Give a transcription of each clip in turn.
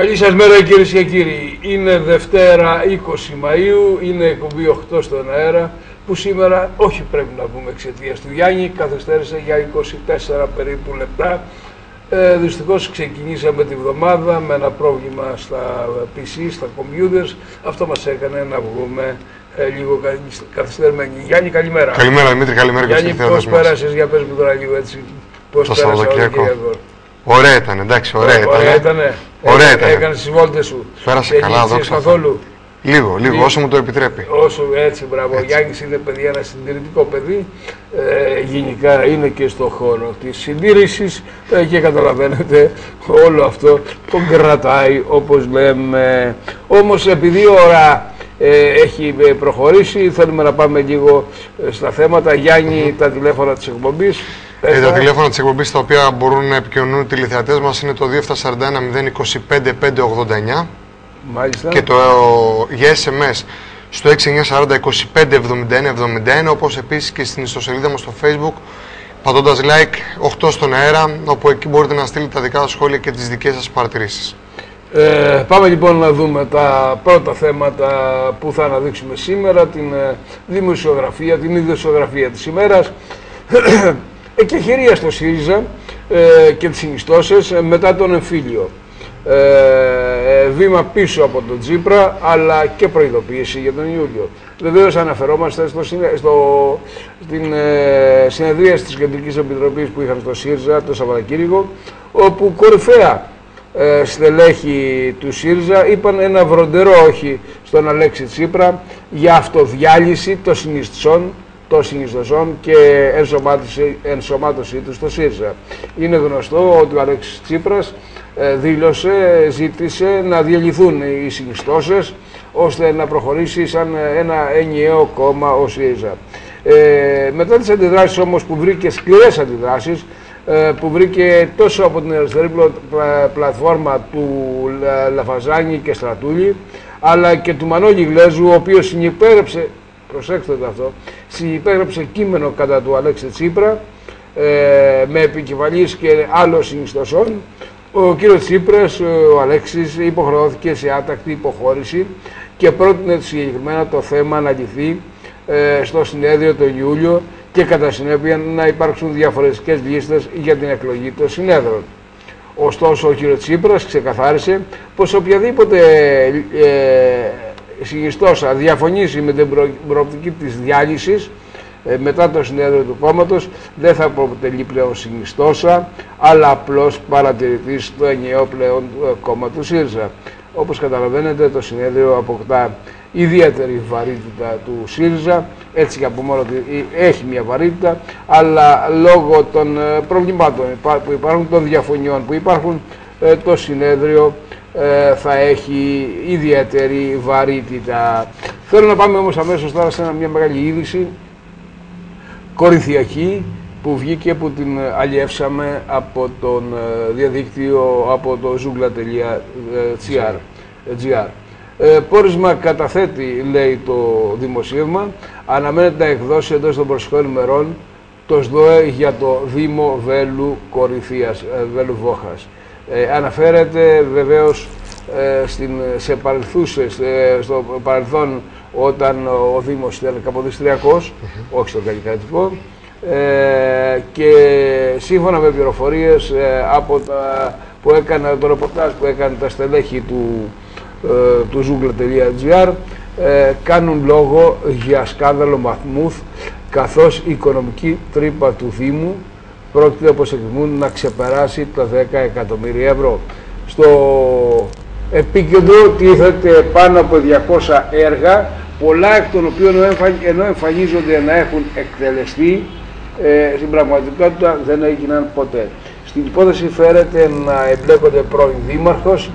Καλή σας μέρα κυρίες και κύριοι. Είναι Δευτέρα 20 Μαΐου, είναι εκπομπή 8 στον αέρα που σήμερα όχι πρέπει να πούμε εξαιτίας του Γιάννη, καθυστέρησε για 24 περίπου λεπτά. Ε, δυστυχώς ξεκινήσαμε τη βδομάδα με ένα πρόβλημα στα PC, στα computers. Αυτό μας έκανε να βγούμε ε, λίγο καθυστερημένοι. Γιάννη, καλημέρα. Καλημέρα Δημήτρη, καλημέρα και Γιάννη, πώς πέρασες, για πες μου τώρα λίγο έτσι. Πώς Το πέρασε Σαββατοκύριακο. Ωραία ήταν, εντάξει, ωραία ήταν. Ωραία ήτανε. Ωραία Έκανε- ήτανε. Έκανες τις βόλτες σου. Πέρασε Και καλά, γύρισες δόξα τω καθόλου; Λίγο, λίγο, Λίγο. όσο μου το επιτρέπει. Όσο έτσι, μπράβο. Ο Γιάννης είναι παιδί, ένα συντηρητικό παιδί. Ε, γενικά είναι και στο χώρο της συντήρησης ε, και καταλαβαίνετε όλο αυτό τον κρατάει όπως λέμε. Όμως επειδή η ώρα ε, έχει ε, προχωρήσει θέλουμε να πάμε λίγο ε, στα θέματα. Γιάννη, τα τηλέφωνα της εκπομπής. Ε, Πες τα τα. τηλέφωνα της εκπομπής τα οποία μπορούν να επικοινωνούν οι τηλεθεατές μας είναι το 2741 025 589 Μάλιστα. και το για SMS στο 6940 25 71 71 όπως επίσης και στην ιστοσελίδα μας στο facebook πατώντας like 8 στον αέρα όπου εκεί μπορείτε να στείλετε τα δικά σας σχόλια και τις δικές σας παρατηρήσεις. Ε, πάμε λοιπόν να δούμε τα πρώτα θέματα που θα αναδείξουμε σήμερα, την ε, δημοσιογραφία, την ειδησιογραφία της ημέρας, εκεχηρία στο ΣΥΡΙΖΑ ε, και τις συνιστώσεις ε, μετά τον εμφύλιο. Ε, ε, βήμα πίσω από τον Τζίπρα, αλλά και προειδοποίηση για τον Ιούλιο. Βεβαίως αναφερόμαστε στο, συνε- στο, στην ε, συνεδρία της Κεντρικής Επιτροπής που είχαν στο ΣΥΡΙΖΑ το Σαββατοκύριακο, όπου κορυφαία ε, στελέχη του ΣΥΡΙΖΑ είπαν ένα βροντερό όχι στον Αλέξη Τσίπρα για αυτοδιάλυση των συνιστών, των συνιστοσών και ενσωμάτωση, ενσωμάτωσή του στο ΣΥΡΙΖΑ. Είναι γνωστό ότι ο Αλέξης Τσίπρας ε, δήλωσε, ζήτησε να διαλυθούν οι συνιστώσεις ώστε να προχωρήσει σαν ένα ενιαίο κόμμα ο ΣΥΡΙΖΑ. Ε, μετά τις αντιδράσεις όμως που βρήκε σκληρές αντιδράσεις ε, που βρήκε τόσο από την αριστερή πλα- πλα- πλατφόρμα του Λα- Λαφαζάνη και Στρατούλη αλλά και του Μανώλη Γλέζου ο οποίος συνυπέγραψε, προσέξτε το αυτό, συνυπέγραψε κείμενο κατά του Αλέξη Τσίπρα ε, με επικεφαλής και άλλων συνιστοσών ο κύριος Τσίπρας, ο Αλέξης, υποχρεώθηκε σε άτακτη υποχώρηση και πρότεινε συγκεκριμένα το θέμα να λυθεί ε, στο συνέδριο τον Ιούλιο και κατά συνέπεια να υπάρξουν διαφορετικές λίστες για την εκλογή των συνέδρων. Ωστόσο, ο κ. Τσίπρας ξεκαθάρισε πως οποιαδήποτε ε, συνιστόσα διαφωνήσει με την προ- προοπτική της διάλυσης ε, μετά το συνέδριο του κόμματος δεν θα αποτελεί πλέον συνιστόσα αλλά απλώς παρατηρητής στο ενιαίο πλέον ε, κόμμα του ΣΥΡΙΖΑ. Όπως καταλαβαίνετε το συνέδριο αποκτά ιδιαίτερη βαρύτητα του ΣΥΡΙΖΑ, έτσι και από μόνο του ε, έχει μια βαρύτητα, αλλά λόγω των ε, προβλημάτων υπά- που υπάρχουν, των διαφωνιών που υπάρχουν, ε, το συνέδριο ε, θα έχει ιδιαίτερη βαρύτητα. Θέλω να πάμε όμως αμέσως τώρα σε ένα- μια μεγάλη είδηση, κορινθιακή, που βγήκε που την ε, αλλιεύσαμε από τον ε, διαδίκτυο, από το zoogla.gr. GR. Ε, πόρισμα καταθέτει, λέει το δημοσίευμα, αναμένεται να εκδώσει εντός των προσεχών ημερών το ΣΔΟΕ για το Δήμο Βέλου Κορυφίας, ε, Βέλου Βόχας. Ε, αναφέρεται βεβαίως ε, στην, σε παρελθούσες, ε, στο παρελθόν όταν ο Δήμος ήταν καποδιστριακός, όχι στο καλλιτεχνικό, ε, και σύμφωνα με πληροφορίες ε, από τα, που έκανα, το ρεπορτάζ που έκανε τα στελέχη του, ε, του zoogla.gr ε, κάνουν λόγο για σκάνδαλο Μαθμούθ καθώς η οικονομική τρύπα του Δήμου πρόκειται όπως εκτιμούν να ξεπεράσει τα 10 εκατομμύρια ευρώ. Στο επίκεντρο τίθεται πάνω από 200 έργα, πολλά εκ των οποίων εμφα- ενώ εμφανίζονται να έχουν εκτελεστεί, ε, στην πραγματικότητα δεν έγιναν ποτέ. Στην υπόθεση φέρεται να εμπλέκονται πρώην δήμαρχος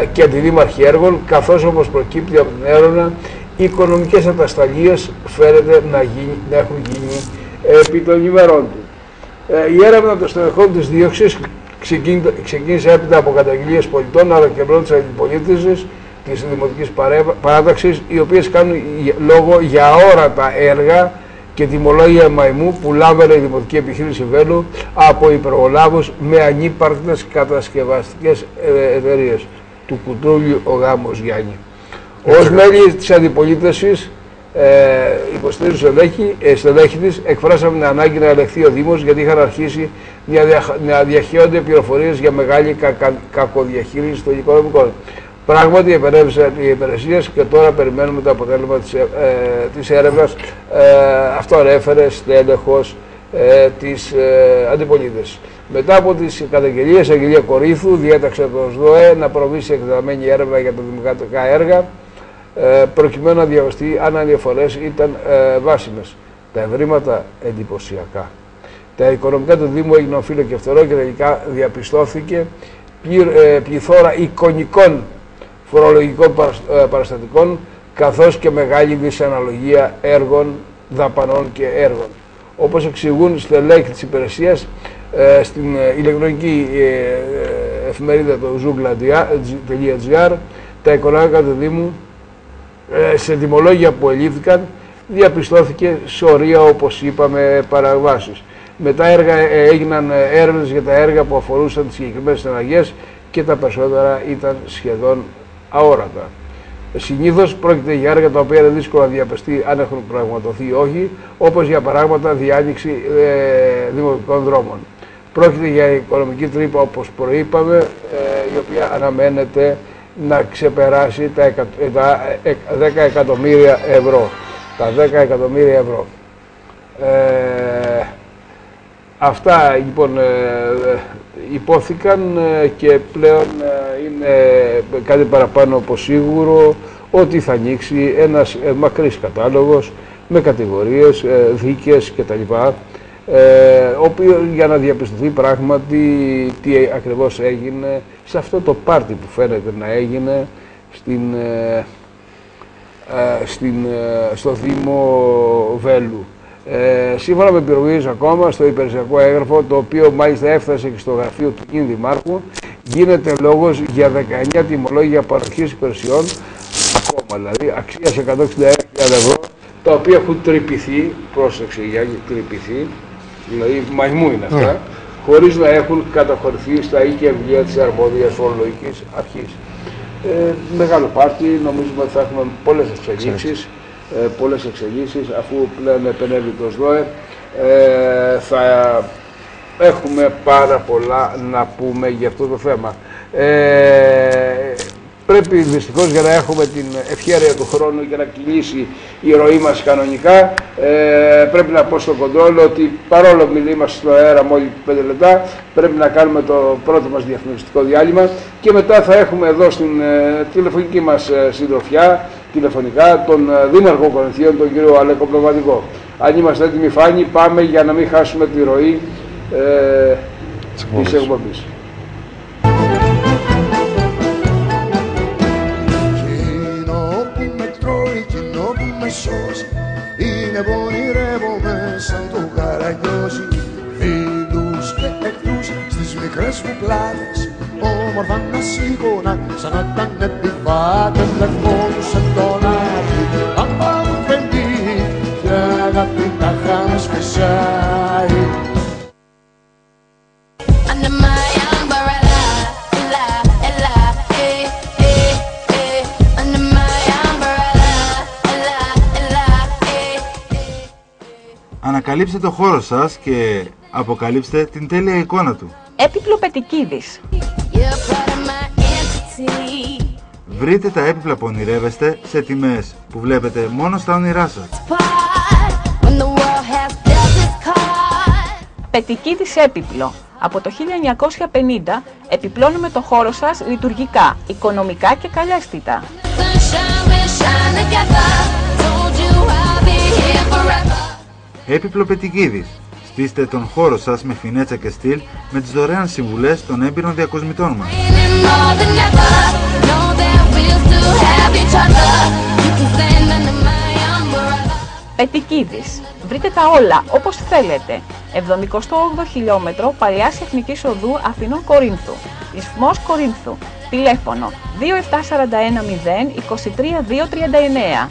ε, και αντιδήμαρχοι έργων, καθώς όπως προκύπτει από την έρευνα, Οι οικονομικές ατασταλίες φαίνεται να, γίνει, να έχουν γίνει επί των ημερών τους. Ε, η έρευνα των στελεχών της δίωξης ξεκίνησε έπειτα από καταγγελίες πολιτών αλλά και πρώτης αντιπολίτευσης της Δημοτικής Παράταξης οι οποίες κάνουν λόγο για όρατα έργα και τιμολόγια μαϊμού που λάβαινε η Δημοτική Επιχείρηση Βέλου από υπεργολάβους με ανύπαρκτες κατασκευαστικές ε, εταιρείες του κουτρούλιου ο γάμος Γιάννη. Ως μέλη της αντιπολίτευσης ε, υποστηρίζει στελέχη, ε, στελέχη της, εκφράσαμε την ανάγκη να ελεγχθεί ο Δήμος γιατί είχαν αρχίσει να διαχέονται πληροφορίες για μεγάλη κα, κακοδιαχείριση των οικονομικών. Πράγματι επενέβησαν οι υπηρεσίες και τώρα περιμένουμε το αποτέλεσμα της, ε, της έρευνας. Ε, αυτό ανέφερε στέλεχος ε, της ε, αντιπολίτευσης. Μετά από τις καταγγελίες, η Αγγελία Κορύθου διέταξε το ΣΔΟΕ να προβεί σε εκτεταμένη έρευνα για τα δημοκρατικά έργα ε, προκειμένου να διαβαστεί αν αδιαφορές ήταν ε, βάσιμες. Τα ευρήματα εντυπωσιακά. Τα οικονομικά του Δήμου έγιναν οφείλω και φτερό και τελικά διαπιστώθηκε ε, πληθώρα εικονικών φορολογικών ε, παραστατικών καθώς και μεγάλη δυσαναλογία έργων, δαπανών και έργων. Όπως εξηγούν στελέχη της υπηρεσίας ε, στην ηλεκτρονική εφημερίδα του zoogla.gr τα οικονομικά του Δήμου σε τιμολόγια που ελήφθηκαν διαπιστώθηκε σωρία όπως είπαμε παραβάσεις. Μετά έργα, ε, έγιναν ε, έρευνες για τα έργα που αφορούσαν τις συγκεκριμένες συναλλαγές και τα περισσότερα ήταν σχεδόν αόρατα. Συνήθως πρόκειται για έργα τα οποία είναι δύσκολο να διαπιστεί αν έχουν πραγματοθεί ή όχι, όπως για παράγματα διάνοιξη ε, δημοτικών δρόμων. Πρόκειται για οικονομική τρύπα, όπως προείπαμε, ε, η οποία αναμένεται να ξεπεράσει τα, τα 10 εκατομμύρια ευρώ. Τα 10 εκατομμύρια ευρώ. Ε, Αυτά λοιπόν ε, ε, υπόθηκαν ε, και πλέον είναι κάτι παραπάνω από σίγουρο ότι θα ανοίξει ένας μακρύς κατάλογος με κατηγορίες, δίκες κτλ. Οποίο για να διαπιστωθεί πράγματι τι ακριβώς έγινε σε αυτό το πάρτι που φαίνεται να έγινε στην, στην, στο Δήμο Βέλου. Ε, σύμφωνα με πληροφορίε ακόμα στο υπηρεσιακό έγγραφο, το οποίο μάλιστα έφτασε και στο γραφείο του κ. Δημάρχου, γίνεται λόγος για 19 τιμολόγια παροχής υπηρεσιών, ακόμα δηλαδή αξίας 161.000 ευρώ, τα οποία έχουν τρυπηθεί, πρόσεξε για τρυπηθεί, δηλαδή μαϊμού είναι αυτά, yeah. Ναι. χωρίς να έχουν καταχωρηθεί στα οίκια βιβλία της αρμόδιας φορολογική αρχής. Ε, μεγάλο πάρτι, νομίζουμε ότι θα έχουμε πολλές εξελίξεις ε, πολλές εξελίξεις αφού πλέον επενεύει το ΣΔΟΕ ε, θα έχουμε πάρα πολλά να πούμε για αυτό το θέμα. Ε, πρέπει δυστυχώς για να έχουμε την ευχαίρεια του χρόνου για να κλείσει η ροή μας κανονικά ε, πρέπει να πω στο κοντρόλ ότι παρόλο που είμαστε στο αέρα μόλι 5 λεπτά πρέπει να κάνουμε το πρώτο μας διαφημιστικό διάλειμμα και μετά θα έχουμε εδώ στην ε, τηλεφωνική μας ε, συντροφιά τηλεφωνικά τον ε, Δήμαρχο Κορινθίων, τον κύριο Αλέκο Πνευματικό. Αν είμαστε έτοιμοι φάνη, πάμε για να μην χάσουμε τη ροή ε, της εκπομπής. Κοινό που με σώζει είναι πονηρεύομαι σαν το καραγιόζι φίλους και εχθρούς στις μικρές μου πλάτες. Όμορφα να σήκωνα σαν να ήταν επιβάτες λευκόντουσαν τον άδει άμα μου φαινεί και αγάπη τα χάμε σπεσάει Ανακαλύψτε το χώρο σας και αποκαλύψτε την τέλεια εικόνα του. Έπιπλο Πετικίδης. Βρείτε τα έπιπλα που ονειρεύεστε σε τιμές που βλέπετε μόνο στα όνειρά σας. Πετικίδης έπιπλο. Από το 1950 επιπλώνουμε το χώρο σας λειτουργικά, οικονομικά και καλέσθητα. Έπιπλο Πετικίδης. Στήστε τον χώρο σας με φινέτσα και στυλ με τις δωρεάν συμβουλές των έμπειρων διακοσμητών μας. Πετικίδης. Βρείτε τα όλα όπως θέλετε. 78 χιλιόμετρο Παλαιάς Εθνικής Οδού Αθηνών Κορίνθου. Ισθμός Κορίνθου. Τηλέφωνο 27410 23239.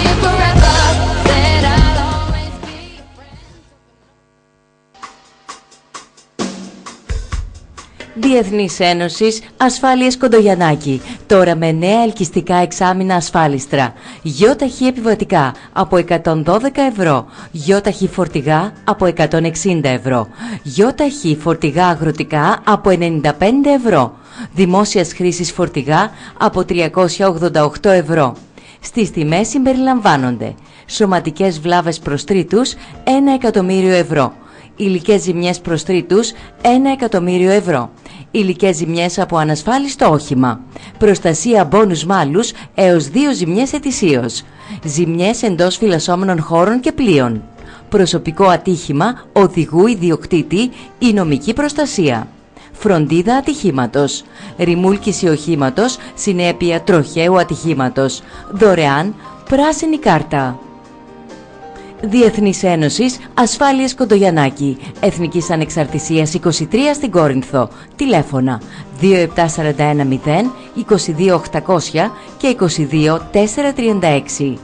Here forever. Said I'll always be. Διεθνής Ένωσης Ασφάλειες Κοντογιαννάκη. Τώρα με νέα ελκυστικά εξάμεινα ασφάλιστρα. Γιώταχη επιβατικά από 112 ευρώ. Γιώταχη φορτηγά από 160 ευρώ. Γιώταχη φορτηγά αγροτικά από 95 ευρώ. Δημόσιας χρήσης φορτηγά από 388 ευρώ. Στις τιμές συμπεριλαμβάνονται σωματικές βλάβες προς τρίτους 1 εκατομμύριο ευρώ. Υλικές ζημιές προς τρίτους 1 εκατομμύριο ευρώ. Υλικές ζημιές από ανασφάλιστο όχημα. Προστασία μπόνους μάλους έως 2 ζημιές ετησίως. Ζημιές εντός φυλασσόμενων χώρων και πλοίων. Προσωπικό ατύχημα οδηγού ιδιοκτήτη ή νομική προστασία. Φροντίδα ατυχήματος. Ρημούλκηση οχήματος συνέπεια τροχαίου ατυχήματος. Δωρεάν πράσινη κάρτα. Διεθνής Ένωσης Ασφάλειες Κοντογιαννάκη Εθνικής Ανεξαρτησίας 23 στην Κόρινθο Τηλέφωνα 27410 22800 και 22436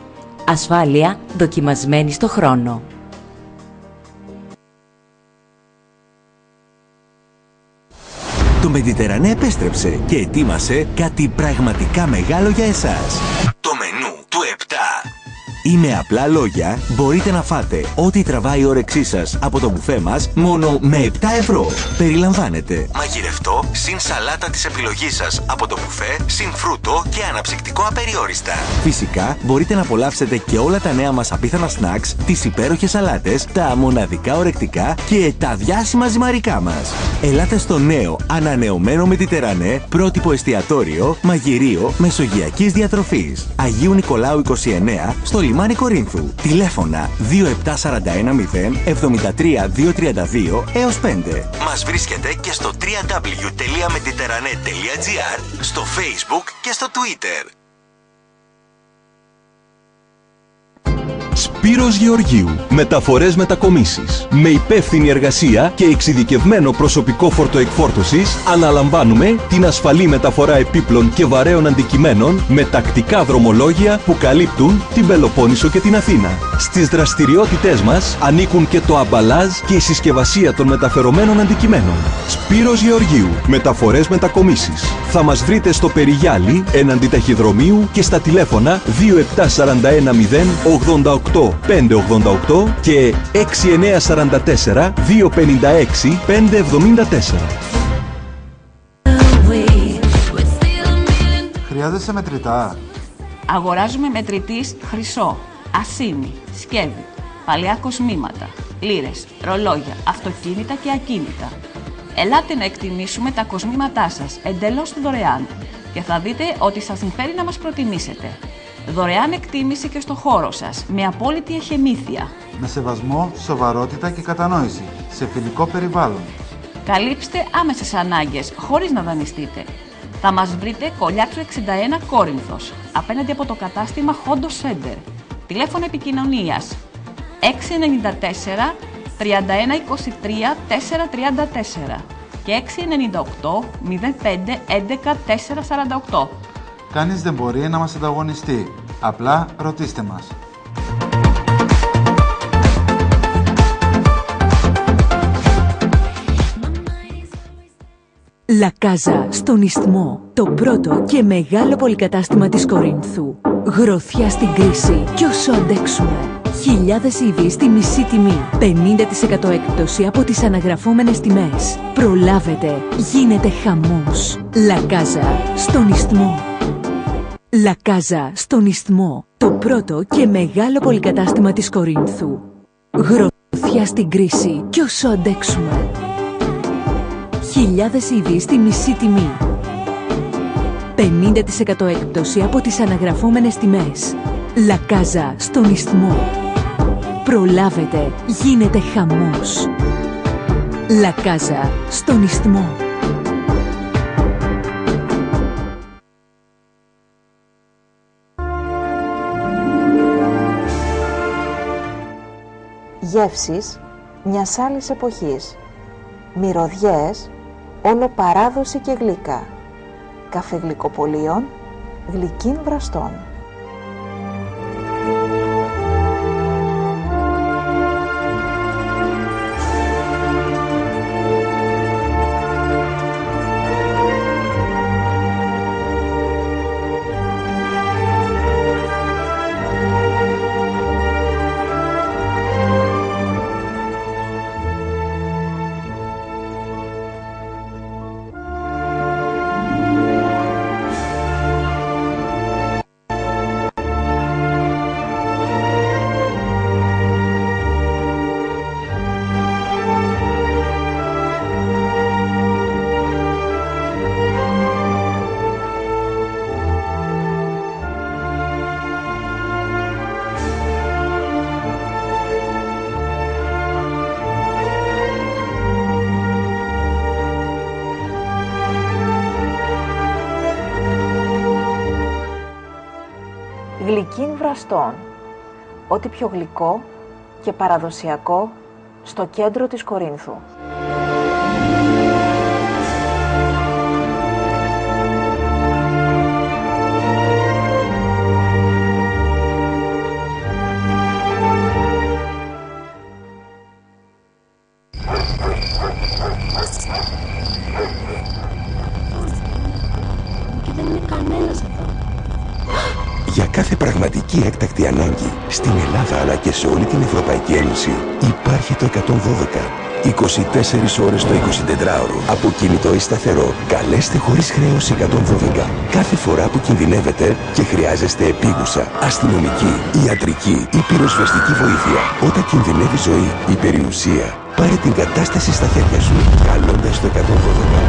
Ασφάλεια δοκιμασμένη στο χρόνο Το Mediterranee επέστρεψε και ετοίμασε κάτι πραγματικά μεγάλο για εσάς. Είναι απλά λόγια, μπορείτε να φάτε ό,τι τραβάει η όρεξή σας από το μπουφέ μας μόνο με 7 ευρώ. Περιλαμβάνεται μαγειρευτό, συν σαλάτα της επιλογής σας από το μπουφέ, συν φρούτο και αναψυκτικό απεριόριστα. Φυσικά μπορείτε να απολαύσετε και όλα τα νέα μας απίθανα snacks, τις υπέροχες σαλάτες, τα μοναδικά ορεκτικά και τα διάσημα ζυμαρικά μας. Ελάτε στο νέο, ανανεωμένο Mediterranee, πρότυπο εστιατόριο, μαγειρίο, μεσογειακής διατροφής. Αγίου Νικολάου 29, στο λιμάνι Κορίνθου. Τηλέφωνα 27410 73 232 έως 5. Μας βρίσκεται και στο www.mediterranee.gr, στο Facebook και στο Twitter. Σπύρος Γεωργίου. Μεταφορές μετακομίσεις. Με υπεύθυνη εργασία και εξειδικευμένο προσωπικό φορτοεκφόρτωσης αναλαμβάνουμε την ασφαλή μεταφορά επίπλων και βαρέων αντικειμένων με τακτικά δρομολόγια που καλύπτουν την Πελοπόννησο και την Αθήνα. Στις δραστηριότητές μας ανήκουν και το αμπαλάζ και η συσκευασία των μεταφερομένων αντικειμένων. Σπύρος Γεωργίου. Μεταφορές μετακομίσεις. Θα μας βρείτε στο Περιγιάλι, έναντι ταχυδρομείου και στα τηλέφωνα 27410 88 588 και 6944 256 574. Χρειάζεσαι μετρητά. Αγοράζουμε μετρητής χρυσό, ασίμι, σκεύη, παλιά κοσμήματα, λύρες, ρολόγια, αυτοκίνητα και ακίνητα. Ελάτε να εκτιμήσουμε τα κοσμήματά σας εντελώς δωρεάν και θα δείτε ότι σας συμφέρει να μας προτιμήσετε. Δωρεάν εκτίμηση και στο χώρο σας, με απόλυτη εχεμήθεια. Με σεβασμό, σοβαρότητα και κατανόηση. Σε φιλικό περιβάλλον. Καλύψτε άμεσες ανάγκες, χωρίς να δανειστείτε. Θα μας βρείτε Κολιάτσου 61 Κόρινθος, απέναντι από το κατάστημα Hondo Center. Τηλέφωνο επικοινωνίας 694 3123 434 και 698 05 11 448. Κανείς δεν μπορεί να μας ανταγωνιστεί. Απλά ρωτήστε μας. Λακάζα στον Ισθμό. Το πρώτο και μεγάλο πολυκατάστημα της Κορίνθου. Γροθιά στην κρίση κι όσο αντέξουμε. Χιλιάδες είδη στη μισή τιμή. 50% έκπτωση από τις αναγραφόμενες τιμές. Προλάβετε. Γίνεται χαμός. Λακάζα. Στον Ισθμό. Λακάζα. Στον Ισθμό. Το πρώτο και μεγάλο πολυκατάστημα της Κορίνθου. Γροθιά στην κρίση. Κι όσο αντέξουμε. Χιλιάδες είδη στη μισή τιμή. 50% έκπτωση από τις αναγραφόμενες τιμές. Λακάζα στον Ισθμό. Προλάβετε, γίνεται χαμός. Λακάζα στον Ισθμό. Γεύσεις μιας άλλης εποχής. Μυρωδιές, όλο παράδοση και γλυκά. Καφεγλυκοπολίων, γλυκίν βραστών. Γλυκίν βραστών. Ό,τι πιο γλυκό και παραδοσιακό στο κέντρο της Κορίνθου. Έκτακτη ανάγκη στην Ελλάδα αλλά και σε όλη την Ευρωπαϊκή Ένωση υπάρχει το 112. 24 ώρες το 24ωρο. Από κινητό ή σταθερό. Καλέστε χωρίς χρέωση 112. Κάθε φορά που κινδυνεύετε και χρειάζεστε επίγουσα, αστυνομική, ιατρική ή πυροσβεστική βοήθεια. Όταν κινδυνεύει ζωή ή περιουσία. Πάρε την κατάσταση στα χέρια σου. Καλώντας το 112.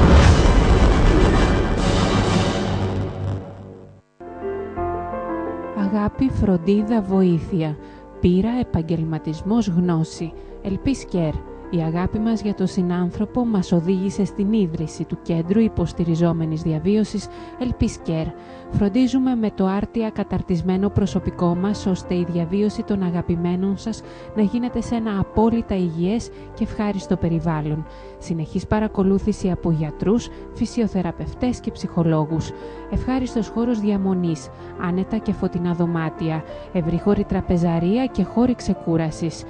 Φροντίδα, βοήθεια. Πείρα, επαγγελματισμός, γνώση. Ελπίσκερ. Η αγάπη μας για τον συνάνθρωπο μας οδήγησε στην ίδρυση του Κέντρου Υποστηριζόμενης Διαβίωσης Ελπίσκερ. Φροντίζουμε με το άρτια καταρτισμένο προσωπικό μας ώστε η διαβίωση των αγαπημένων σας να γίνεται σε ένα απόλυτα υγιές και ευχάριστο περιβάλλον. Συνεχής παρακολούθηση από γιατρούς, φυσιοθεραπευτές και ψυχολόγους. Ευχάριστος χώρος διαμονής, άνετα και φωτεινά δωμάτια, ευρύχωρη τραπεζαρία και χώροι ξεκούρασης.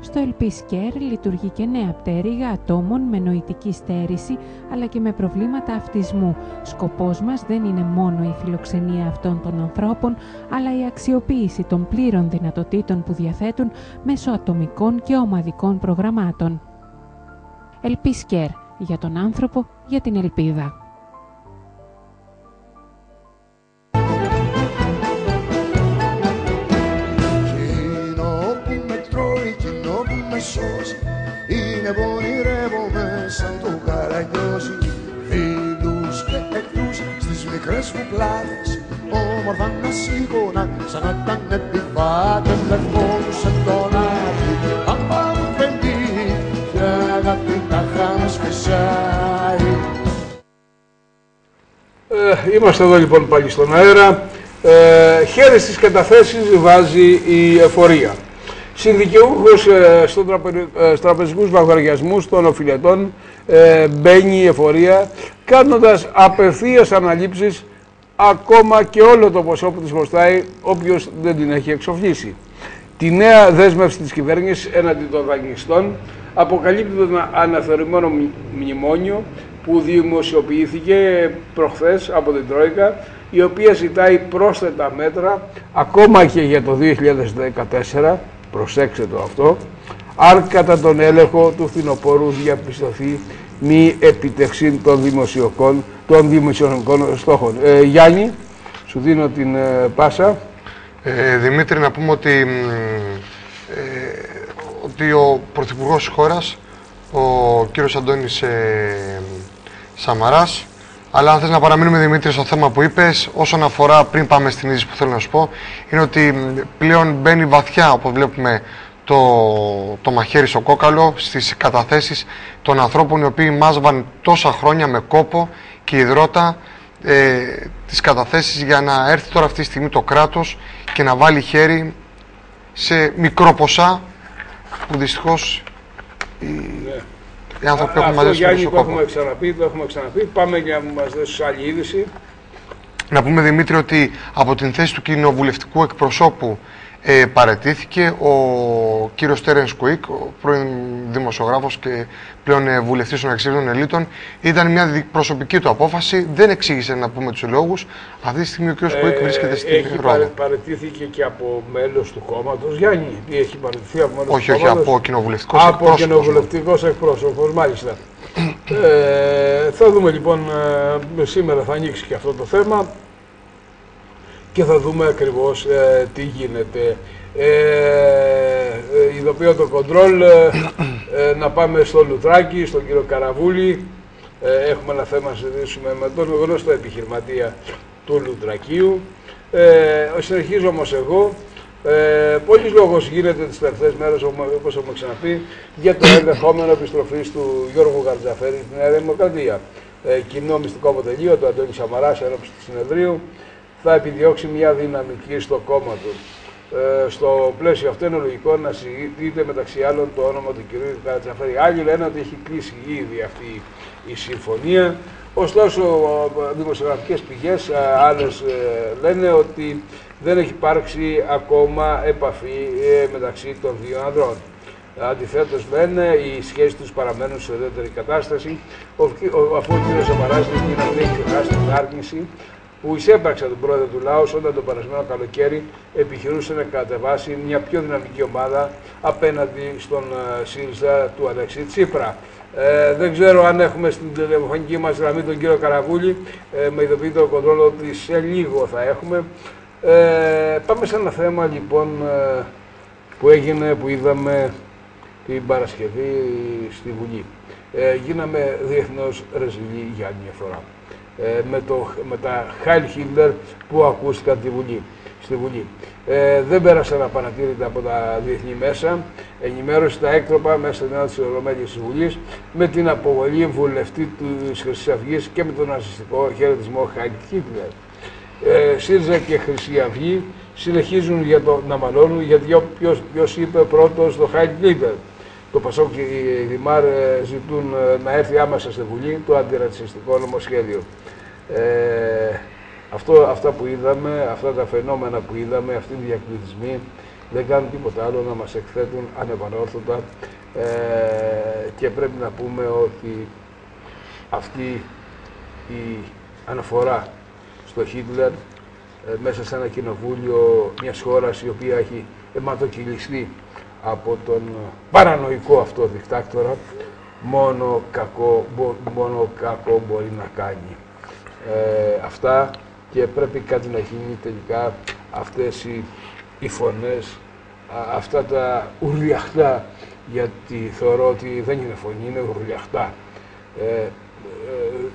Στο Ελπίσκερ λειτουργεί και νέα πτέρυγα ατόμων με νοητική στέρηση αλλά και με προβλήματα αυτισμού. Σκοπός μας δεν είναι μόνο η φιλοξενία αυτών των ανθρώπων αλλά η αξιοποίηση των πλήρων δυνατοτήτων που διαθέτουν μέσω ατομικών και ομαδικών προγραμμάτων. Ελπίσκερ για τον άνθρωπο, για την ελπίδα. Εκείνο που με σώζει Είναι πονηρεύομαι σαν το καραγιόζι Φίλους και εχθρούς στις μικρές μου πλάτες Όμορφα να σήκωνα σαν να ήταν επιβάτες Λευκόνουσαν τον άδει Άμα μου φαινεί και αγάπη τα χάμε σπεσάει Ε, είμαστε εδώ λοιπόν πάλι στον αέρα. Ε, χέρι στις καταθέσεις βάζει η εφορία. Συνδικαιούχος ε, στον τραπε, ε, στους τραπεζικούς λογαριασμούς των οφειλετών ε, μπαίνει η εφορία κάνοντας απευθείας αναλήψεις ακόμα και όλο το ποσό που της χρωστάει όποιος δεν την έχει εξοφλήσει. Τη νέα δέσμευση της κυβέρνησης έναντι των δανειστών αποκαλύπτει το αναθεωρημένο μνη- μνημόνιο που δημοσιοποιήθηκε προχθές από την Τρόικα η οποία ζητάει πρόσθετα μέτρα ακόμα και για το 2014 προσέξτε το αυτό αν κατά τον έλεγχο του φθινοπόρου διαπιστωθεί μη επιτευξή των δημοσιοκών των δημοσιονομικών στόχων. Ε, Γιάννη, σου δίνω την ε, πάσα. Ε, Δημήτρη, να πούμε ότι, μ, ε, ότι ο Πρωθυπουργός της χώρας, ο κύριος Αντώνης ε, Σαμαράς, αλλά αν θες να παραμείνουμε Δημήτρη στο θέμα που είπες, όσον αφορά, πριν πάμε στην είδηση που θέλω να σου πω, είναι ότι μ, πλέον μπαίνει βαθιά, όπως βλέπουμε, το, το μαχαίρι στο κόκαλο στις καταθέσεις των ανθρώπων οι οποίοι μάζβαν τόσα χρόνια με κόπο και υδρότα ε, τις καταθέσεις για να έρθει τώρα αυτή τη στιγμή το κράτος και να βάλει χέρι σε μικρό ποσά που δυστυχώς οι, οι άνθρωποι έχουν Αυτό μαζέψει Γιάννη τόσο το κόπο. έχουμε ξαναπεί, το έχουμε ξαναπεί. Πάμε για να μας δώσεις άλλη είδηση. Να πούμε Δημήτρη ότι από την θέση του κοινοβουλευτικού εκπροσώπου ε, παρετήθηκε ο κύριος Τέρενς Κουίκ, ο πρώην δημοσιογράφος και πλέον ε, βουλευτής των εξήλων ελίτων. Ήταν μια δι- προσωπική του απόφαση, δεν εξήγησε να πούμε τους λόγους. Αυτή τη στιγμή ο κύριος Κουίκ βρίσκεται στην Ε, έχει Ρόδο. παρε, παρετήθηκε και από μέλος του κόμματος. Γιάννη, τι έχει παρετηθεί από μέλος Όχι, του όχι, κόμματος. από κοινοβουλευτικός Από εκπρόσωπος. κοινοβουλευτικός εκπρόσωπος, μάλιστα. ε, θα δούμε λοιπόν, ε, σήμερα θα ανοίξει και αυτό το θέμα και θα δούμε ακριβώς ε, τι γίνεται. Ε, ε, ειδοποιώ το κοντρόλ, ε, ε, να πάμε στο Λουτράκι, στον κύριο Καραβούλη. Ε, έχουμε ένα θέμα να συζητήσουμε με τον γνωστό επιχειρηματία του Λουτρακίου. Ε, συνεχίζω όμως εγώ. Ε, Πολλής λόγος γίνεται τις τελευταίες μέρες, όπως έχουμε ξαναπεί, για το ενδεχόμενο επιστροφής του Γιώργου Γαρτζαφέρη στην Νέα Δημοκρατία. Ε, κοινό μυστικό αποτελείο του Αντώνη Σαμαράς, ένωψη του συνεδρίου, θα επιδιώξει μια δυναμική στο κόμμα του. Ε, στο πλαίσιο αυτό είναι λογικό να συζητείται μεταξύ άλλων το όνομα του κ. Γαρτζαφέρη. Άλλοι λένε ότι έχει κλείσει ήδη αυτή η συμφωνία. Ωστόσο, δημοσιογραφικές πηγές, ε, άλλες ε, λένε ότι δεν έχει υπάρξει ακόμα επαφή ε, μεταξύ των δύο ανδρών. Αντιθέτως, λένε οι σχέσεις τους παραμένουν σε ουδέτερη κατάσταση, ο- ο- αφού ο κ. Σαμαράς δεν έχει ξεχάσει την άρνηση που εισέπραξε τον πρόεδρο του Λάου όταν το περασμένο καλοκαίρι επιχειρούσε να κατεβάσει μια πιο δυναμική ομάδα απέναντι στον ε, ΣΥΡΙΖΑ του Αλέξη Τσίπρα. Ε, δεν ξέρω αν έχουμε στην τηλεφωνική μας γραμμή τον κύριο Καραβούλη, ε, με ειδοποιεί το κοντρόλο ότι σε λίγο θα έχουμε. Ε, πάμε σε ένα θέμα λοιπόν ε, που έγινε, που είδαμε την Παρασκευή στη Βουλή. Ε, γίναμε διεθνώς ρεζιλή για άλλη μια φορά. Ε, με, το, με τα Χάιλ Χίλτερ που ακούστηκαν τη Βουλή, στη Βουλή. Ε, δεν πέρασαν απανατήρητα από τα διεθνή μέσα. Ενημέρωσε τα έκτροπα μέσα στην Ελλάδα της Ολομέλειας της Βουλής με την αποβολή βουλευτή της Χρυσής Αυγής και με τον ναζιστικό χαιρετισμό Χάιλ Χίτλερ ε, ΣΥΡΙΖΑ και Χρυσή Αυγή συνεχίζουν για το, να μαλώνουν γιατί ποιος, ποιος είπε πρώτος το Χάιλ Χίτλερ. Το Πασόκ και η Δημάρ ε, ζητούν ε, να έρθει άμεσα στη Βουλή το αντιρατσιστικό νομοσχέδιο. Ε, αυτό, αυτά που είδαμε, αυτά τα φαινόμενα που είδαμε, αυτοί οι διακριτισμοί δεν κάνουν τίποτα άλλο να μας εκθέτουν ανεπανόρθωτα ε, και πρέπει να πούμε ότι αυτή η αναφορά στο Χίτλερ ε, μέσα σε ένα κοινοβούλιο μιας χώρας η οποία έχει αιματοκυλιστεί από τον παρανοϊκό αυτό δικτάκτορα μόνο κακό, μπο- μόνο κακό μπορεί να κάνει. Ε, αυτά και πρέπει κάτι να γίνει τελικά αυτές οι, οι φωνές, α- αυτά τα ουρλιαχτά γιατί θεωρώ ότι δεν είναι φωνή, είναι ουρλιαχτά. Ε, ε,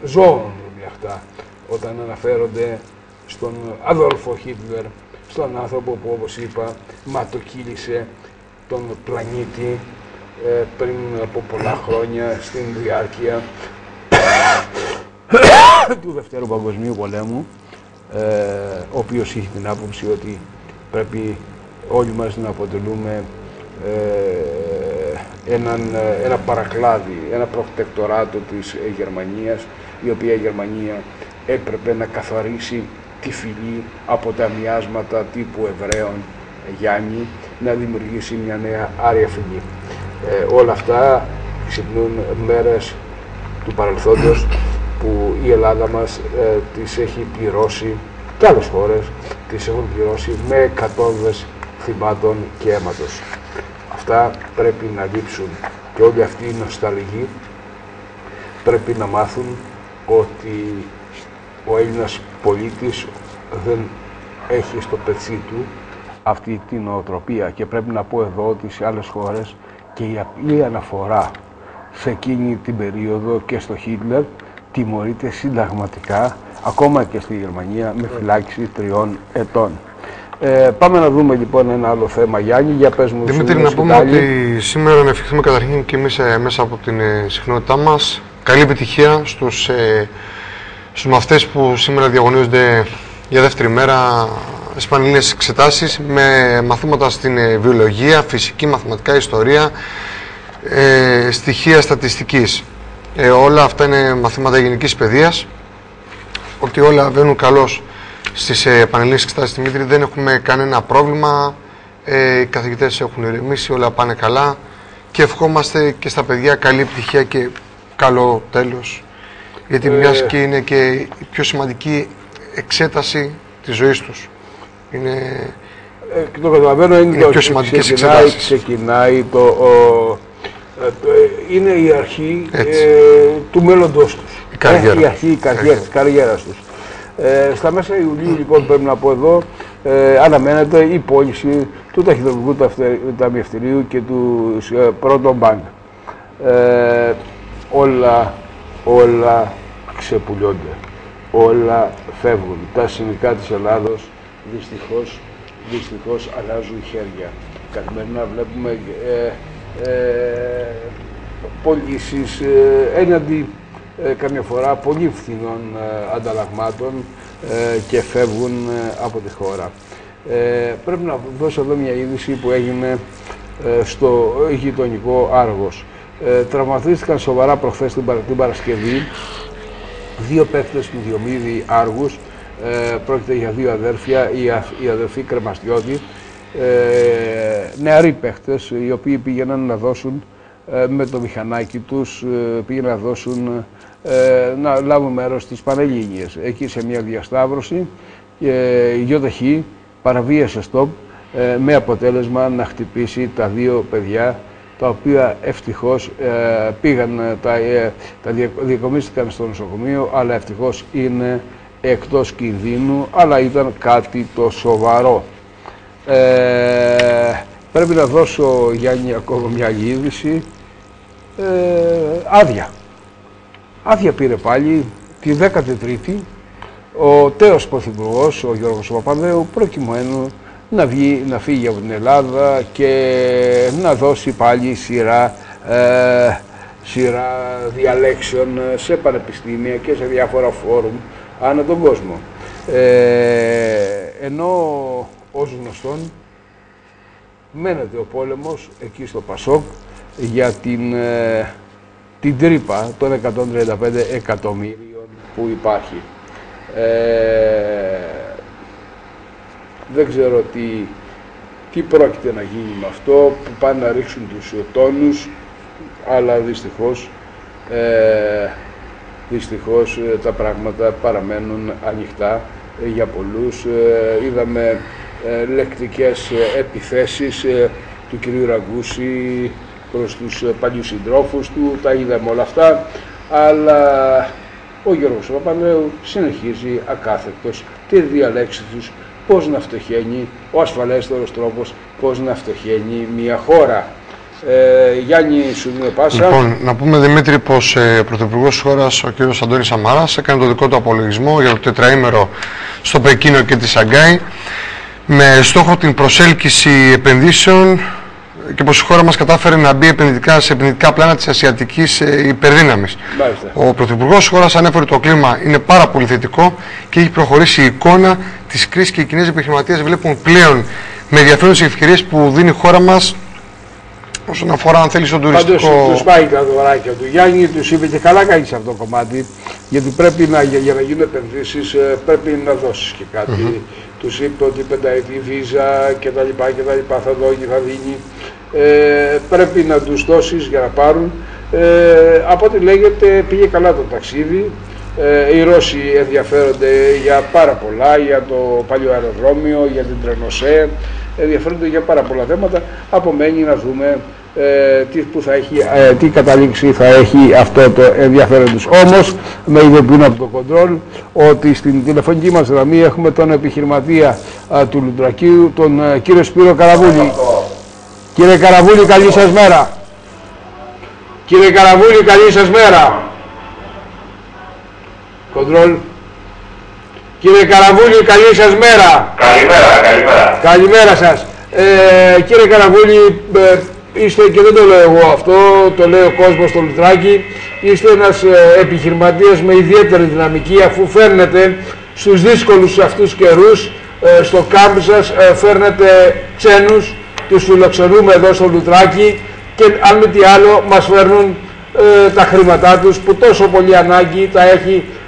ζώων ουρλιαχτά όταν αναφέρονται στον Αδόλφο Χίτλερ, στον άνθρωπο που όπως είπα ματοκύλησε τον πλανήτη ε, πριν από πολλά χρόνια στην διάρκεια του Δευτέρου Παγκοσμίου Πολέμου ε, ο οποίος είχε την άποψη ότι πρέπει όλοι μας να αποτελούμε ε, έναν, ε, ένα παρακλάδι, ένα προτεκτοράτο της ε, Γερμανίας η οποία η Γερμανία έπρεπε να καθαρίσει τη φυλή από τα μοιάσματα τύπου Εβραίων ε, Γιάννη να δημιουργήσει μια νέα άρια φυλή. Ε, όλα αυτά ξυπνούν μέρες του παρελθόντος που η Ελλάδα μας ε, τις έχει πληρώσει και άλλες χώρες τις έχουν πληρώσει με εκατόμβες θυμάτων και αίματος. Αυτά πρέπει να λείψουν και όλοι αυτοί οι νοσταλγοί πρέπει να μάθουν ότι ο Έλληνας πολίτης δεν έχει στο πετσί του αυτή την νοοτροπία και πρέπει να πω εδώ ότι σε άλλες χώρες και η απλή αναφορά σε εκείνη την περίοδο και στο Χίτλερ τιμωρείται συνταγματικά ακόμα και στη Γερμανία με φυλάκιση τριών ετών. Ε, πάμε να δούμε λοιπόν ένα άλλο θέμα Γιάννη, για πες μου Δημήτρη, σου, να σου, πούμε σκητάλη. ότι σήμερα να ευχηθούμε καταρχήν και εμείς ε, μέσα από την ε, συχνότητά μας καλή επιτυχία στους, ε, στους μαθητές που σήμερα διαγωνίζονται για δεύτερη μέρα στις πανελλήνιες εξετάσεις με μαθήματα στην ε, βιολογία, φυσική, μαθηματικά, ιστορία, ε, στοιχεία στατιστικής. Ε, όλα αυτά είναι μαθήματα γενικής παιδείας. Ότι όλα βαίνουν καλώς στις ε, πανελλήνιες εξετάσεις Δημήτρη, δεν έχουμε κανένα πρόβλημα. Ε, οι καθηγητές έχουν ηρεμήσει, όλα πάνε καλά και ευχόμαστε και στα παιδιά καλή επιτυχία και καλό τέλος. Γιατί Ε, μιας και είναι και η πιο σημαντική εξέταση της ζωής τους. Είναι Ε, το καταλαβαίνω είναι, Είναι το πιο σημαντικές ξεκινάει, εξετάσεις. ξεκινάει το, ο- ε, το, ε, είναι η αρχή Έτσι. ε, του μέλλοντος τους. Η καριέρα. Ε, η αρχή η καριέρα, της καριέρας τους. Ε, στα μέσα Ιουλίου λοιπόν πρέπει να πω εδώ ε, αναμένεται η πώληση του ταχυδρομικού ταυτε- ταμιευτηρίου και του ε, πρώτο μπανκ. Ε, όλα, όλα ξεπουλιώνται. Όλα φεύγουν. Τα συνικά της Ελλάδος δυστυχώς, δυστυχώς αλλάζουν χέρια. Καθημερινά βλέπουμε ε, ε, πωλήσει ε, έναντι ε, καμιά φορά πολύ φθηνών ε, ανταλλαγμάτων ε, και φεύγουν ε, από τη χώρα. Ε, πρέπει να δώσω εδώ μια είδηση που έγινε ε, στο γειτονικό Άργος. Ε, τραυματίστηκαν σοβαρά προχθές την, Παρα- την Παρασκευή δύο παίκτες του Διομήδη Άργους. Ε, πρόκειται για δύο αδέρφια, οι, α- οι αδερφοί Κρεμαστιώτη, ε, νεαροί παίκτες, οι οποίοι πήγαιναν να δώσουν ε, με το μηχανάκι τους, ε, πήγαιναν να δώσουν, ε, να λάβουν μέρος στις Πανελλήνιες. Εκεί σε μια διασταύρωση και η ΙΟΤΑΧΗ παραβίασε στόπ ε, με αποτέλεσμα να χτυπήσει τα δύο παιδιά τα οποία ευτυχώς ε, πήγαν, ε, τα, ε, τα δια- διακομίστηκαν στο νοσοκομείο, αλλά ευτυχώς είναι εκτός κινδύνου, αλλά ήταν κάτι το σοβαρό. Ε, πρέπει να δώσω, Γιάννη, ακόμα μια άλλη είδηση. Ε, άδεια. Άδεια πήρε πάλι τη 13η ο τέος Πρωθυπουργός, ο Γιώργος Παπανδρέου, προκειμένου να, βγει, να φύγει από την Ελλάδα και να δώσει πάλι σειρά, ε, σειρά διαλέξεων σε πανεπιστήμια και σε διάφορα φόρουμ ανά τον κόσμο. Ε, ενώ ως γνωστόν μένεται ο πόλεμος εκεί στο Πασόκ για την, ε, την τρύπα των 135 εκατομμύριων που υπάρχει. Ε, δεν ξέρω τι, τι πρόκειται να γίνει με αυτό, που πάνε να ρίξουν τους ε, τόνους, αλλά δυστυχώς, ε, δυστυχώς ε, τα πράγματα παραμένουν ανοιχτά ε, για πολλούς. Ε, είδαμε ε, λεκτικές ε, επιθέσεις ε, του κυρίου Ραγκούση προς τους ε, παλιούς συντρόφους του, τα είδαμε όλα αυτά, αλλά ο Γιώργος Παπανδρέου συνεχίζει ακάθεκτος τη διαλέξη τους πώς να φτωχαίνει, ο ασφαλέστερος τρόπος πώς να φτωχαίνει μια χώρα. Ε, Γιάννη, σου δίνω πάσα. Λοιπόν, να πούμε Δημήτρη πως ε, ο Πρωθυπουργός της χώρας, ο κ. Αντώνης Σαμαράς, έκανε το δικό του απολογισμό για το τετραήμερο στο Πεκίνο και τη Σαγκάη με στόχο την προσέλκυση επενδύσεων και πως η χώρα μας κατάφερε να μπει επενδυτικά σε επενδυτικά πλάνα της ασιατικής ε, υπερδύναμης. Μάλιστα. Ο Πρωθυπουργός της χώρας ανέφερε ότι το κλίμα είναι πάρα πολύ θετικό και έχει προχωρήσει η εικόνα της κρίσης και οι Κινέζοι επιχειρηματίες βλέπουν πλέον με ενδιαφέρον τις ευκαιρίες που δίνει η χώρα μας όσον αφορά αν θέλεις στον Πάντως τουριστικό... τους πάει τα δωράκια του Γιάννη, τους είπε και καλά κάνεις αυτό το κομμάτι, γιατί πρέπει να, για, για να γίνουν επενδύσεις ε, πρέπει να δώσεις και κάτι. Μμμ. Τους είπε ότι πενταετή βίζα και τα λοιπά και τα λοιπά θα δώσει, θα δίνει. Ε, πρέπει να τους δώσεις για να πάρουν Ε, από ό,τι λέγεται πήγε καλά το ταξίδι. Ε, οι Ρώσοι ενδιαφέρονται για πάρα πολλά, για το παλιό αεροδρόμιο, για την τρενοσέ, ενδιαφέρονται για πάρα πολλά θέματα. Απομένει να δούμε ε, τι, που θα έχει, ε, τι καταλήξη θα έχει αυτό το ενδιαφέρον τους. Όμως, με ειδοποιούν από το κοντρόλ ότι στην τηλεφωνική μας γραμμή έχουμε τον επιχειρηματία α, του Λουτρακίου, τον ε, κύριο Σπύρο Καραβούλη. Κύριε Καραβούλη, καλή σας μέρα. Κύριε Καραβούλη, καλή σας μέρα. Κοντρόλ. Κύριε Καραβούλη, καλή σας μέρα. Καλημέρα, καλημέρα. Καλημέρα σας. Ε, κύριε Καραβούλη, ε, είστε και δεν το λέω εγώ αυτό, το λέει ο κόσμος στο Λουτράκι, είστε ένας ε, επιχειρηματίας με ιδιαίτερη δυναμική αφού φέρνετε στους δύσκολους αυτούς καιρούς ε, στο κάμπ σας, ε, φέρνετε ξένους, τους φιλοξενούμε εδώ στο Λουτράκι και αν μη τι άλλο μας φέρνουν ε, τα χρήματά τους που τόσο πολύ ανάγκη τα έχει ε,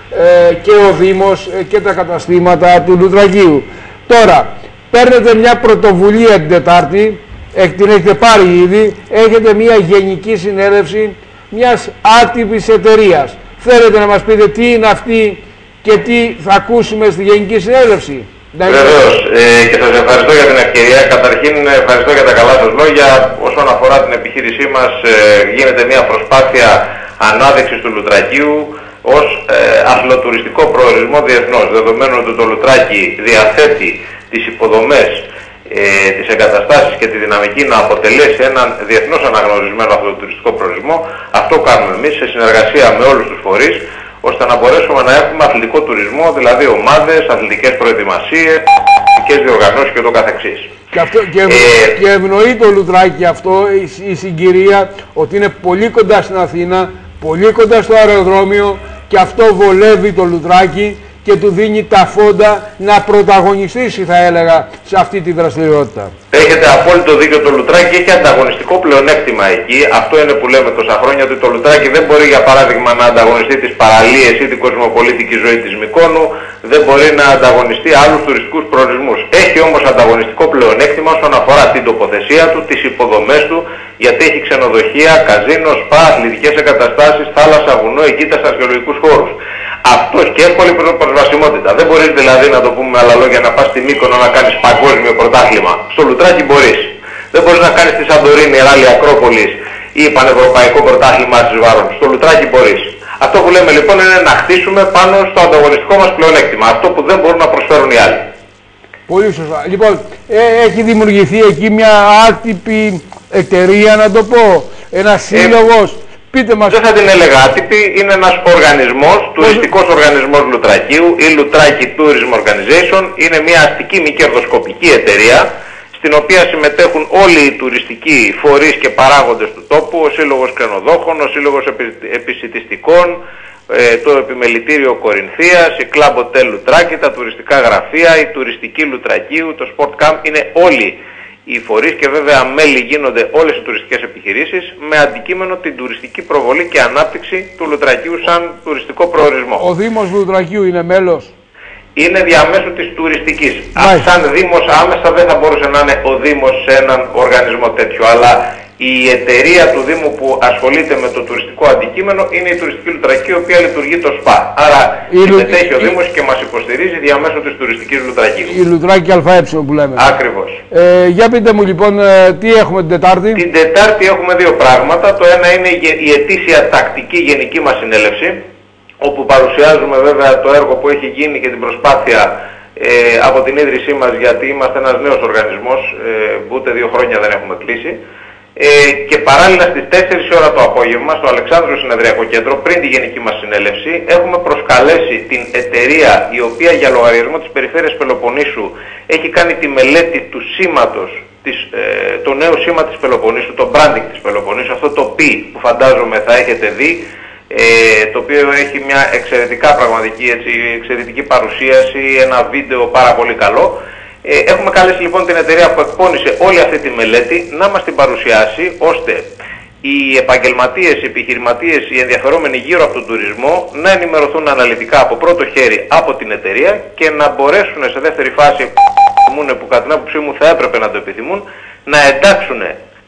και ο Δήμος ε, και τα καταστήματα του Λουτρακίου. Τώρα, παίρνετε μια πρωτοβουλία την Τετάρτη, εκ την έχετε πάρει ήδη, έχετε μια γενική συνέλευση μιας άτυπης εταιρείας. Θέλετε να μας πείτε τι είναι αυτή και τι θα ακούσουμε στη γενική συνέλευση; Βεβαίως. Ε, και σας ευχαριστώ για την ευκαιρία. Καταρχήν, ευχαριστώ για τα καλά σας λόγια. Όσον αφορά την επιχείρησή μας, ε, γίνεται μια προσπάθεια ανάδειξης του Λουτρακίου ως ε, αθλοτουριστικό προορισμό διεθνώς. Δεδομένου ότι το Λουτράκι διαθέτει τις υποδομές, ε, τις εγκαταστάσεις και τη δυναμική να αποτελέσει έναν διεθνώς αναγνωρισμένο αθλοτουριστικό προορισμό, αυτό κάνουμε εμείς σε συνεργασία με όλους τους φορείς ώστε να μπορέσουμε να έχουμε αθλητικό τουρισμό, δηλαδή ομάδες, αθλητικές προετοιμασίες, αθλητικές διοργανώσεις και το καθεξής. Και, αυτό, και, ευ- και ευνοεί το Λουτράκι αυτό, η, η συγκυρία, ότι είναι πολύ κοντά στην Αθήνα, πολύ κοντά στο αεροδρόμιο και αυτό βολεύει το Λουτράκι και του δίνει τα φόντα να πρωταγωνιστήσει θα έλεγα σε αυτή τη δραστηριότητα. Έχετε απόλυτο δίκιο το Λουτράκι έχει ανταγωνιστικό πλεονέκτημα εκεί. Αυτό είναι που λέμε τόσα χρόνια ότι το Λουτράκι δεν μπορεί για παράδειγμα να ανταγωνιστεί τις παραλίες ή την κοσμοπολίτικη ζωή της Μικόνου, δεν μπορεί να ανταγωνιστεί άλλους τουριστικούς προορισμούς. Έχει όμως ανταγωνιστικό πλεονέκτημα όσον αφορά την τοποθεσία του, τις υποδομές του, γιατί έχει ξενοδοχεία, καζίνο, σπα, αθλητικές εγκαταστάσεις, θάλασσα, βουνό, εγκύτας, αρχαιολογικούς χώρους. Αυτός και εύκολη προ- προσβασιμότητα. Δεν μπορείς δηλαδή να το πούμε με άλλα λόγια να πας στη Μύκονο να κάνεις παγκόσμιο πρωτάθλημα. Στο Λουτράκι μπορείς. Δεν μπορείς να κάνεις τη Σαντορίνη, Ράλη Ακρόπολης ή Πανευρωπαϊκό πρωτάθλημα της Βάρων. Στο Λουτράκι μπορείς. Αυτό που λέμε λοιπόν είναι να χτίσουμε πάνω στο ανταγωνιστικό μας πλεονέκτημα. Αυτό που δεν μπορούν να προσφέρουν οι άλλοι. Πολύ σωστά. Λοιπόν, ε, έχει δημιουργηθεί εκεί μια άτυπη εταιρεία, να το πω, ένας σύλλογος. Πείτε μας. Δεν θα την έλεγα άτυπη, είναι ένας οργανισμός, τουριστικός οργανισμός Λουτρακίου, η Λουτράκι Tourism Organization, είναι μια αστική μη κερδοσκοπική εταιρεία, στην οποία συμμετέχουν όλοι οι τουριστικοί φορείς και παράγοντες του τόπου, ο Σύλλογος Κρενοδόχων, ο Σύλλογος Επι- Επισητιστικών, ε, το Επιμελητήριο Κορινθίας, η Club Hotel Λουτράκη, τα τουριστικά γραφεία, η τουριστική Λουτρακίου, το Sport Camp, είναι όλοι οι φορείς και βέβαια μέλη γίνονται όλες οι τουριστικές επιχειρήσεις με αντικείμενο την τουριστική προβολή και ανάπτυξη του Λουτρακίου σαν τουριστικό προορισμό. Ο Δήμος Λουτρακίου είναι μέλος; Είναι διαμέσου της τουριστικής. Α, σαν Δήμος άμεσα δεν θα μπορούσε να είναι ο Δήμος σε έναν οργανισμό τέτοιο, αλλά η εταιρεία του Δήμου που ασχολείται με το τουριστικό αντικείμενο είναι η τουριστική Λουτρακή, η οποία λειτουργεί το ΣΠΑ. Άρα Η Λου- συμμετέχει ο η- Δήμος και μας υποστηρίζει διαμέσου της τουριστικής Λουτρακής. Η Λουτράκη ΑΕ που λέμε. Ακριβώς. Ε, για πείτε μου λοιπόν, ε, τι έχουμε την Τετάρτη; Την Τετάρτη έχουμε δύο πράγματα. Το ένα είναι η γε- η ετήσια τακτική γενική μας συνέλευση, όπου παρουσιάζουμε βέβαια το έργο που έχει γίνει και την προσπάθεια ε, από την ίδρυσή μας, γιατί είμαστε ένας νέος οργανισμός, ε, ούτε δύο χρόνια δεν έχουμε κλείσει. Ε, και παράλληλα στις 4 ώρα το απόγευμα στο Αλεξάνδριο Συνεδριακό Κέντρο, πριν τη γενική μας συνέλευση, έχουμε προσκαλέσει την εταιρεία η οποία για λογαριασμό της Περιφέρειας Πελοποννήσου έχει κάνει τη μελέτη του σήματος, της, ε, το νέο σήμα της Πελοποννήσου, το branding της Πελοποννήσου, αυτό το P που φαντάζομαι θα έχετε δει, ε, το οποίο έχει μια εξαιρετικά πραγματική, έτσι, εξαιρετική παρουσίαση, ένα βίντεο πάρα πολύ καλό. Ε, έχουμε καλέσει λοιπόν την εταιρεία που εκπώνησε όλη αυτή τη μελέτη να μας την παρουσιάσει ώστε οι επαγγελματίες, οι επιχειρηματίες, οι ενδιαφερόμενοι γύρω από τον τουρισμό να ενημερωθούν αναλυτικά από πρώτο χέρι από την εταιρεία και να μπορέσουν σε δεύτερη φάση που κατά την άποψή μου θα έπρεπε να το επιθυμούν να εντάξουν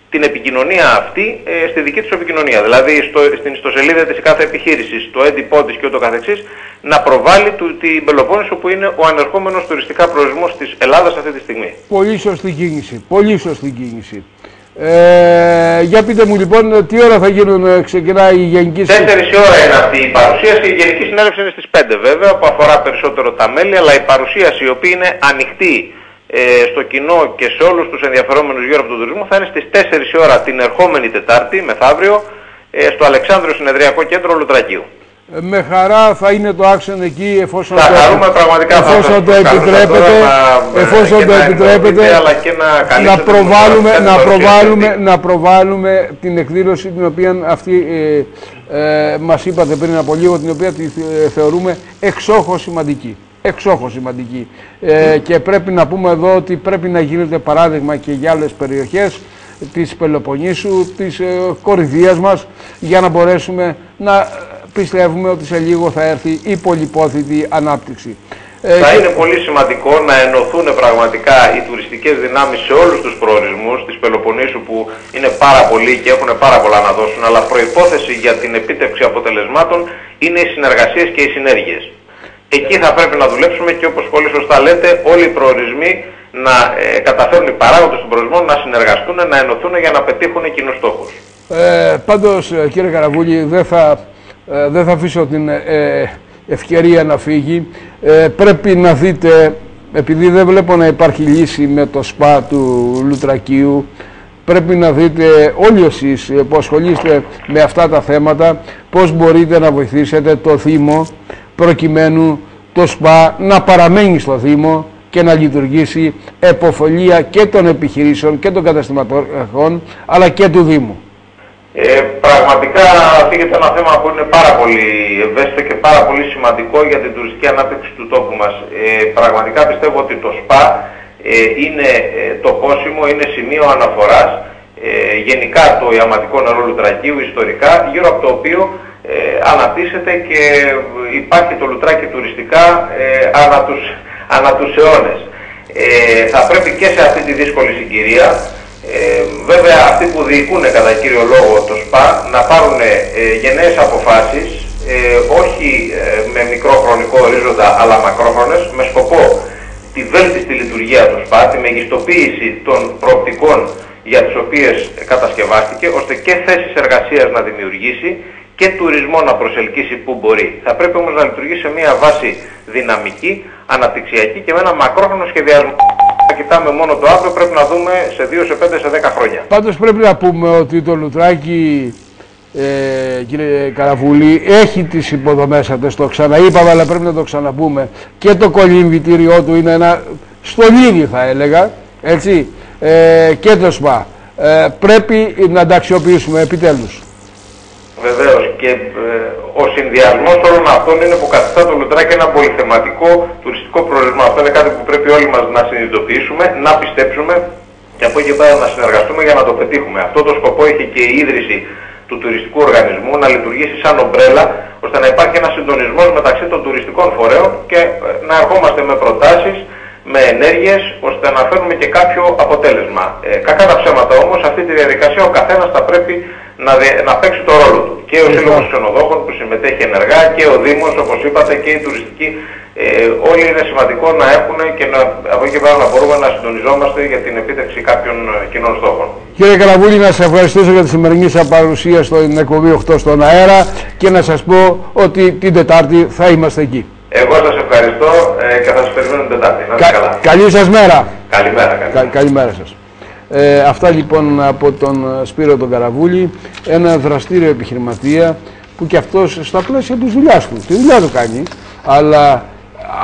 την επικοινωνία αυτή ε, στη δική τους επικοινωνία. Δηλαδή στο, στην ιστοσελίδα της κάθε επιχείρησης, στο έντυπό της και ούτω καθεξής, να προβάλλει του, την Πελοπόννησο που είναι ο ανερχόμενος τουριστικά προορισμός της Ελλάδας αυτή τη στιγμή. Πολύ σωστή κίνηση. Πολύ σωστή κίνηση. Ε, για πείτε μου λοιπόν τι ώρα θα γίνουν, ε, ξεκινάει η Γενική Τέσσερις η ώρα είναι αυτή η παρουσίαση. Η Γενική Συνέλευση είναι στις 5 βέβαια, που αφορά περισσότερο τα μέλη, αλλά η παρουσίαση η οποία είναι ανοιχτή ε, στο κοινό και σε όλους τους ενδιαφερόμενους γύρω από τον τουρισμό θα είναι στις 4 η ώρα την ερχόμενη Τετάρτη, μεθαύριο, ε, στο Αλεξάνδριο Συνεδριακό Κέντρο Λουτρακίου. Ε, Με χαρά θα είναι το άξιο εκεί εφόσον Θα το, χαρούμε πραγματικά θα εφόσον το σας καλούμε επιτρέπετε, τώρα να- εφόσον και το να επιτρέπετε, ενημερωθείτε, αλλά και να να καλύψετε προβάλλουμε, την να, παρουσίαση προβάλλουμε, αυτή. να προβάλλουμε την εκδήλωση την οποία αυτή ε, ε, μας είπατε πριν από λίγο, την οποία τη θε- θεωρούμε εξόχως σημαντική. Εξόχως σημαντική. Ε, και πρέπει να πούμε εδώ ότι πρέπει να γίνεται παράδειγμα και για άλλες περιοχές της Πελοποννήσου, της ε, κορυδίας μας, για να μπορέσουμε να ε, πιστεύουμε ότι σε λίγο θα έρθει η πολυπόθητη ανάπτυξη. Ε, Θα και- είναι πολύ σημαντικό να ενωθούν πραγματικά οι τουριστικές δυνάμεις σε όλους τους προορισμούς της Πελοποννήσου που είναι πάρα πολλοί και έχουν πάρα πολλά να δώσουν, αλλά προϋπόθεση για την επίτευξη αποτελεσμάτων είναι οι συνεργασίες και οι συνέργειες. Εκεί θα πρέπει να δουλέψουμε και όπως πολύ σωστά λέτε όλοι οι προορισμοί να ε, καταφέρουν οι παράγοντες των προορισμών να συνεργαστούν, να ενωθούν για να πετύχουν κοινούς στόχους. Ε, πάντως, ε, κύριε Καραβούλη, δεν θα, ε, δεν θα αφήσω την ε, ευκαιρία να φύγει. Ε, πρέπει να δείτε, επειδή δεν βλέπω να υπάρχει λύση με το σπα του Λουτρακίου, πρέπει να δείτε όλοι εσείς ε, που ασχολείστε με αυτά τα θέματα, πώς μπορείτε να βοηθήσετε το Δήμο προκειμένου το ΣΠΑ να παραμένει στο Δήμο και να λειτουργήσει εποφολία και των επιχειρήσεων και των καταστηματών αλλά και του Δήμου. Ε, πραγματικά φύγεται ένα θέμα που είναι πάρα πολύ ευαίσθητο και πάρα πολύ σημαντικό για την τουριστική ανάπτυξη του τόπου μας. Ε, πραγματικά πιστεύω ότι το ΣΠΑ ε, είναι ε, το πόσιμο, είναι σημείο αναφοράς ε, γενικά το ιαματικό νερό Λουτρακίου ιστορικά γύρω από το οποίο ε, αναπτύσσεται και υπάρχει το Λουτράκι τουριστικά ε, ανά, τους, ανά τους αιώνες. Ε, θα πρέπει και σε αυτή τη δύσκολη συγκυρία ε, βέβαια αυτοί που διοικούν κατά κύριο λόγο το ΣΠΑ να πάρουν ε, γενναίες αποφάσεις ε, όχι ε, με μικρό χρονικό ορίζοντα αλλά μακρόχρονες με σκοπό τη βέλτιστη λειτουργία του ΣΠΑ, τη μεγιστοποίηση των προοπτικών για τις οποίες κατασκευάστηκε ώστε και θέσεις εργασίας να δημιουργήσει και τουρισμό να προσελκύσει που μπορεί. Θα πρέπει όμως να λειτουργήσει σε μια βάση δυναμική, αναπτυξιακή και με ένα μακρόχρονο σχεδιασμό. Να κοιτάμε μόνο το αύριο, πρέπει να δούμε σε 2, σε 5, σε 10 χρόνια. Πάντως πρέπει να πούμε ότι το Λουτράκι, ε, κύριε Καραβουλή, έχει τις υποδομές αυτές, το ξαναείπαμε αλλά πρέπει να το ξαναπούμε. Και το κολυμβητήριό του είναι ένα στολίδι θα έλεγα, έτσι, ε, και το ΣΠΑ. Ε, πρέπει να τα αξιοποιήσουμε επιτέλους. Βεβαίως και ε, ο συνδυασμός όλων αυτών είναι που καθιστά το Λουτράκι ένα πολυθεματικό τουριστικό προορισμό. Αυτό είναι κάτι που πρέπει όλοι μας να συνειδητοποιήσουμε, να πιστέψουμε και από εκεί πέρα να συνεργαστούμε για να το πετύχουμε. Αυτό το σκοπό έχει και η ίδρυση του τουριστικού οργανισμού να λειτουργήσει σαν ομπρέλα ώστε να υπάρχει ένας συντονισμός μεταξύ των τουριστικών φορέων και ε, να ερχόμαστε με προτάσεις, με ενέργειες ώστε να φέρνουμε και κάποιο αποτέλεσμα. Ε, κακά τα ψέματα όμως, σε αυτή τη διαδικασία ο καθένας θα πρέπει να, δε- να παίξει το ρόλο του. Και ο Σύλλογος Ξενοδόχων που συμμετέχει ενεργά και ο Δήμος όπως είπατε και η τουριστική ε, όλοι είναι σημαντικό να έχουν και να, από εκεί και πέρα να μπορούμε να συντονιζόμαστε για την επίτευξη κάποιων ε, κοινών στόχων. Κύριε Καραβούλη, να σας ευχαριστήσω για τη σημερινή σας παρουσία στην εκπομπή 8 στον αέρα και να σας πω ότι την Τετάρτη θα είμαστε εκεί. Εγώ σας ευχαριστώ ε, και θα σας περιμένω την Τετάρτη. Να είστε καλά. Καλή σας μέρα. Καλημέρα. καλημέρα. Κα- καλημέρα σας. Ε, αυτά λοιπόν από τον ε, Σπύρο τον Καραβούλη, ένα δραστήριο επιχειρηματία που και αυτός στα πλαίσια της δουλειάς του, τη δουλειά του κάνει, αλλά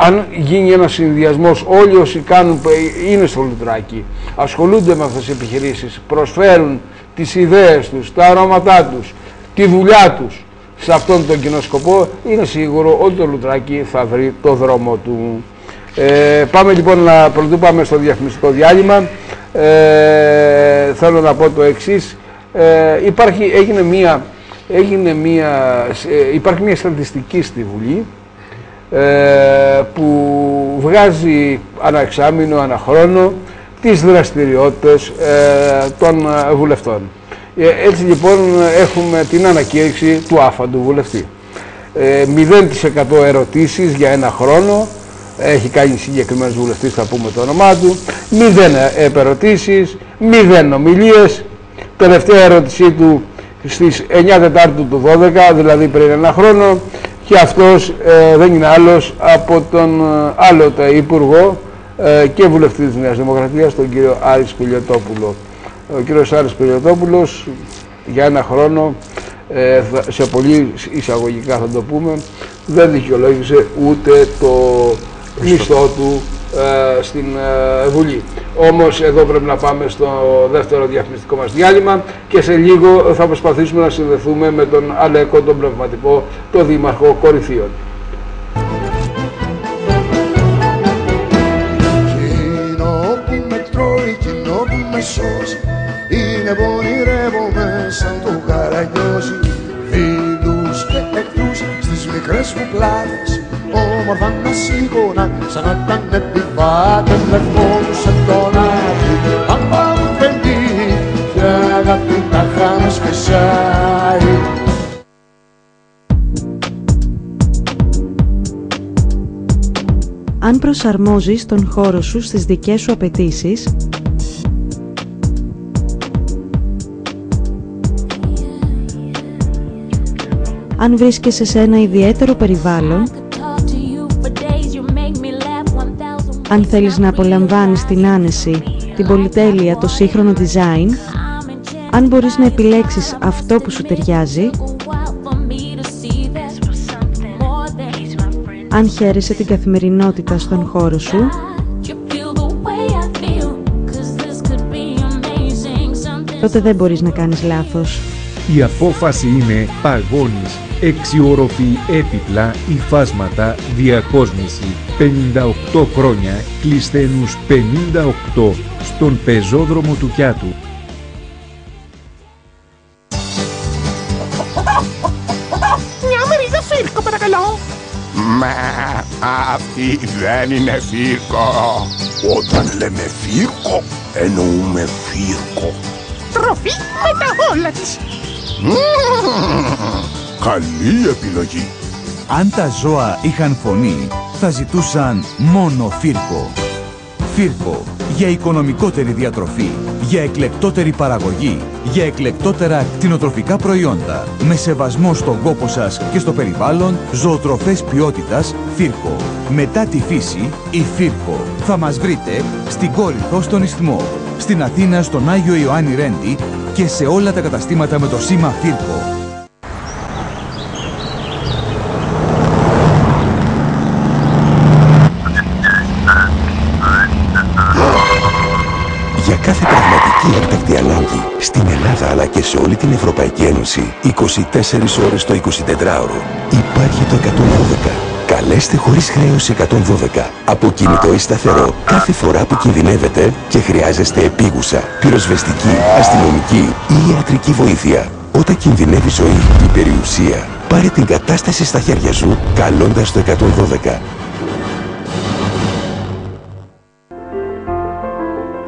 αν γίνει ένας συνδυασμός όλοι όσοι κάνουν, που είναι στο Λουτράκι, ασχολούνται με αυτές τις επιχειρήσεις, προσφέρουν τις ιδέες τους, τα αρώματά τους, τη δουλειά τους σε αυτόν τον κοινό σκοπό, είναι σίγουρο ότι το Λουτράκι θα βρει το δρόμο του. Ε, πάμε λοιπόν να πρωτού πάμε στο διαφημιστικό διάλειμμα. Ε, θέλω να πω το εξής. Ε, υπάρχει, έγινε μία, έγινε μία, ε, υπάρχει μία στατιστική στη Βουλή ε, που βγάζει ανά εξάμηνο, ανά χρόνο τις δραστηριότητες ε, των ε, βουλευτών. Ε, έτσι λοιπόν έχουμε την ανακήρυξη του άφαντου βουλευτή. Ε, 0% ερωτήσεις για ένα χρόνο, έχει κάνει συγκεκριμένος βουλευτής, θα πούμε το όνομά του, 0 επερωτήσεις, 0 ομιλίες, τελευταία ερώτησή του στις 9 Τετάρτου του 12, δηλαδή πριν ένα χρόνο, και αυτός ε, δεν είναι άλλος από τον ε, άλλοτε Υπουργό ε, και βουλευτής της Νέας Δημοκρατίας, τον κύριο Άρης Πιλιοτόπουλο. Ο κύριος Άρης Πιλιοτόπουλος για ένα χρόνο, ε, θα- σε πολύ εισαγωγικά θα το πούμε, δεν δικαιολόγησε ούτε το μισθό του ε, στην ε, Βουλή. Όμως εδώ πρέπει να πάμε στο δεύτερο διαφημιστικό μας διάλειμμα και σε λίγο θα προσπαθήσουμε να συνδεθούμε με τον Αλέκο, τον πνευματικό, τον Δήμαρχο Κορυφίων. Εκείνο που με τρώει, εκείνο που με σώζει Είναι που ονειρεύομαι σαν το καραγιόζι Φίλους και εχθρούς στις μικρές μου πλάτες Όμορφα να σήκωνα σαν να ήταν επιβάτες Λευκόντουσαν τον άδει Άμα μου φαινεί και αγάπη τα χάμε σπεσάει Αν προσαρμόζεις τον χώρο σου στις δικές σου απαιτήσεις, αν βρίσκεσαι σε ένα ιδιαίτερο περιβάλλον, αν θέλεις να απολαμβάνεις την άνεση, την πολυτέλεια, το σύγχρονο design, αν μπορείς να επιλέξεις αυτό που σου ταιριάζει, αν χαίρεσαι την καθημερινότητα στον χώρο σου, τότε δεν μπορείς να κάνεις λάθος. Η απόφαση είναι παγώνεις, εξιόροφη έπιπλα, υφάσματα, διακόσμηση. 58 χρόνια, κλεισθένους 58 στον πεζόδρομο του Κιάτου. Μια μερίδα φύρκο παρακαλώ. Μα αυτή δεν είναι φύρκο. Όταν λέμε φύρκο, εννοούμε φύρκο. Τροφή με τα όλα της. Καλή επιλογή. Αν τα ζώα είχαν φωνή, θα ζητούσαν μόνο φύρκο. Φύρκο για οικονομικότερη διατροφή, για εκλεκτότερη παραγωγή, για εκλεκτότερα κτηνοτροφικά προϊόντα. Με σεβασμό στον κόπο σας και στο περιβάλλον, ζωοτροφές ποιότητας Φύρκο. Μετά τη φύση, η Φύρκο. Θα μας βρείτε στην Κόρινθο στον Ισθμό, στην Αθήνα στον Άγιο Ιωάννη Ρέντι και σε όλα τα καταστήματα με το σήμα Φύρκο. Ευρωπαϊκή Ένωση 24 ώρες το 24ωρο υπάρχει το 112. Καλέστε χωρίς χρέωση 112 από κινητό ή σταθερό κάθε φορά που κινδυνεύετε και χρειάζεστε επίγουσα, πυροσβεστική, αστυνομική ή ιατρική βοήθεια. Όταν κινδυνεύει ζωή ή περιουσία, πάρε την κατάσταση στα χέρια σου καλώντας το 112.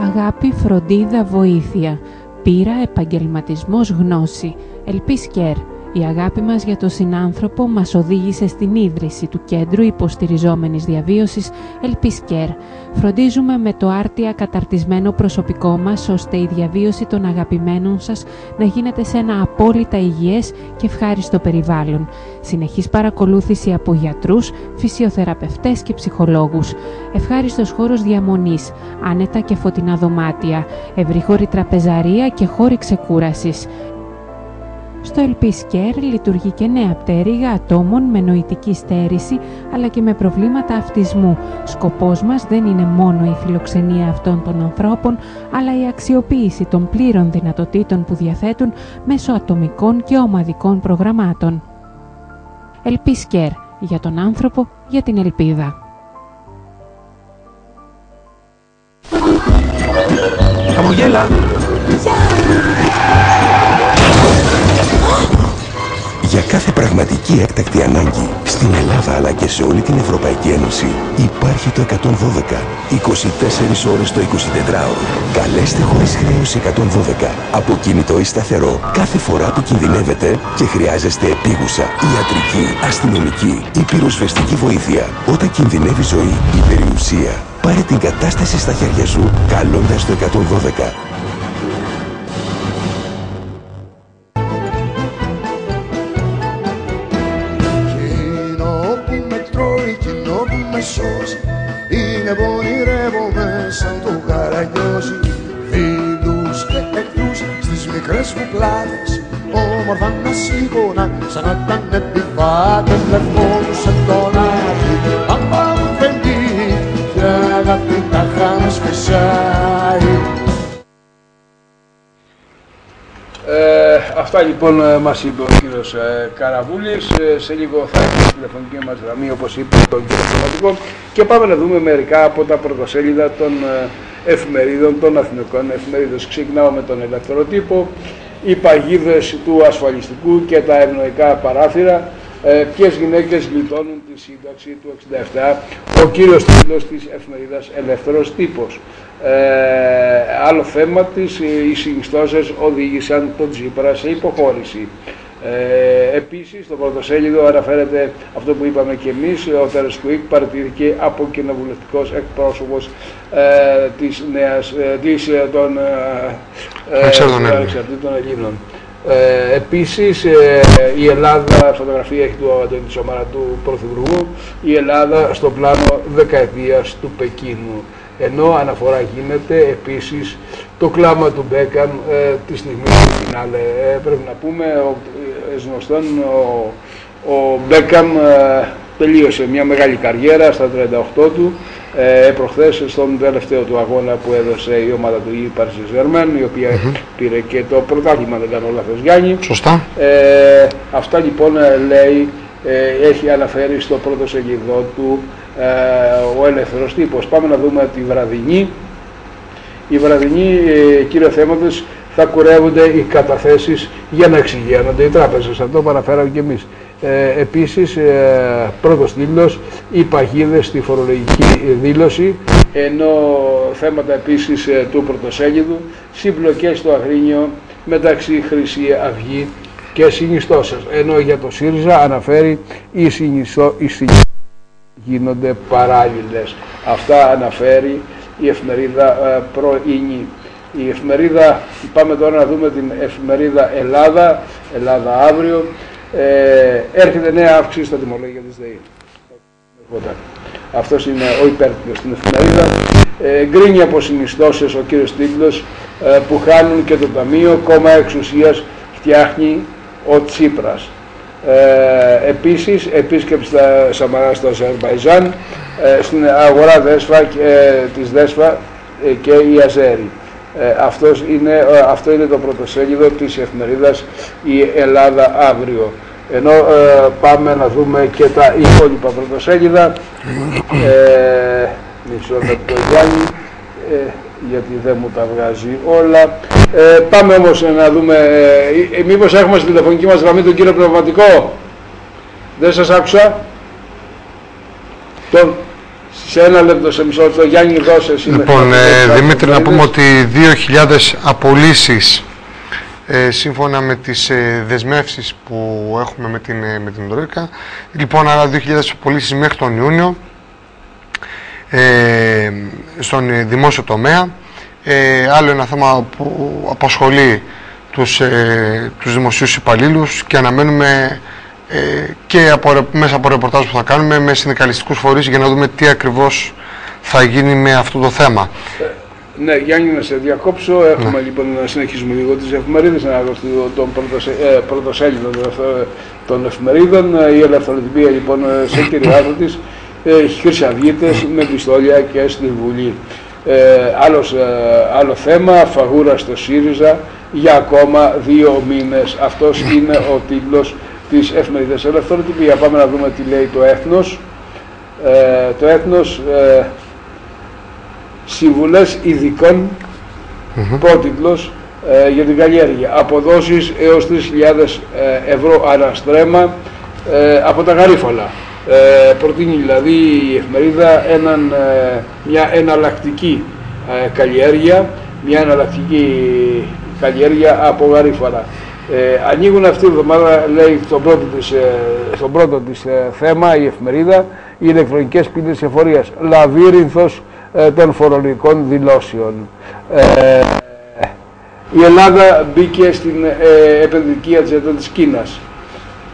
Αγάπη, φροντίδα, βοήθεια. Πείρα, επαγγελματισμός, γνώση. Ελπίς Κέρ. Η αγάπη μας για τον συνάνθρωπο μας οδήγησε στην ίδρυση του Κέντρου Υποστηριζόμενης Διαβίωσης Ελπίς Κέρ. Φροντίζουμε με το άρτια καταρτισμένο προσωπικό μας ώστε η διαβίωση των αγαπημένων σας να γίνεται σε ένα απόλυτα υγιές και ευχάριστο περιβάλλον. Συνεχής παρακολούθηση από γιατρούς, φυσιοθεραπευτές και ψυχολόγους. Ευχάριστος χώρος διαμονής, άνετα και φωτεινά δωμάτια, ευρύχωρη τραπεζαρία και χώροι ξεκούρασης. Στο Elpis Care λειτουργεί και νέα πτέρυγα ατόμων με νοητική στέρηση αλλά και με προβλήματα αυτισμού. Σκοπός μας δεν είναι μόνο η φιλοξενία αυτών των ανθρώπων αλλά η αξιοποίηση των πλήρων δυνατοτήτων που διαθέτουν μέσω ατομικών και ομαδικών προγραμμάτων. Elpis Care για τον άνθρωπο, για την ελπίδα. Χαμογέλα. Για κάθε πραγματική έκτακτη ανάγκη στην Ελλάδα αλλά και σε όλη την Ευρωπαϊκή Ένωση υπάρχει το 112. 24 ώρες το 24ωρο. Καλέστε χωρίς χρέωση 112. Από κινητό ή σταθερό κάθε φορά που κινδυνεύετε και χρειάζεστε επίγουσα, ιατρική, αστυνομική ή πυροσβεστική βοήθεια. Όταν κινδυνεύει ζωή ή περιουσία, πάρε την κατάσταση στα χέρια σου καλώντας το 112. Αυτά λοιπόν ε, μας είπε ο κύριος ε, Καραβούλης. Ε, σε λίγο θα έχει τη τηλεφωνική μας γραμμή όπως είπε τον κύριο Πραγματικό και πάμε να δούμε μερικά από τα πρωτοσέλιδα των ε, εφημερίδων, των αθηνικών εφημερίδων. Ξεκινάω με τον ελεύθερο τύπο, οι παγίδες του ασφαλιστικού και τα ευνοϊκά παράθυρα. Ε, ποιες γυναίκες γλιτώνουν τη σύνταξη του 67, ο κύριος τίτλος της εφημερίδας Ελεύθερος Τύπος. Ε, άλλο θέμα της, οι συνιστώσεις οδήγησαν τον Τζίπρα σε υποχώρηση. Ε, επίσης, στο πρωτοσέλιδο αναφέρεται αυτό που είπαμε και εμείς, ο Τερεσκουίκ παρατηρήθηκε από κοινοβουλευτικός εκπρόσωπος ε, της νέας, ε, της, ε, των ε, ε, Ανεξάρτητων των Ελλήνων. ανεξαρτήτων Ελλήνων. Ε, επίσης, ε, η Ελλάδα, φωτογραφία έχει του Αντώνη Σαμάρα του Πρωθυπουργού, η Ελλάδα στο πλάνο δεκαετίας του Πεκίνου. Ενώ αναφορά γίνεται επίσης το κλάμα του Μπέκαμ ε, τη στιγμή του φινάλε. Ε, πρέπει να πούμε, ο, ε, γνωστόν, ο, ο Μπέκαμ ε, τελείωσε μια μεγάλη καριέρα στα 38 του, ε, προχθές στον τελευταίο του αγώνα που έδωσε η ομάδα του η Paris Saint-Germain, η οποία πήρε και το πρωτάθλημα, αν δεν κάνω λάθος Γιάννη. Σωστά. Ε, αυτά λοιπόν ε, λέει, ε, έχει αναφέρει στο πρώτο σελίδο του ε, ο ελεύθερος τύπος. Πάμε να δούμε τη βραδινή. Η βραδινή, ε, κύριο θέματος, θα κουρεύονται οι καταθέσεις για να εξηγιάνονται οι τράπεζες. Αυτό που αναφέραμε και εμείς. Ε, επίσης, ε, πρώτος τίτλος, οι παγίδες στη φορολογική δήλωση, ενώ θέματα επίσης ε, του πρωτοσέλιδου, συμπλοκές στο Αγρίνιο μεταξύ Χρυσή Αυγή και συνιστώσεως. Ενώ για το ΣΥΡΙΖΑ αναφέρει οι, συνιστώ, οι συνιστώσεις γίνονται παράλληλες. Αυτά αναφέρει η εφημερίδα ε, πρωινή. Η εφημερίδα, πάμε τώρα να δούμε την εφημερίδα Ελλάδα, Ελλάδα αύριο, ε, έρχεται νέα αύξηση στα τιμολόγια της ΔΕΗ. Οπότε, αυτός είναι ο υπέρτητος στην εφημερίδα. Ε, γκρίνει από συνιστώσεις ο κύριος τίτλος ε, που χάνουν και το Ταμείο, κόμμα εξουσίας φτιάχνει ο Τσίπρας. Ε, επίσης, επίσκεψη στα Σαμαρά στο Αζερβαϊζάν, ε, στην αγορά Δέσφα, και, ε, της Δέσφα ε, και η Αζέρη. Ε, αυτός είναι, ε, αυτό είναι το πρωτοσέλιδο της εφημερίδας η Ελλάδα αύριο. Ενώ ε, πάμε να δούμε και τα υπόλοιπα πρωτοσέλιδα. Ε, μισό λεπτό Γιάννη, ε, γιατί δεν μου τα βγάζει όλα. Ε, πάμε όμως να δούμε, ε, ε, μήπως έχουμε στη τηλεφωνική μας γραμμή τον κύριο Πνευματικό; Δεν σας άκουσα. Τον, σε ένα λεπτό, σε μισό λεπτό. Γιάννη, δώσε εσύ. Λοιπόν, μετά, ε, μετά, Δημήτρη, να μετά, πούμε ότι 2.000 απολύσεις ε, σύμφωνα με τις ε, δεσμεύσεις που έχουμε με την, ε, με την Τρόικα. Λοιπόν, άρα 2.000 απολύσεις μέχρι τον Ιούνιο ε, στον ε, δημόσιο τομέα. Ε, άλλο ένα θέμα που απασχολεί τους, ε, τους δημοσίους υπαλλήλους και αναμένουμε ε, και από, ρε- μέσα από ρεπορτάζ που θα κάνουμε με συνδικαλιστικούς φορείς για να δούμε τι ακριβώς θα γίνει με αυτό το θέμα. Ναι, Γιάννη, να σε διακόψω. Έχουμε λοιπόν να συνεχίσουμε λίγο τις εφημερίδες, να δω στο- τον πρωτοσε, ε, πρωτοσέλιδο των εφ- των εφημερίδων. Ε, Η ελευθεροτυπία λοιπόν ε, σε κυριάρχο της, ε, χρυσαυγίτες με πιστόλια και στη Βουλή. Ε, άλλος, ε, άλλο θέμα, φαγούρα στο ΣΥΡΙΖΑ για ακόμα δύο μήνες. Αυτός είναι ο τίτλος της εφημερίδας Ελευθεροτυπία. Πάμε να δούμε τι λέει το έθνος. Ε, το έθνος ε, συμβουλές ειδικών, πρότιτλος, ε, για την καλλιέργεια. Αποδόσεις έως 3.000 ε, ευρώ αναστρέμα ε, από τα γαρίφαλα. Ε, προτείνει δηλαδή η εφημερίδα έναν, ε, μια εναλλακτική ε, καλλιέργεια, μια εναλλακτική καλλιέργεια από γαρίφαλα. Ε, ανοίγουν αυτή τη εβδομάδα, λέει, στον πρώτο της, ε, στον πρώτο της ε, θέμα η εφημερίδα, οι ηλεκτρονικές πύλες εφορίας, λαβύρινθος ε, των φορολογικών δηλώσεων. Ε, η Ελλάδα μπήκε στην ε, επενδυτική ατζέντα της Κίνας.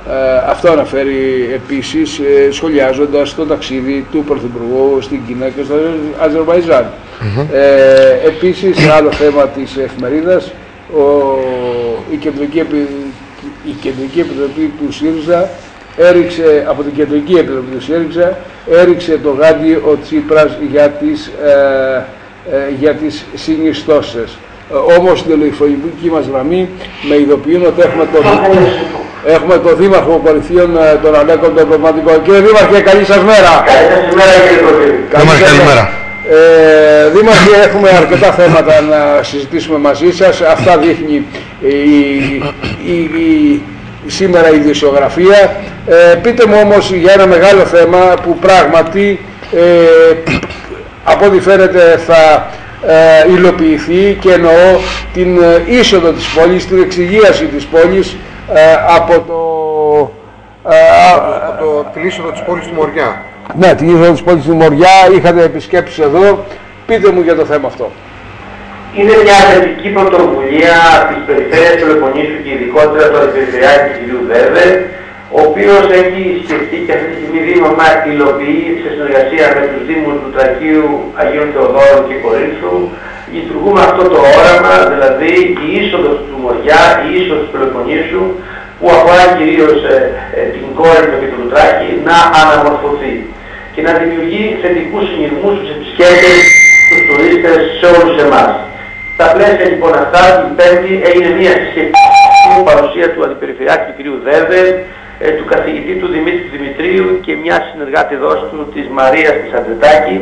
Ε, αυτό αναφέρει επίσης ε, σχολιάζοντας το ταξίδι του Πρωθυπουργού στην Κίνα και στο Αζερβαϊτζάν. Ε, επίσης, άλλο θέμα της εφημερίδας, ο, η, κεντρική, Επι- η Κεντρική Επιτροπή του ΣΥΡΙΖΑ έριξε, από την Κεντρική Επιτροπή του ΣΥΡΙΖΑ, έριξε το γάντι ο Τσίπρας για τις, ε, ε, για τις συνιστώσεις. Ε, όμως στην τηλεφωνική μας γραμμή με ειδοποιούν ότι έχουμε τον, έχουμε τον Δήμαρχο Κορυφίων, ε, τον Αλέκο τον Πνευματικό. Κύριε Δήμαρχε, καλή σας μέρα. Καλή σας μέρα κύριε Δήμαρχε, καλημέρα. ε, Δήμαρχε, έχουμε αρκετά θέματα να συζητήσουμε μαζί σας. Αυτά δείχνει η, η, η- σήμερα η ειδησιογραφία. Ε, πείτε μου όμως για ένα μεγάλο θέμα που πράγματι ε, από ό,τι φαίνεται θα ε, υλοποιηθεί και εννοώ την ε, είσοδο της πόλης, την εξηγίαση της πόλης ε, από το... ε, Από το, την είσοδο της πόλης του Μοριά. ναι, την είσοδο της πόλης του Μοριά, είχατε επισκέψεις εδώ. Πείτε μου για το θέμα αυτό. Είναι μια θετική πρωτοβουλία της Περιφέρειας Πελοποννήσου και ειδικότερα του Αντιπεριφερειάρχη κ. Βέβε, ο οποίος έχει σκεφτεί και αυτή τη στιγμή Δήμο υλοποιεί σε συνεργασία με τους Δήμους του Τρακίου, Αγίων Θεοδόρων και Κορίνθου. Λειτουργούμε αυτό το όραμα, δηλαδή η είσοδος του Μοριά, η είσοδος του Πελοποννήσου, που αφορά κυρίως ε, ε, την Κόρινθο και το Λουτράκι, να αναμορφωθεί και να δημιουργεί θετικούς συνειρμούς στους επισκέπτες, στους τουρίστες, σε όλους εμάς. Στα πλαίσια λοιπόν αυτά, την Πέμπτη έγινε μια συσκεπτική παρουσία του Αντιπεριφερειάρχη του κ. Δέβε, ε, του καθηγητή του Δημήτρη Δημητρίου και μια συνεργάτη δόση του της Μαρίας της Αντρετάκη,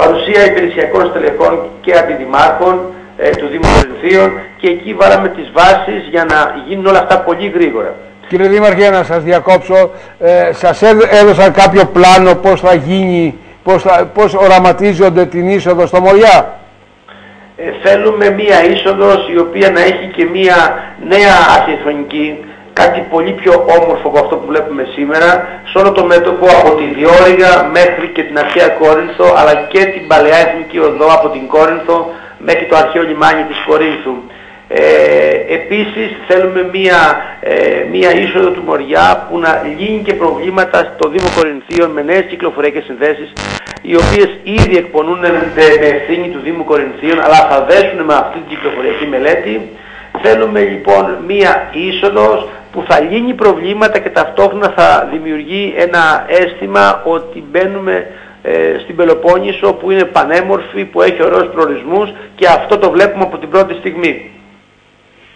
παρουσία υπηρεσιακών στελεχών και αντιδημάρχων ε, του Δήμου Κορινθίων και εκεί βάλαμε τις βάσεις για να γίνουν όλα αυτά πολύ γρήγορα. Κύριε Δήμαρχε, να σας διακόψω, ε, σας έδ- έδωσαν κάποιο πλάνο πώς θα γίνει, πώς, θα, πώς οραματίζονται την είσοδο στο Μοριά. Ε, θέλουμε μία είσοδος η οποία να έχει και μία νέα αρχιτεκτονική, κάτι πολύ πιο όμορφο από αυτό που βλέπουμε σήμερα, σε όλο το μέτωπο από τη Διόρυγα μέχρι και την αρχαία Κόρινθο, αλλά και την παλαιά εθνική οδό από την Κόρινθο μέχρι το αρχαίο λιμάνι της Κορίνθου. Ε, επίσης θέλουμε μία, ε, μία είσοδο του Μοριά που να λύνει και προβλήματα στο Δήμο Κορινθίων με νέες κυκλοφοριακές συνδέσεις οι οποίες ήδη εκπονούνται με ευθύνη του Δήμου Κορινθίων αλλά θα δέσουν με αυτή την κυκλοφοριακή μελέτη. Θέλουμε λοιπόν μία είσοδος που θα λύνει προβλήματα και ταυτόχρονα θα δημιουργεί ένα αίσθημα ότι μπαίνουμε ε, στην Πελοπόννησο που είναι πανέμορφη, που έχει ωραίους προορισμούς και αυτό το βλέπουμε από την πρώτη στιγμή.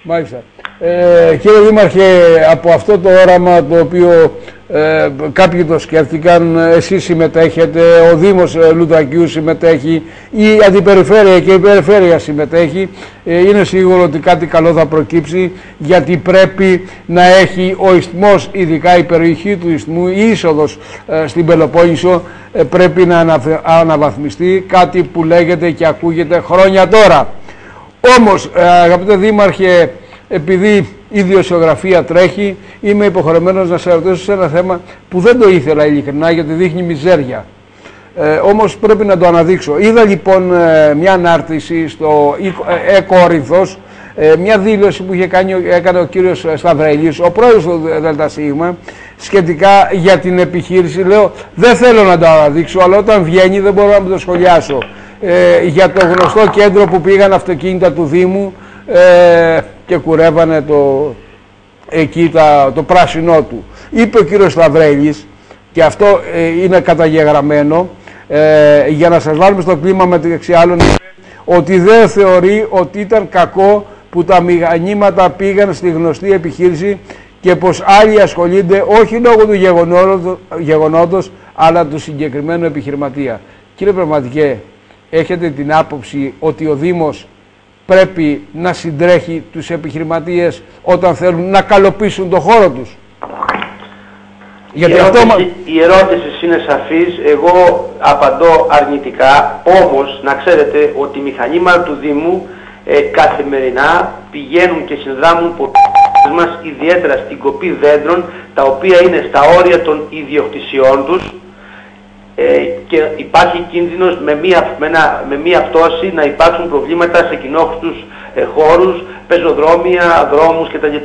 Μάλιστα. Ε, κύριε Δήμαρχε, από αυτό το όραμα το οποίο ε, κάποιοι το σκέφτηκαν, εσείς συμμετέχετε, ο Δήμος ε, Λουτρακίου συμμετέχει, η Αντιπεριφέρεια και η Περιφέρεια συμμετέχει, ε, είναι σίγουρο ότι κάτι καλό θα προκύψει γιατί πρέπει να έχει ο ιστμός, ειδικά η περιοχή του ιστμού, η είσοδος ε, στην Πελοπόννησο ε, πρέπει να αναβ- αναβαθμιστεί, κάτι που λέγεται και ακούγεται χρόνια τώρα. Όμως, ε, αγαπητέ Δήμαρχε, επειδή η ιδιοσιογραφία τρέχει, είμαι υποχρεωμένος να σε ρωτήσω σε ένα θέμα που δεν το ήθελα ειλικρινά γιατί δείχνει μιζέρια. Ε, όμως πρέπει να το αναδείξω. Είδα λοιπόν ε, μια ανάρτηση στο ε, Κορινθός, ε, μια δήλωση που είχε κάνει, ο- έκανε ο κύριος Σταυρέλης, ο πρόεδρος του ΔΣ, σχετικά για την επιχείρηση. Λέω, δεν θέλω να το αναδείξω, αλλά όταν βγαίνει δεν μπορώ να μην το σχολιάσω. Ε, για το γνωστό κέντρο που πήγαν αυτοκίνητα του Δήμου ε, και κουρεύανε το, εκεί τα, το πράσινό του. Είπε ο κύριος Σταυρέλης, και αυτό ε, είναι καταγεγραμμένο, ε, για να σας βάλουμε στο κλίμα μεταξύ άλλων, ότι δεν θεωρεί ότι ήταν κακό που τα μηχανήματα πήγαν στη γνωστή επιχείρηση και πως άλλοι ασχολούνται όχι λόγω του γεγονότος, γεγονότος αλλά του συγκεκριμένου επιχειρηματία. Κύριε Πραγματικέ, έχετε την άποψη ότι ο Δήμος πρέπει να συντρέχει τους επιχειρηματίες όταν θέλουν να καλοποιήσουν το χώρο τους. Γιατί η, αυτό ερώτηση, μα- η ερώτηση είναι σαφής, εγώ απαντώ αρνητικά, όμως να ξέρετε ότι οι μηχανήματα του Δήμου ε, καθημερινά πηγαίνουν και συνδράμουν πολίτες μας ιδιαίτερα στην κοπή δέντρων τα οποία είναι στα όρια των ιδιοκτησιών τους ε, και υπάρχει κίνδυνος με μία, με, ένα- με μία πτώση να υπάρξουν προβλήματα σε κοινόχρηστους ε, χώρους, πεζοδρόμια, δρόμους κτλ.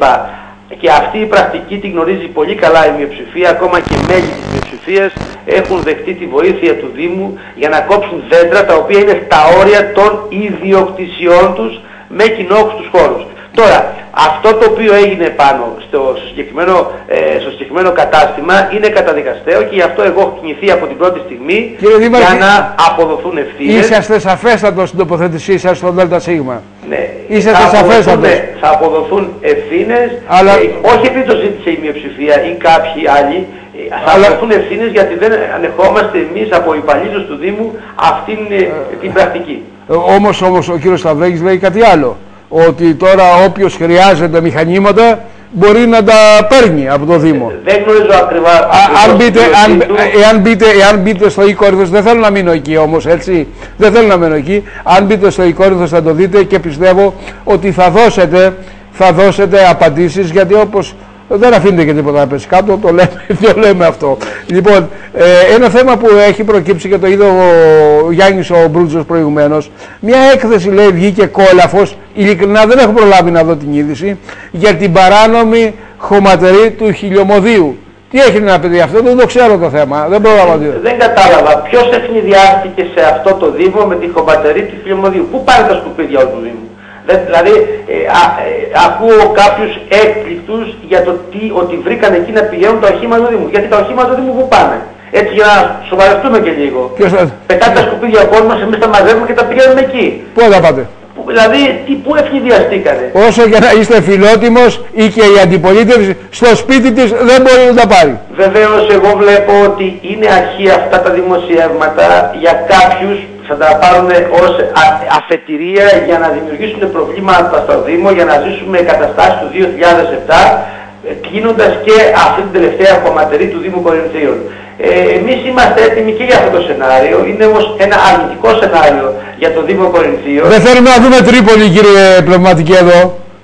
Και αυτή η πρακτική την γνωρίζει πολύ καλά η μειοψηφία, ακόμα και μέλη της μειοψηφίας έχουν δεχτεί τη βοήθεια του Δήμου για να κόψουν δέντρα τα οποία είναι στα όρια των ιδιοκτησιών τους με κοινόχρηστους χώρους. Τώρα, αυτό το οποίο έγινε πάνω στο, στο συγκεκριμένο, ε, στο συγκεκριμένο κατάστημα είναι καταδικαστέο και γι' αυτό εγώ έχω κινηθεί από την πρώτη στιγμή Κύριε Δήμαρχε, για να αποδοθούν ευθύνες. είσαστε σαφέστατος στην τοποθέτησή σας στο ΔΣ; Ναι. Είσαστε θα αποδοθούν, σαφέστατος. θα αποδοθούν ευθύνες, Αλλά- ε, όχι επειδή το ζήτησε η μειοψηφία ή κάποιοι άλλοι, ε, θα Αλλά- αποδοθούν ευθύνες γιατί δεν ανεχόμαστε εμείς από υπαλλήλους του Δήμου αυτήν ε, την πρακτική. Ε, Όμως, όμως ο κύριος Σταυρέγης λέει κάτι άλλο. Ότι τώρα όποιος χρειάζεται μηχανήματα μπορεί να τα παίρνει από το Δήμο. Δεν γνωρίζω ακριβά. Α, αν ακριβώς μπείτε, την αν, δήλωσή του. εάν, μπείτε, εάν μπείτε στο Ικόρυθος, δεν θέλω να μείνω εκεί όμως, έτσι, δεν θέλω να μείνω εκεί, αν μπείτε στο Ικόρυθος θα το δείτε και πιστεύω ότι θα δώσετε, θα δώσετε απαντήσεις, γιατί όπως δεν αφήνετε και τίποτα να πέσει κάτω, το λέμε, το λέμε αυτό. Λοιπόν, ε, ένα θέμα που έχει προκύψει και το είδε ο Γιάννης ο Μπρούτζος προηγουμένως, μια έκθεση λέει βγήκε κόλαφος, ειλικρινά δεν έχω προλάβει να δω την είδηση, για την παράνομη χωματερή του χιλιομοδίου. Τι έχει να πει αυτό, δεν το ξέρω το θέμα, δεν πρόλαβα να δω. Δεν κατάλαβα ποιος ευνηδιάστηκε σε αυτό το Δήμο με τη χωματερή του Φιλιομοδίου. Πού πάνε τα σκουπίδια όλου του Δήμου; Δεν- δηλαδή ε, α, ε, ακούω κάποιους έκπληκτους για το τι, ότι βρήκαν εκεί να πηγαίνουν τα οχήματα του Δήμου. Γιατί τα οχήματα του Δήμου πού πάνε. Έτσι για να σοβαρευτούμε και λίγο. Ποιος θα... Πετάτε τα σκουπίδια ο κόσμος, εμείς τα μαζεύουμε και τα πηγαίνουμε εκεί. Πού θα τα πάτε; Που- Δηλαδή, τι, πού ευνηδιαστήκανε. Όσο και να είστε φιλότιμος ή και η αντιπολίτευση στο σπίτι της δεν μπορεί να τα πάρει. Βεβαίως εγώ βλέπω ότι είναι αρχή αυτά τα δημοσιεύματα για κάποιους που θα τα πάρουν ως α- αφετηρία για να δημιουργήσουν προβλήματα στο Δήμο, για να ζήσουμε καταστάσεις του 2007, ε, κλείνοντας και αυτή την τελευταία κομματερή του Δήμου Κορινθίων. Ε, εμείς είμαστε έτοιμοι και για αυτό το σενάριο, είναι όμως ένα αρνητικό σενάριο για το Δήμο Κορινθίων. Δεν θέλουμε να δούμε Τρίπολη κύριε Πνευματική εδώ.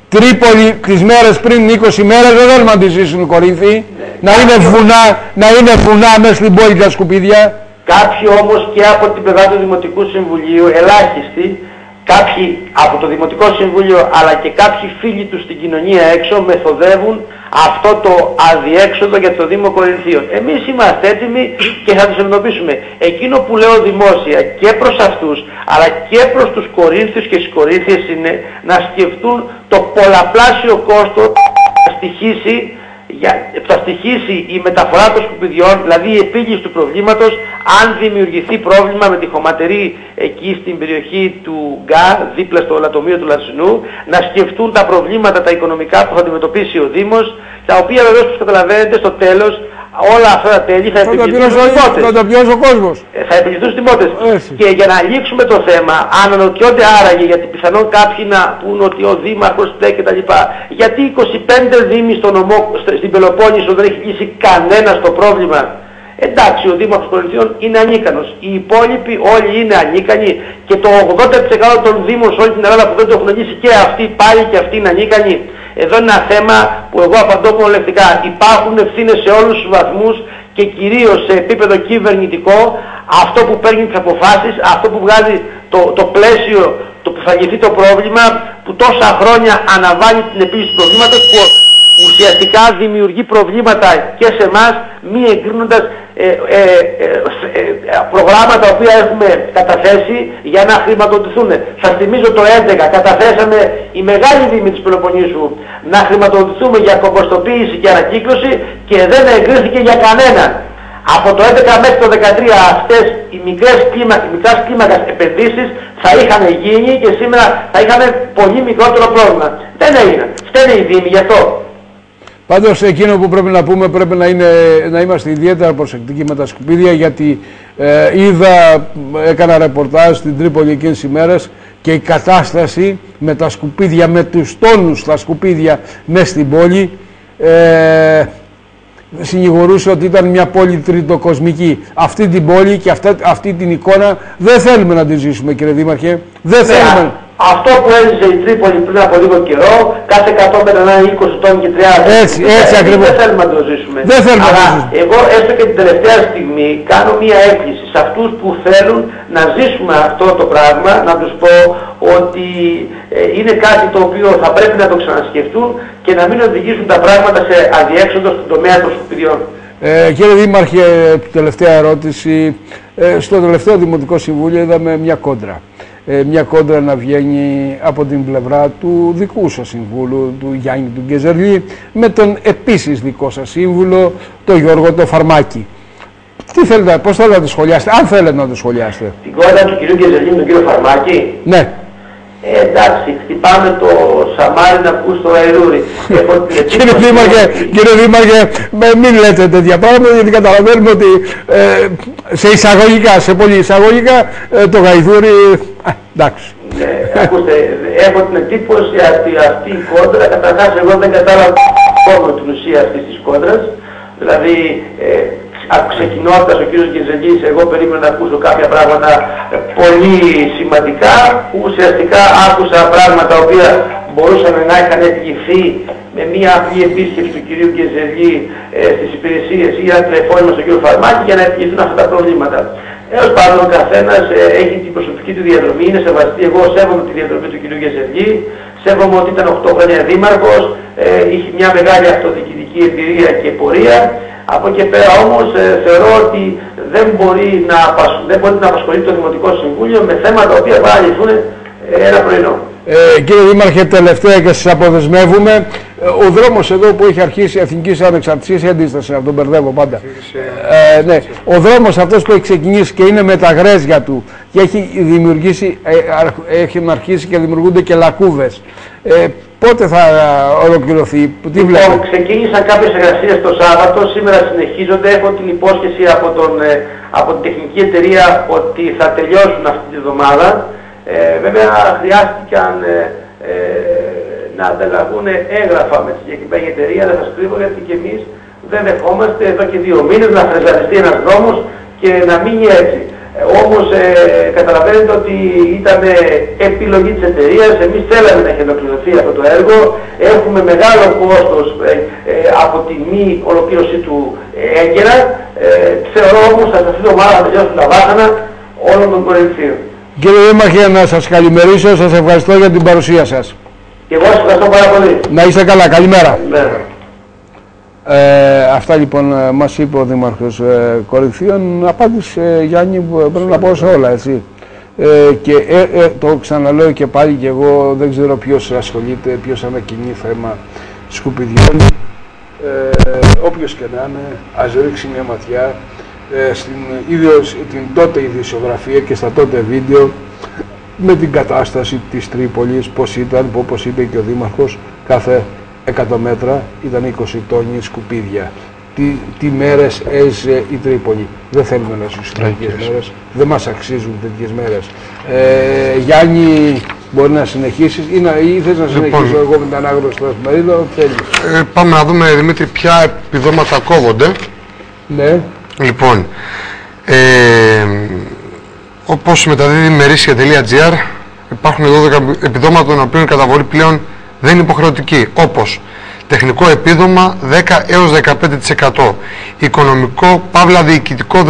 Τρίπολη τις μέρες πριν 20 μέρες δεν θέλουμε να τη ζήσουν οι Κορίνθοι. Να είναι βουνά, να είναι βουνά μέσα στην πόλη τα σκουπίδια. Κάποιοι όμως και από την πλευρά του Δημοτικού Συμβουλίου, ελάχιστοι, κάποιοι από το Δημοτικό Συμβούλιο αλλά και κάποιοι φίλοι τους στην κοινωνία έξω μεθοδεύουν αυτό το αδιέξοδο για το Δήμο Κορινθίων. Εμείς είμαστε έτοιμοι και θα τους ευνοπίσουμε. Εκείνο που λέω δημόσια και προς αυτούς αλλά και προς τους Κορίνθιους και τις Κορίνθιες είναι να σκεφτούν το πολλαπλάσιο κόστος να στοιχήσει για, που θα στοιχήσει η μεταφορά των σκουπιδιών, δηλαδή η επίλυση του προβλήματος, αν δημιουργηθεί πρόβλημα με τη χωματερή εκεί στην περιοχή του Γκά, δίπλα στο λατομείο του Λαρσινού, να σκεφτούν τα προβλήματα τα οικονομικά που θα αντιμετωπίσει ο Δήμος, τα οποία βεβαίως όπως καταλαβαίνετε στο τέλος όλα αυτά τα τέλη θα Θα τα επιβληθούν πληρώσει στους ο- δημότες. θα τα πληρώσει ο κόσμος. Ε, θα επιβληθούν στους δημότες. Και για να λήξουμε το θέμα, αν αναρωτιόνται άραγε, γιατί πιθανόν κάποιοι να πούν ότι ο Δήμαρχος φταίει κτλ. Γιατί 25 δήμοι στο νομό, στο- στην Πελοπόννησο δεν έχει λύσει κανένας το πρόβλημα. Εντάξει, ο Δήμαρχος Κορινθίων είναι ανίκανος. Οι υπόλοιποι όλοι είναι ανίκανοι και το 80% των Δήμων σε όλη την Ελλάδα που δεν το έχουν λύσει και αυτοί πάλι και αυτοί είναι ανίκανοι. Εδώ είναι ένα θέμα που εγώ απαντώ μονολεκτικά. Υπάρχουν ευθύνες σε όλους τους βαθμούς και κυρίως σε επίπεδο κυβερνητικό αυτό που παίρνει τις αποφάσεις, αυτό που βγάζει το, το πλαίσιο το που θα λυθεί το πρόβλημα που τόσα χρόνια αναβάλει την επίλυση του προβλήματος που ουσιαστικά δημιουργεί προβλήματα και σε εμάς μη εγκρίνοντας ε, ε, ε, ε, προγράμματα τα οποία έχουμε καταθέσει για να χρηματοδοτηθούν. Σας θυμίζω το 11 καταθέσαμε η μεγάλη δήμη της Πελοποννήσου να χρηματοδοτηθούμε για κομποστοποίηση και ανακύκλωση και δεν εγκρίθηκε για κανέναν. Από το 11 μέχρι το 13 αυτές οι μικρές κλίμα, οι μικράς κλίμακας επενδύσεις θα είχαν γίνει και σήμερα θα είχαν πολύ μικρότερο πρόβλημα. Δεν έγιναν. Φταίνε οι Δήμοι γι' αυτό. Πάντως εκείνο που πρέπει να πούμε πρέπει να, είναι, να είμαστε ιδιαίτερα προσεκτικοί με τα σκουπίδια γιατί ε, είδα, έκανα ρεπορτάζ στην Τρίπολη εκείνες τις ημέρες και η κατάσταση με τα σκουπίδια, με τους τόνους στα σκουπίδια μέσα στην πόλη ε, συνηγορούσε ότι ήταν μια πόλη τριτοκοσμική. Αυτή την πόλη και αυτά, αυτή την εικόνα δεν θέλουμε να τη ζήσουμε κύριε Δήμαρχε. Δεν Ναι, θέλουμε. Αυτό που έζησε η Τρίπολη πριν από λίγο καιρό, κάθε 100 μέτρα να είναι 20 τόνοι και 30. Έτσι, έτσι Ε, ακριβώς. Δεν θέλουμε να το ζήσουμε. Δεν θέλουμε να το Αλλά ζήσουμε. εγώ έστω και την τελευταία στιγμή κάνω μία έκκληση σε αυτούς που θέλουν να ζήσουμε αυτό το πράγμα, να τους πω ότι ε, είναι κάτι το οποίο θα πρέπει να το ξανασκεφτούν και να μην οδηγήσουν τα πράγματα σε αδιέξοδο στον τομέα των σκουπιδιών. Ε, κύριε Δήμαρχε, τελευταία ερώτηση. Ε, στο τελευταίο Δημοτικό Συμβούλιο είδαμε μια κόντρα. Ε, μια κόντρα να βγαίνει από την πλευρά του δικού σας συμβούλου, του Γιάννη του Γκεζερλή, με τον επίσης δικό σας σύμβουλο, τον Γιώργο το Φαρμάκη. Τι θέλετε, πώς θέλετε να το σχολιάσετε, αν θέλετε να το σχολιάσετε. Την κόντρα του κυρίου Γκεζελή με τον κύριο Φαρμάκη; Ναι. Ε, εντάξει, χτυπάμε το σαμάρι να ακούς το αερούρι. Έχω την Κύριε εντύπωση Δήμαρχε, ότι- κύριε Δήμαρχε, με- μην λέτε τέτοια πράγματα γιατί καταλαβαίνουμε ότι ε, σε εισαγωγικά, σε πολύ εισαγωγικά, ε, το γαϊδούρι, α, εντάξει. Ε, ακούστε, έχω την εντύπωση ότι αυτή η κόντρα, καταρχάς εγώ δεν κατάλαβα ακόμα την ουσία αυτής της κόντρας. Δηλαδή, ε, α- ξεκινώντας ο κύριος Γεζελής, εγώ περίμενα να ακούσω κάποια πράγματα ε, πολύ σημαντικά, που ουσιαστικά άκουσα πράγματα τα οποία μπορούσαν να είχαν εκγυθεί με μια απλή επίσκεψη του κυρίου Γκεζελή ε, στις υπηρεσίες ή ένα τηλεφώνημα στον κύριο Φαρμάκη για να επιληθούν αυτά τα προβλήματα. Έως πάντων ο καθένας ε, έχει την προσωπική του διαδρομή, είναι σεβαστή. Εγώ σέβομαι τη διαδρομή του κυρίου Γεζελή, σέβομαι ότι ήταν 8 χρόνια δήμαρχος, ε, είχε μια μεγάλη αυτοδιοικητική εμπειρία και πορεία. Από εκεί πέρα όμως ε, θεωρώ ότι δεν μπορεί, να, απασ- δεν μπορεί να απασχολεί το Δημοτικό Συμβούλιο με θέματα τα οποία θα λυθούν ε, ένα πρωινό. Ε, κύριε Δήμαρχε, τελευταία και σας αποδεσμεύουμε. Ε, Ο δρόμος εδώ που έχει αρχίσει η Εθνική Ανεξαρτησίας ή αντίσταση, να τον μπερδεύω πάντα. Ε, ναι, ο δρόμος αυτός που έχει ξεκινήσει και είναι με τα γρέζια του και έχει δημιουργήσει, ε, αρχ- έχουν αρχίσει και δημιουργούνται και λακκούβες. Ε, πότε θα ολοκληρωθεί, τι Λοιπόν, βλέπετε; ξεκίνησαν κάποιες εργασίες το Σάββατο, σήμερα συνεχίζονται. Έχω την υπόσχεση από, τον, ε, από την τεχνική εταιρεία ότι θα τελειώσουν αυτή τη εβδομάδα. Ε, βέβαια χρειάστηκαν ε, ε, να ανταλλαγούν έγγραφα με τη συγκεκριμένη εταιρεία, δεν σας κρύβω γιατί και εμείς δεν δεχόμαστε εδώ και δύο μήνες να φρεζαριστεί ένας δρόμος και να μείνει έτσι. Ε, όμως ε, καταλαβαίνετε ότι ήταν ε, επιλογή της εταιρείας, εμείς θέλαμε να έχει ολοκληρωθεί αυτό το έργο, έχουμε μεγάλο κόστος ε, ε, από τη μη ολοκλήρωσή του ε, έγκαιρα, ε, θεωρώ όμως ότι αυτή την εβδομάδα θα τελειώσουν τα βάσανα όλων των κορυφαίων. Κύριε Δήμαρχε, να σας καλημερίσω, σας ευχαριστώ για την παρουσία σας. Και εγώ σας ευχαριστώ πάρα πολύ. Να είστε καλά, καλημέρα. Ναι. Ε, αυτά λοιπόν ε, μας είπε ο Δήμαρχος ε, Κορινθίων. Απάντησε Γιάννη που πρέπει να πω σε όλα έτσι. Ε, και ε, ε, το ξαναλέω και πάλι και εγώ δεν ξέρω ποιος ασχολείται, ποιος ανακοινεί θέμα σκουπιδιών. Ε, όποιος και να είναι, ας ρίξει μια ματιά ε, στην, ίδιος, την τότε ειδησιογραφία και στα τότε βίντεο με την κατάσταση της Τρίπολης, πώς ήταν, που όπως είπε και ο Δήμαρχος, κάθε 100 μέτρα ήταν 20 τόνοι σκουπίδια. Τι, τι μέρες έζησε η Τρίπολη; Δεν θέλουμε να ζήσουμε τέτοιες Τραγικές. μέρες. Δεν μας αξίζουν τέτοιες μέρες. Ε, Γιάννη, μπορεί να συνεχίσεις ή, να, ή θες να Λοιπόν. συνεχίσω εγώ με την ανάγνωση του εφημερίδων, θέλεις. Ε, πάμε να δούμε, Δημήτρη, ποια επιδόματα κόβονται. Ναι. Λοιπόν, ε, όπως μεταδίδει η μερίσια.gr υπάρχουν 12 επιδόματα των οποίων η καταβολή πλέον δεν είναι υποχρεωτική, όπως τεχνικό επίδομα 10 έως 15%, οικονομικό παύλα διοικητικό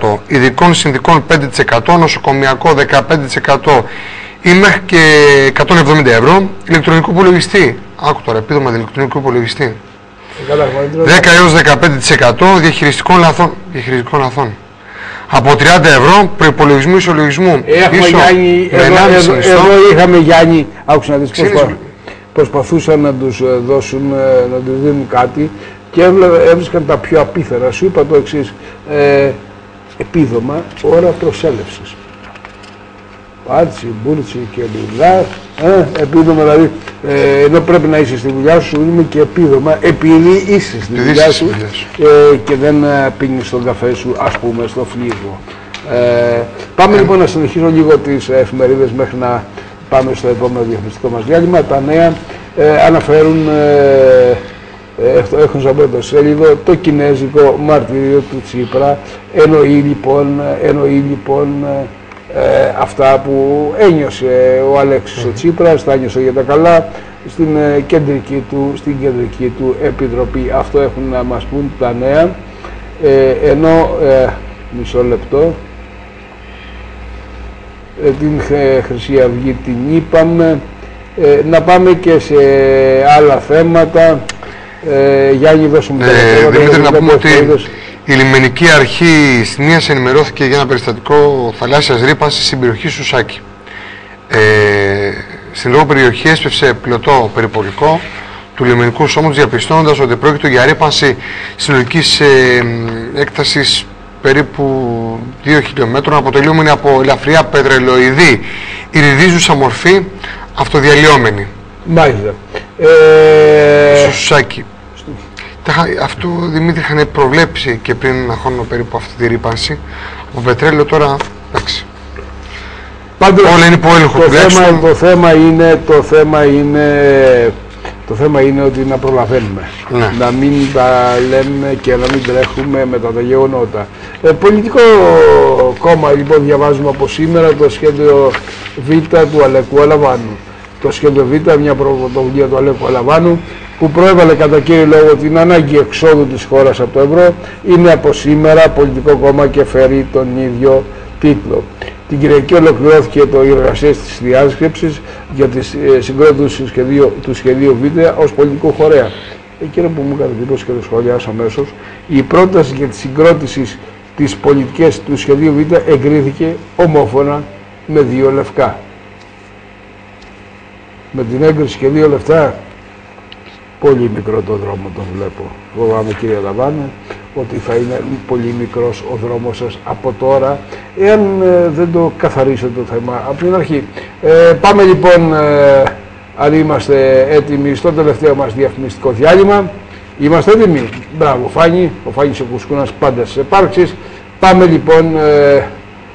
16%, ειδικών συνδικών 5%, νοσοκομιακό 15% ή μέχρι και 170 ευρώ, ηλεκτρονικό υπολογιστή, άκου τώρα, επίδομα ηλεκτρονικού υπολογιστή, 10 έως 15% διαχειριστικών λαθών, διαχειριστικών λαθών. Από 30 ευρώ προϋπολογισμού ισολογισμού. Έχουμε πίσω Γιάννη, με εδώ, 1,5 εδώ, μισθό. εδώ είχαμε Γιάννη, άκουσα να δεις Ξύνεις προσπα, με. προσπαθούσαν να τους ε, δώσουν, ε, να τους δίνουν κάτι και έβλε- έβρισκαν τα πιο απίθερα. Σου είπα το εξής. Ε, επίδομα ώρα προσέλευσης. Πάτσι, Μπούρτσι και Λουλά. Ε, επίδομα δηλαδή, ε, ενώ πρέπει να είσαι στη δουλειά σου, σου δίνουμε και επίδομα επειδή είσαι στη Επειδή δουλειά είσαι σου στη δουλειά σου. ε, και δεν ε, πίνεις τον καφέ σου, ας πούμε, στο φλίγο. Ε, πάμε λοιπόν να συνεχίσω λίγο τις εφημερίδες μέχρι να πάμε στο επόμενο διαφημιστικό μας διάλειμμα. Τα νέα ε, αναφέρουν, ε, ε, αυτό έχουν σαν πρώτο σέλιδο, το κινέζικο μαρτύριο του Τσίπρα. Εννοεί λοιπόν, εννοεί λοιπόν ε, ε, αυτά που ένιωσε ο Αλέξης ο Τσίπρας, τα ένιωσε για τα καλά στην, ε, κεντρική του, στην κεντρική του επιτροπή. Αυτό έχουν να μας πούν τα νέα. Ε, ενώ, ε, μισό λεπτό, ε, την Χ- Χρυσή Αυγή την είπαμε. Ε, να πάμε και σε άλλα θέματα. Ε, Γιάννη, δώσου μου τα Ε, θέματα, Δημήτρη, να γιατί πούμε ότι εφημερίδες. Η λιμενική αρχή Σινίας ενημερώθηκε για ένα περιστατικό θαλάσσιας ρήπανσης στην περιοχή Σουσάκη. Ε, στην λόγω περιοχή έσπευσε πλωτό περιπολικό του λιμενικού σώματος διαπιστώνοντας ότι πρόκειται για ρήπανση συνολικής ε, έκτασης περίπου 2 χιλιόμετρων αποτελούμενη από ελαφριά πετρελοειδή ηριδίζουσα μορφή αυτοδιαλυόμενη. Μάλιστα. Ε, Στο Σουσάκι. Τα είχα- Αυτό Δημήτρη είχαν προβλέψει και πριν ένα χρόνο περίπου αυτή τη ρήπανση. Από πετρέλαιο τώρα εντάξει. Πάντως, Όλα είναι υπό έλεγχο το τουλάχιστον. θέμα, το θέμα είναι, το θέμα είναι, το θέμα είναι ότι να προλαβαίνουμε. Ναι. Να μην τα λέμε και να μην τρέχουμε μετά τα γεγονότα. Ε, πολιτικό κόμμα λοιπόν διαβάζουμε από σήμερα το σχέδιο Β του Αλεκού Αλαβάνου. Το σχέδιο Β, μια πρωτοβουλία του Αλέκου Αλαβάνου που προέβαλε κατά κύριο λόγο την ανάγκη εξόδου της χώρας από το ευρώ είναι από σήμερα πολιτικό κόμμα και φέρει τον ίδιο τίτλο. Την Κυριακή ολοκληρώθηκε το εργασία της διάσκεψης για τη ε, συγκρότηση του σχεδίου, του σχεδίου Β ως πολιτικού χωρέα. Εκείνο που μου έκανε εντύπωση και το σχολιάσω αμέσως, η πρόταση για τη συγκρότηση της πολιτικής του σχεδίου Β εγκρίθηκε ομόφωνα με δύο λευκά. Με την έγκριση και δύο λεφτά, πολύ μικρό το δρόμο τον βλέπω. Φοβάμαι κύριε Λαβάνου ότι θα είναι πολύ μικρός ο δρόμος σας από τώρα εάν ε, δεν το καθαρίσετε το θέμα από την αρχή. Ε, πάμε λοιπόν, ε, αν είμαστε έτοιμοι στο τελευταίο μας διαφημιστικό διάλειμμα. Είμαστε έτοιμοι. Μπράβο Φάνη, ο Φάνης ο Κουσκούνας πάντα στις επάρξεις. Πάμε λοιπόν ε,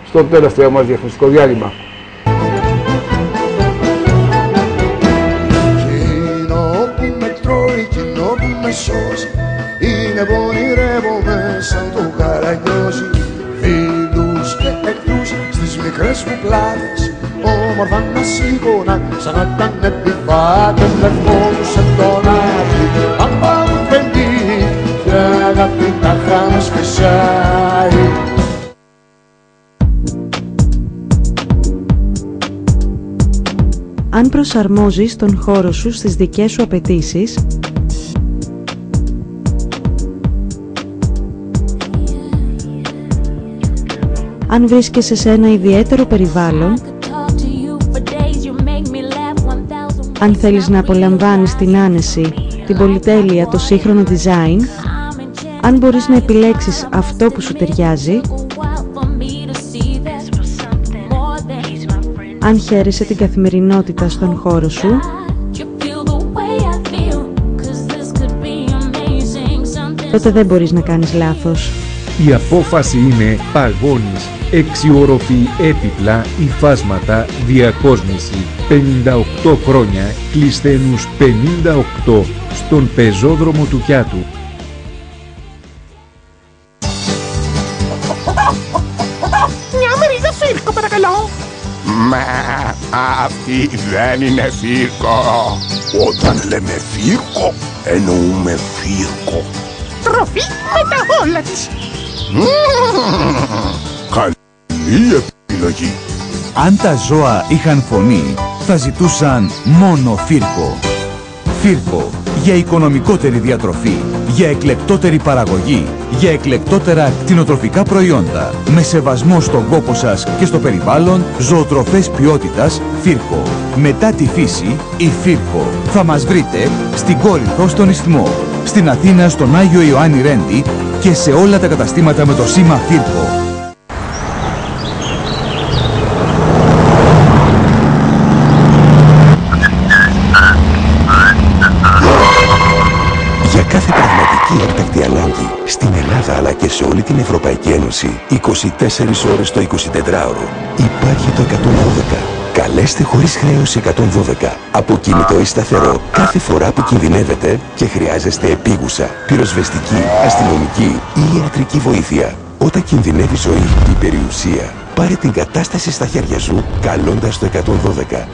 στο τελευταίο μας διαφημιστικό διάλειμμα. Εκείνο που με σώζει Είναι που ονειρεύομαι σαν το καραγιόζι Φίλους και εχθρούς στις μικρές μου πλάτες. Όμορφα να σήκωνα σαν να ήταν επιβάτες Λευκόνουσαν τον άδει. Αν πάμε παιδί Και αγάπη τα χάμες πεσάει Αν προσαρμόζεις τον χώρο σου στις δικές σου απαιτήσεις, αν βρίσκεσαι σε ένα ιδιαίτερο περιβάλλον, αν θέλεις να απολαμβάνεις την άνεση, την πολυτέλεια, το σύγχρονο design, αν μπορείς να επιλέξεις αυτό που σου ταιριάζει, αν χαίρεσαι την καθημερινότητα στον χώρο σου, τότε δεν μπορείς να κάνεις λάθος. Η απόφαση είναι παγώνεις, εξιορροφή έπιπλα, υφάσματα, διακόσμηση. 58 χρόνια, κλεισθένους 58, στον πεζόδρομο του Κιάτου. Μια μερίδα φίρκο παρακαλώ. Μα αυτή δεν είναι φύρκο. Όταν λέμε φύρκο, εννοούμε φύρκο. Τροφή με τα όλα της. Μμμ. Καλή επιλογή. Αν τα ζώα είχαν φωνή, θα ζητούσαν μόνο φύρκο. Φύρκο για οικονομικότερη διατροφή, για εκλεκτότερη παραγωγή, για εκλεκτότερα κτηνοτροφικά προϊόντα, με σεβασμό στον κόπο σας και στο περιβάλλον, ζωοτροφές ποιότητας Φύρκο. Μετά τη φύση, η Φύρκο. Θα μας βρείτε στην Κόρινθο στον Ισθμό, στην Αθήνα στον Άγιο Ιωάννη Ρέντι και σε όλα τα καταστήματα με το σήμα Φύρκο. Ελλάδα αλλά και σε όλη την Ευρωπαϊκή Ένωση 24 ώρες το 24ωρο. Υπάρχει το 112. Καλέστε χωρίς χρέωση 112. Από κινητό ή σταθερό κάθε φορά που κινδυνεύετε και χρειάζεστε επίγουσα, πυροσβεστική, αστυνομική ή ιατρική βοήθεια. Όταν κινδυνεύει ζωή ή περιουσία, πάρε την κατάσταση στα χέρια σου καλώντας το 112.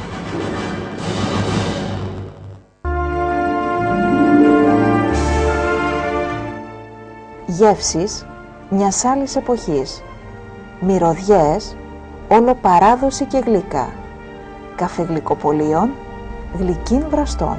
Γεύσεις μιας άλλης εποχής. Μυρωδιές, όλο παράδοση και γλυκά. Καφεγλυκοπολίων, γλυκίν βραστών.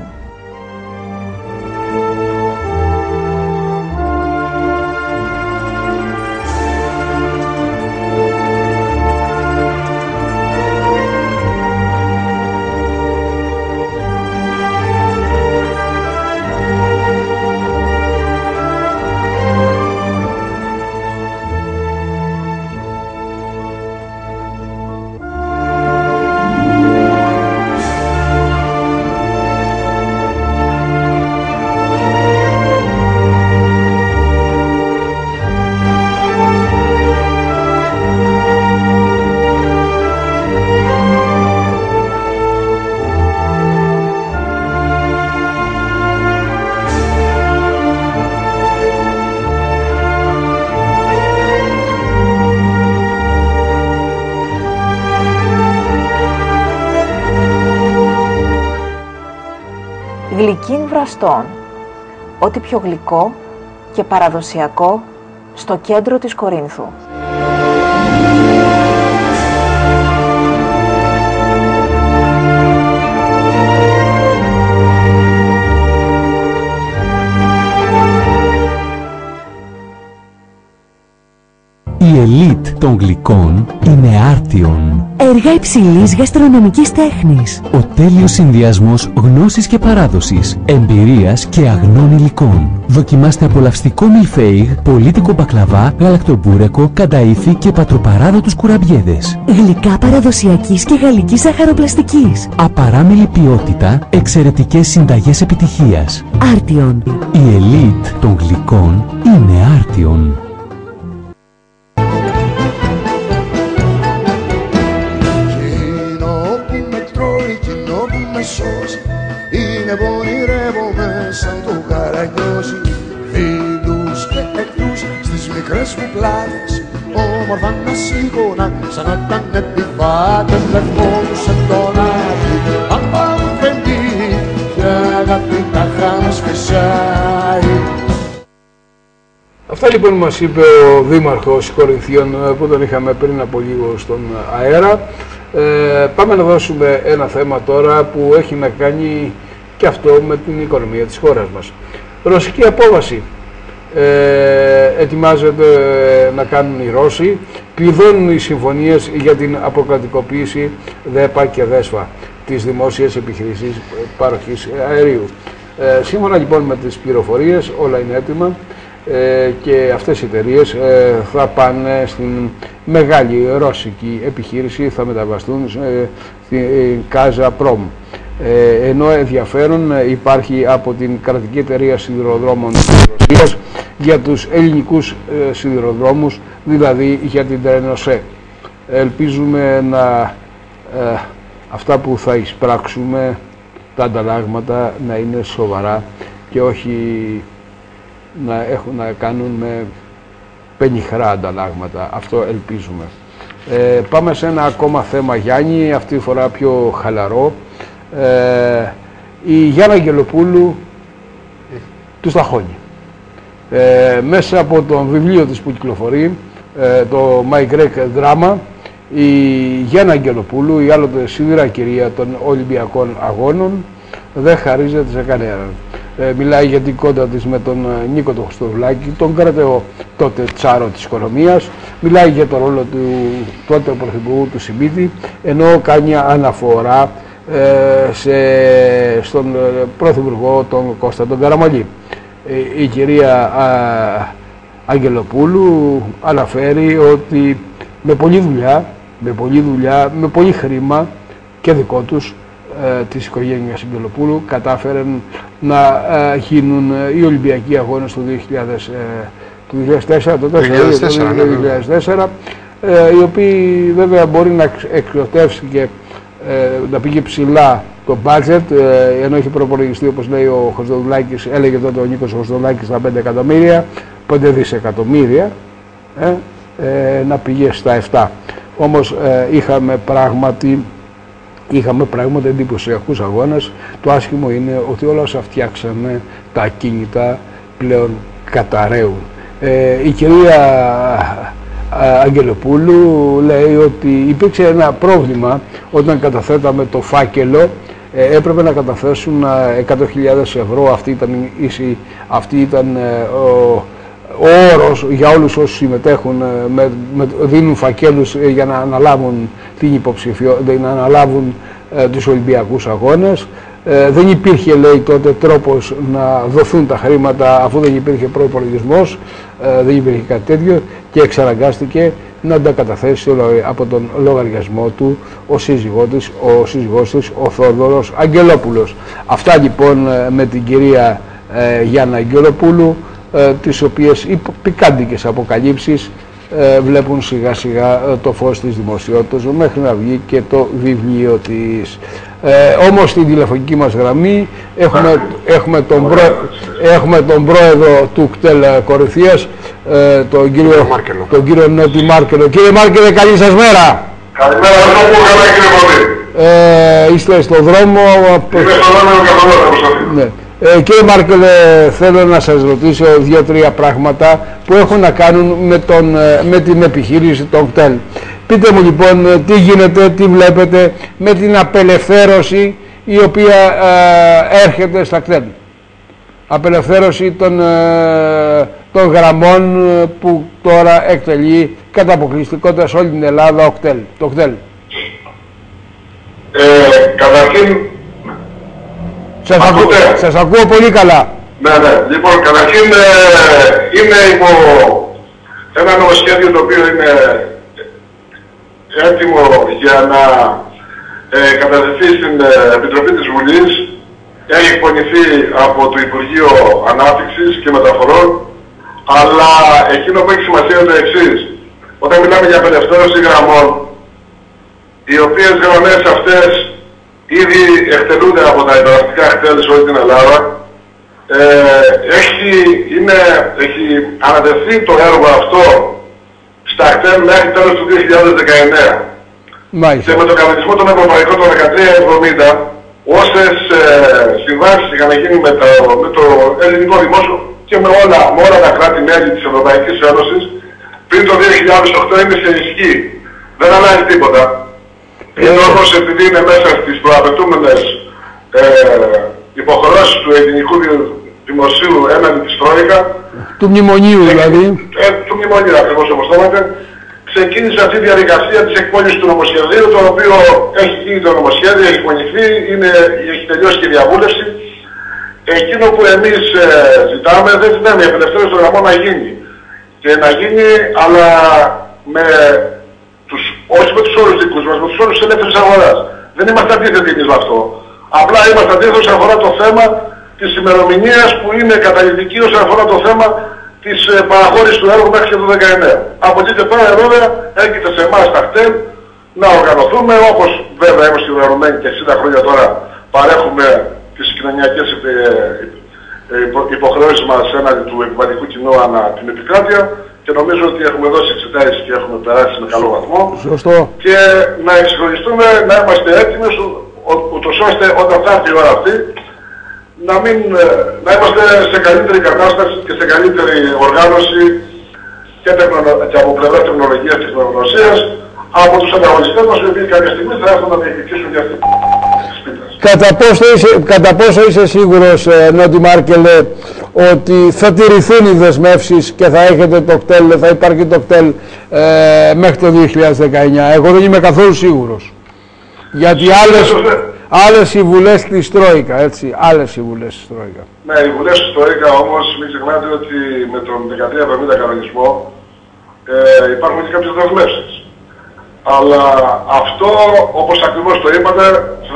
Γλυκίν βραστών. Ό,τι πιο γλυκό και παραδοσιακό στο κέντρο της Κορίνθου. Η ελίτ των γλυκών είναι άρτιον. Έργα υψηλής γαστρονομικής τέχνης. Ο τέλειος συνδυασμός γνώσης και παράδοσης, εμπειρίας και αγνών υλικών. Δοκιμάστε απολαυστικό μιλφέιγ, πολίτικο μπακλαβά, γαλακτομπούρεκο, κανταήθη και πατροπαράδοτους κουραμπιέδες. Γλυκά παραδοσιακής και γαλλικής ζαχαροπλαστικής. Απαράμιλη ποιότητα, εξαιρετικές συνταγές επιτυχίας. Άρτιον. Η ελίτ των γλυκών είναι άρτιον. Λοιπόν μας είπε ο Δήμαρχος Κορινθίων ε, που τον είχαμε πριν από λίγο στον αέρα. Ε, πάμε να δώσουμε ένα θέμα τώρα που έχει να κάνει και αυτό με την οικονομία της χώρας μας. Ρωσική απόβαση. Ε, ετοιμάζεται να κάνουν οι Ρώσοι, κλειδώνουν οι συμφωνίες για την αποκρατικοποίηση ΔΕΠΑ και ΔΕΣΦΑ της δημόσιας επιχειρήσης παροχής αερίου. Ε, σύμφωνα λοιπόν με τις πληροφορίες όλα είναι έτοιμα ε, και αυτές οι εταιρείες ε, θα πάνε στην μεγάλη ρώσικη επιχείρηση, θα μεταβαστούν ε, στην Κάζα Πρόμ. Ε, ενώ ενδιαφέρον υπάρχει από την κρατική εταιρεία σιδηροδρόμων της Ρωσίας για τους ελληνικούς ε, σιδηροδρόμους, δηλαδή για την Τρενοσέ. Ελπίζουμε να αυτά που θα εισπράξουμε, τα ανταλλάγματα, να είναι σοβαρά και όχι να, έχουν, να κάνουν με πενιχρά ανταλλάγματα. Αυτό ελπίζουμε. Ε, πάμε σε ένα ακόμα θέμα Γιάννη, αυτή τη φορά πιο χαλαρό. Ε, η Γιάννα Αγγελοπούλου του Σταχώνη. Ε, μέσα από το βιβλίο της που κυκλοφορεί, ε, το My Greek Drama, η Γιάννα Αγγελοπούλου, η άλλοτε σιδηρά κυρία των Ολυμπιακών Αγώνων, δεν χαρίζεται σε κανέναν. Ε, μιλάει για την κόντα της με τον ε, Νίκο τον Χριστοδουλάκη, τον κρατεό τότε τσάρο της οικονομίας, μιλάει για τον ρόλο του τότε πρωθυπουργού του Σιμίτη, ενώ κάνει αναφορά ε, σε, στον ε, πρωθυπουργό τον Κώστα τον Καραμαλή. η κυρία α, Αγγελοπούλου αναφέρει ότι με πολλή δουλειά, με πολλή δουλειά, με πολύ χρήμα και δικό τους ε, της οικογένειας Αγγελοπούλου κατάφεραν να ε, γίνουν οι Ολυμπιακοί Αγώνες του του 2004, το 4, 2004, ναι, 2004 ε, οι οποίοι βέβαια μπορεί να εξ- εκπλωτεύσει και ε, να πήγε ψηλά το budget, ε, ενώ έχει προπολογιστεί όπως λέει ο Χωστοδουλάκης, έλεγε τότε ο Νίκος Χωστοδουλάκης στα 5 εκατομμύρια, 5 δισεκατομμύρια, ε, ε, να πήγε στα 7. Όμως ε, είχαμε πράγματι Είχαμε πράγματι εντυπωσιακούς αγώνες. Το άσχημο είναι ότι όλα όσα φτιάξαμε, τα ακίνητα πλέον καταραίουν. Ε, η κυρία α, Αγγελοπούλου λέει ότι υπήρξε ένα πρόβλημα όταν καταθέταμε το φάκελο ε, έπρεπε να καταθέσουν ε, 100.000 ευρώ αυτή ήταν, η ίση- αυτή ήταν ε, ο, ο όρος για όλους όσους συμμετέχουν, ε, με, με, δίνουν φακέλους ε, για να αναλάβουν την υποψηφιότητα, να αναλάβουν ε, τους Ολυμπιακούς Αγώνες. Ε, δεν υπήρχε, λέει τότε, τρόπος να δοθούν τα χρήματα αφού δεν υπήρχε προϋπολογισμός, ε, δεν υπήρχε κάτι τέτοιο και εξαναγκάστηκε να τα καταθέσει στο λογα- από τον λογαριασμό του ο σύζυγός της, ο, σύζυγός της, ο Θόδωρος Αγγελόπουλος. Αυτά λοιπόν ε, με την κυρία ε, Γιάννα Αγγελοπούλου, ε, τις οποίες οι πικάντικες αποκαλύψεις ε, βλέπουν σιγά σιγά ε, το φως της δημοσιότητας μέχρι να βγει και το βιβλίο της. Ε, όμως στην τηλεφωνική μας γραμμή έχουμε, έχουμε, τον, πρό, έχουμε τον πρόεδρο του ΚΤΕΛ ε, Κορυφίας, ε, τον κύριο, τον κύριο Νότι Μάρκελο. Κύριε Μάρκελε, καλή σας μέρα. Καλημέρα, αυτό που καλά κύριε Παπή. Ε, είστε στο δρόμο. Είμαι στο δρόμο καθόλου, Ναι. Ε, κύριε Μάρκελε, θέλω να σας ρωτήσω δύο-τρία πράγματα που έχουν να κάνουν με, τον, ε, με την επιχείρηση των ΚΤΕΛ. Πείτε μου λοιπόν ε, τι γίνεται, τι βλέπετε με την απελευθέρωση η οποία ε, έρχεται στα ΚΤΕΛ. Απελευθέρωση των, ε, των γραμμών ε, που τώρα εκτελεί κατά αποκλειστικότητα σε όλη την Ελλάδα ο ΚΤΕΛ, το ΚΤΕΛ. Ε, καταρχήν, Σας, ακού, σας ακούω πολύ καλά. ναι, ναι. Λοιπόν, καταρχήν ε, είναι υπό ένα νομοσχέδιο το οποίο είναι έτοιμο για να ε, καταδεθεί στην ε, Επιτροπή της Βουλής. Έχει εκπονηθεί από το Υπουργείο Ανάπτυξης και Μεταφορών, αλλά εκείνο που έχει σημασία είναι το εξής. Όταν μιλάμε για απελευθέρωση γραμμών, οι οποίες γραμμές αυτές ήδη εκτελούνται από τα υπεραστικά χτέλ σε όλη την Ελλάδα. Ε, έχει, είναι, έχει ανατεθεί το έργο αυτό στα χτέλ μέχρι τέλος του 2019. Μάλιστα. Και με τον κανονισμό των Ευρωπαϊκών των 1370, όσες ε, συμβάσεις είχαν γίνει με το, με το ελληνικό δημόσιο και με όλα, με όλα τα κράτη-μέλη της Ευρωπαϊκής Ένωσης, πριν το 2008 είναι σε ισχύ. Δεν αλλάζει τίποτα. Είναι όμως επειδή είναι μέσα στις προαπαιτούμενες ε, υποχρεώσεις του ελληνικού δη- δημοσίου έναντι της Τρόικα, Του μνημονίου δηλαδή. ε, του μνημονίου ακριβώς όπως το είπατε, ξεκίνησε αυτή η διαδικασία της εκπόνησης του νομοσχεδίου, το οποίο έχει γίνει το νομοσχέδιο, έχει εκπονηθεί, είναι, έχει τελειώσει και η διαβούλευση. Εκείνο που εμείς ε, ζητάμε, δεν ζητάμε η απελευθέρωση των γραμμών να γίνει. Και να γίνει, αλλά με τους, όχι με τους όρους δικούς μας, με τους όρους της ελεύθερης αγοράς. Δεν είμαστε αντίθετοι εμείς με αυτό. Απλά είμαστε αντίθετοι όσον αφορά το θέμα της ημερομηνίας που είναι καταλητική όσον αφορά το θέμα της ε, παραχώρησης του έργου μέχρι και το 19. Από εκεί και πέρα βέβαια έρχεται σε εμάς τα ΧΤΕΠ να οργανωθούμε όπως βέβαια είμαστε οργανωμένοι και 60 χρόνια τώρα παρέχουμε τις κοινωνιακές ε, ε, υπο- υποχρεώσεις μας έναντι του επιβατικού κοινού ανά την επικράτεια και νομίζω ότι έχουμε δώσει εξετάσεις και έχουμε περάσει με καλό βαθμό Σωστό. και να εξυγχρονιστούμε, να είμαστε έτοιμοι ου- ου- ούτως ώστε όταν θα έρθει η ώρα αυτή να, μην, ε, να είμαστε σε καλύτερη κατάσταση και σε καλύτερη οργάνωση και, τεχνολο- και από πλευράς τεχνολογίας και τεχνογνωσίας από τους ανταγωνιστές μας οι οποίοι κάποια στιγμή θα έρθουν να διεκδικήσουν και αυτοί τις πίτες. Κατά πόσο είσαι, κατά πόσο είσαι σίγουρος, ε, Νότι Μάρκελε, ότι θα τηρηθούν οι δεσμεύσεις και θα έχετε το κτέλ, θα υπάρχει το κτέλ ε, μέχρι το 2019. Εγώ δεν είμαι καθόλου σίγουρος. Γιατί άλλες, άλλες συμβουλές της Τρόικα, έτσι, άλλες συμβουλές της Τρόικα. Ναι, οι βουλές του Τρόικα όμως μην ξεχνάτε ότι με τον 1370 κανονισμό ε, υπάρχουν και κάποιες δεσμεύσεις. Αλλά αυτό, όπως ακριβώς το είπατε,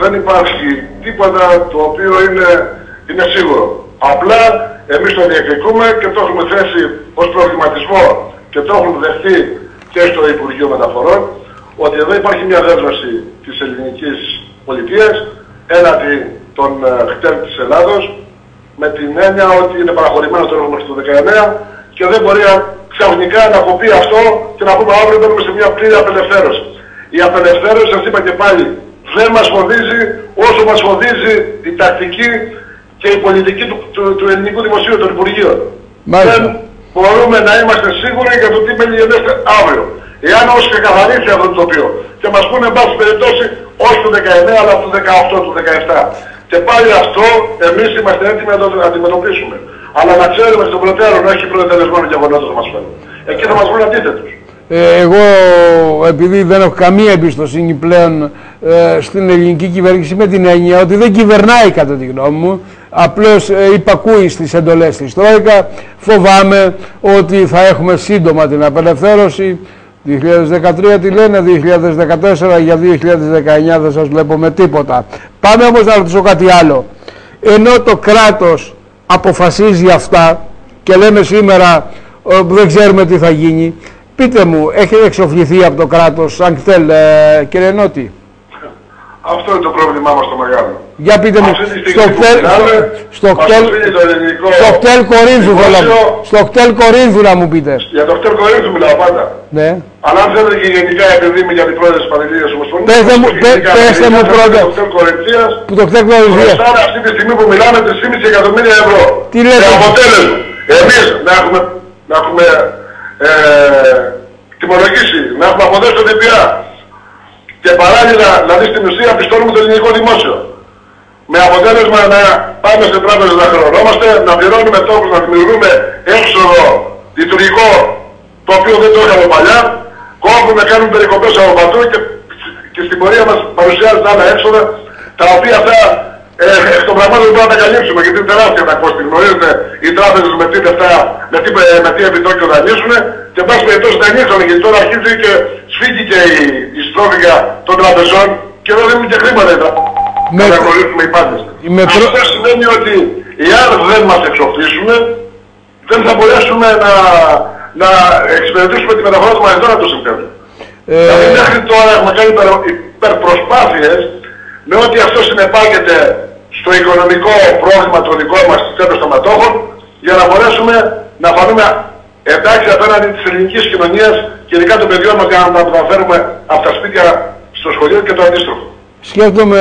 δεν υπάρχει τίποτα το οποίο είναι, είναι σίγουρο. Απλά εμείς το διεκδικούμε και το έχουμε θέσει ως προβληματισμό και το έχουν δεχτεί και στο Υπουργείο Μεταφορών ότι εδώ υπάρχει μια δέσμευση της ελληνικής πολιτείας έναντι των ε, χτέλ της Ελλάδος με την έννοια ότι είναι παραχωρημένος το έργο μέχρι το 19 και δεν μπορεί να- ξαφνικά να κοπεί αυτό και να πούμε αύριο μπαίνουμε σε μια πλήρη απελευθέρωση. Η απελευθέρωση, σας είπα και πάλι, δεν μας φοβίζει όσο μας φοβίζει η τακτική και η πολιτική του, του, του ελληνικού δημοσίου, των Υπουργείων. Μάλιστα. Δεν μπορούμε να είμαστε σίγουροι για το τι μελιονέστε αύριο. Εάν όσο και καθαρίσει αυτό το τοπίο και μας πούνε εν πάση περιπτώσει όχι το 19 αλλά το 18, το 17. Και πάλι αυτό εμείς είμαστε έτοιμοι να το αντιμετωπίσουμε. Αλλά να ξέρουμε στον προτέρων όχι προτελεσμένο γεγονότος να μας φέρουν. Εκεί θα μας βρουν αντίθετους. Ε, εγώ επειδή δεν έχω καμία εμπιστοσύνη πλέον ε, στην ελληνική κυβέρνηση με την έννοια ότι δεν κυβερνάει κατά τη γνώμη μου απλώς ε, υπακούει στις εντολές της Τρόικα φοβάμαι ότι θα έχουμε σύντομα την απελευθέρωση 2013 τι λένε, 2014 για 2019 δεν σας βλέπω με τίποτα. Πάμε όμως να ρωτήσω κάτι άλλο. Ενώ το κράτος αποφασίζει αυτά και λέμε σήμερα ε, δεν ξέρουμε τι θα γίνει, πείτε μου, έχετε εξοφληθεί από το κράτος σαν κτέλ, ε, κύριε Νότη. Αυτό είναι το πρόβλημά μας το μεγάλο. Για πείτε μου, Αυτή τη στιγμή στο που κτέλ, μιλάμε, στο μας κτέλ, οφείλει το ελληνικό στο κτέλ Κορίνθου θέλω, δημόσιο- στο κτέλ Κορίνθου να μου πείτε. Για το κτέλ Κορίνθου μιλάω πάντα. Ναι. Αλλά αν θέλετε και γενικά επειδή είμαι για την πρόεδρος της Πανελλήνιας Ομοσπονδίας, Πέστε μου- γενικά πέ- πέστε μου γενικά πρώτα. Το κτέλ Κορινθίας Που το κτέλ Κορίνθου. χρωστάνε αυτή τη στιγμή που μιλάμε 3,5 εκατομμύρια ευρώ. Τι λέτε; Με αποτέλεσμα εμείς να έχουμε, να έχουμε ε, τιμολογήσει, να έχουμε αποδέσει το ΔΠΑ και παράλληλα δηλαδή στην ουσία πιστώνουμε το ελληνικό δημόσιο. Με αποτέλεσμα να πάμε σε τράπεζες να χρεωνόμαστε, να πληρώνουμε τόκους, να δημιουργούμε έξοδο λειτουργικό το οποίο δεν το είχαμε παλιά, κόβουμε, κάνουμε περικοπές από παντού και, και στην πορεία μας παρουσιάζουν άλλα έξοδα τα οποία θα ε, εκ των πραγμάτων δεν μπορούμε να τα καλύψουμε γιατί είναι τεράστια τα κόστη. Γνωρίζετε οι τράπεζες με τι λεφτά, με τι, ε, με τι επιτόκιο δανείζουν και εν πάση περιπτώσει δανείζουν γιατί τώρα αρχίζει και σφίγγει και η, η στρόφιγγα των τραπεζών και εδώ δίνουν και χρήματα οι τράπεζες. Με- Να γνωρίζουμε οι πάντες. Η μετρο- Αυτό σημαίνει ότι εάν δεν μας εξοφλήσουν δεν θα μπορέσουμε να, να εξυπηρετήσουμε τη μεταφορά του Μαριδόνα το Σεπτέμβριο. Ε, Δηλαδή μέχρι τώρα έχουμε κάνει υπερ, υπερπροσπάθειες με ό,τι αυτό συνεπάγεται στο οικονομικό πρόβλημα το δικό μας της τσέπες των μετόχων για να μπορέσουμε να φανούμε εντάξει απέναντι της ελληνικής κοινωνίας και ειδικά των παιδιών μας για να τα μεταφέρουμε από τα σπίτια στο σχολείο και το αντίστροφο. Σκέφτομαι,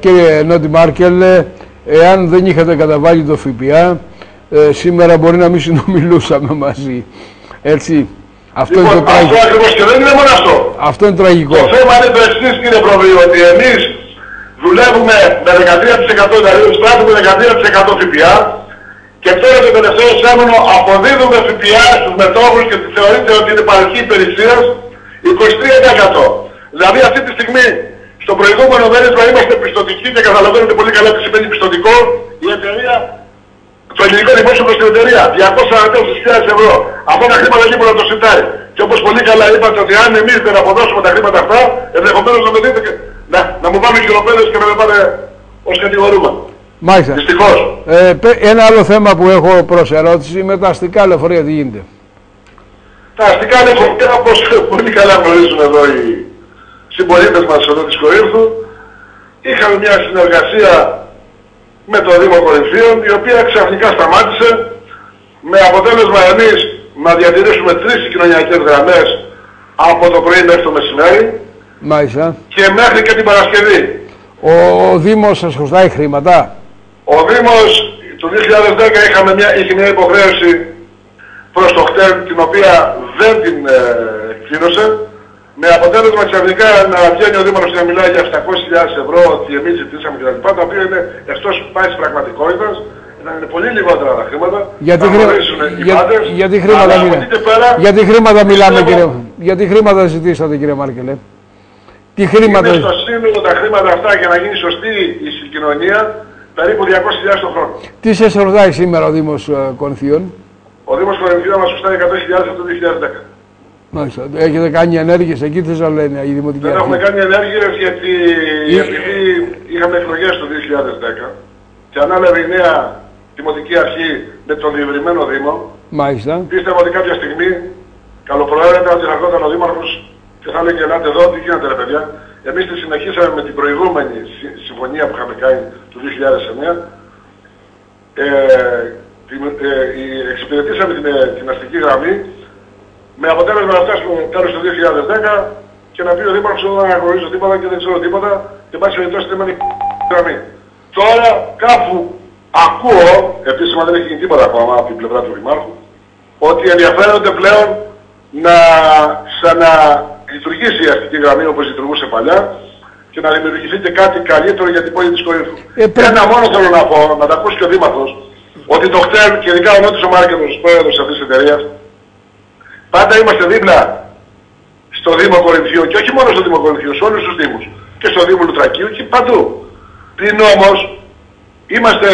κύριε Νότι Μάρκελ, ε, εάν δεν είχατε καταβάλει το ΦΠΑ, ε, σήμερα μπορεί να μην συνομιλούσαμε μαζί. Έτσι. Αυτό είναι Λοιπόν, το αυτό τραγικό. ακριβώς και δεν είναι μόνο αυτό. Αυτό είναι τραγικό. Το θέμα είναι το εξής κύριε Προβή, ότι εμείς δουλεύουμε με 13% δηλαδή εισπράττουμε 13% ΦΠΑ και τώρα το τελευταίο εξάμενο αποδίδουμε ΦΠΑ στους μετόχους και θεωρείται ότι είναι παροχή υπηρεσίας 23%. Δηλαδή αυτή τη στιγμή στο προηγούμενο δένετρο είμαστε πιστοτικοί και καταλαβαίνετε πολύ καλά τι σημαίνει πιστοτικό η εταιρεία το ελληνικό δημόσιο προς την εταιρεία, 244.000 ευρώ. Αυτά τα χρήματα εκεί μπορεί να το συντάρει. Και όπως πολύ καλά είπατε ότι αν εμείς δεν αποδώσουμε τα χρήματα αυτά, ενδεχομένως να με δείτε και να, να μου πάμε χειροπέδες και να με πάνε ως κατηγορούμε. Μάλιστα. Δυστυχώς. Ε, πε- ένα άλλο θέμα που έχω προς ερώτηση με τα αστικά λεωφορεία τι γίνεται; Τα αστικά λεωφορεία όπως πολύ καλά γνωρίζουν εδώ οι συμπολίτες μας εδώ της Κορίνθου, είχαμε μια συνεργασία με το Δήμο Κορινθίων, η οποία ξαφνικά σταμάτησε, με αποτέλεσμα εμείς να διατηρήσουμε τρεις κοινωνιακές γραμμές από το πρωί μέχρι το μεσημέρι Μάλιστα. και μέχρι και την Παρασκευή. Ο, ο Δήμος σας χρωστάει χρήματα; Ο Δήμος το 2010 είχαμε μια, είχε μια υποχρέωση προς το ΧΤΕΝ την οποία δεν την ε, εκπλήρωσε με αποτέλεσμα ξαφνικά να βγαίνει ο Δήμος να μιλάει για 700.000 ευρώ ότι εμείς ζητήσαμε κτλ. Τα οποία είναι εκτός πάσης πραγματικότητας. Ήταν πολύ λιγότερα τα χρήματα. Γιατί, να χρήμα, γνωρίσουν οι για, πάντες. γιατί χρήματα, Αλλά από μιλά- εκεί και πέρα, γιατί χρήματα μιλάμε πιστεύω- κύριε Γιατί χρήματα ζητήσατε κύριε Μάρκελε; Τι χρήματα... Είναι στο σύνολο τα χρήματα αυτά για να γίνει σωστή η συγκοινωνία περίπου 200.000 το χρόνο. Τι σας ρωτάει σήμερα ο Δήμος ε, Κορινθίων; Ο Δήμος Κορινθίων μας χρωστάει 100.000 από το 2010. Μάλιστα. Έχετε κάνει ενέργειες εκεί τι σας λένε η Δημοτική Δεν Αρχή. έχουμε κάνει ενέργειες γιατί Ή- επειδή είχαμε εκλογές το 2010 και ανάλαβε η νέα Δημοτική Αρχή με τον διευρυμένο Δήμο. Μάλιστα. Πίστευα ότι κάποια στιγμή καλοπροαίρετα ότι θα έρχονταν ο Δήμαρχος και θα έλεγε ελάτε εδώ, τι γίνεται ρε παιδιά. Εμείς τη συνεχίσαμε με την προηγούμενη συ- συμφωνία που είχαμε κάνει το 2009. Ε, την, ε, η- εξυπηρετήσαμε την, ε, την αστική γραμμή με αποτέλεσμα να φτάσουμε τέλος του 2010 και να πει ο Δήμαρχος ότι δεν αναγνωρίζω τίποτα και δεν ξέρω τίποτα και πάση περιπτώσει δεν είναι η γραμμή. Τώρα κάπου ακούω, επίσημα δεν έχει γίνει τίποτα ακόμα από την πλευρά του Δημάρχου, ότι ενδιαφέρονται πλέον να ξαναλειτουργήσει η αστική γραμμή όπως λειτουργούσε παλιά και να δημιουργηθεί και κάτι καλύτερο για την πόλη της Κορίνθου. Ένα μόνο θέλω να πω, να τα ακούσει και ο Δήμαρχος, ότι το χτέλ και ειδικά ο Νότης ο Μάρκετος, πρόεδρος αυτής της εταιρείας, πάντα είμαστε δίπλα στο Δήμο Κορινθίου και όχι μόνο στο Δήμο Κορινθίου, σε όλους τους Δήμους. Και στο Δήμο Λουτρακίου και παντού. Πλην όμως είμαστε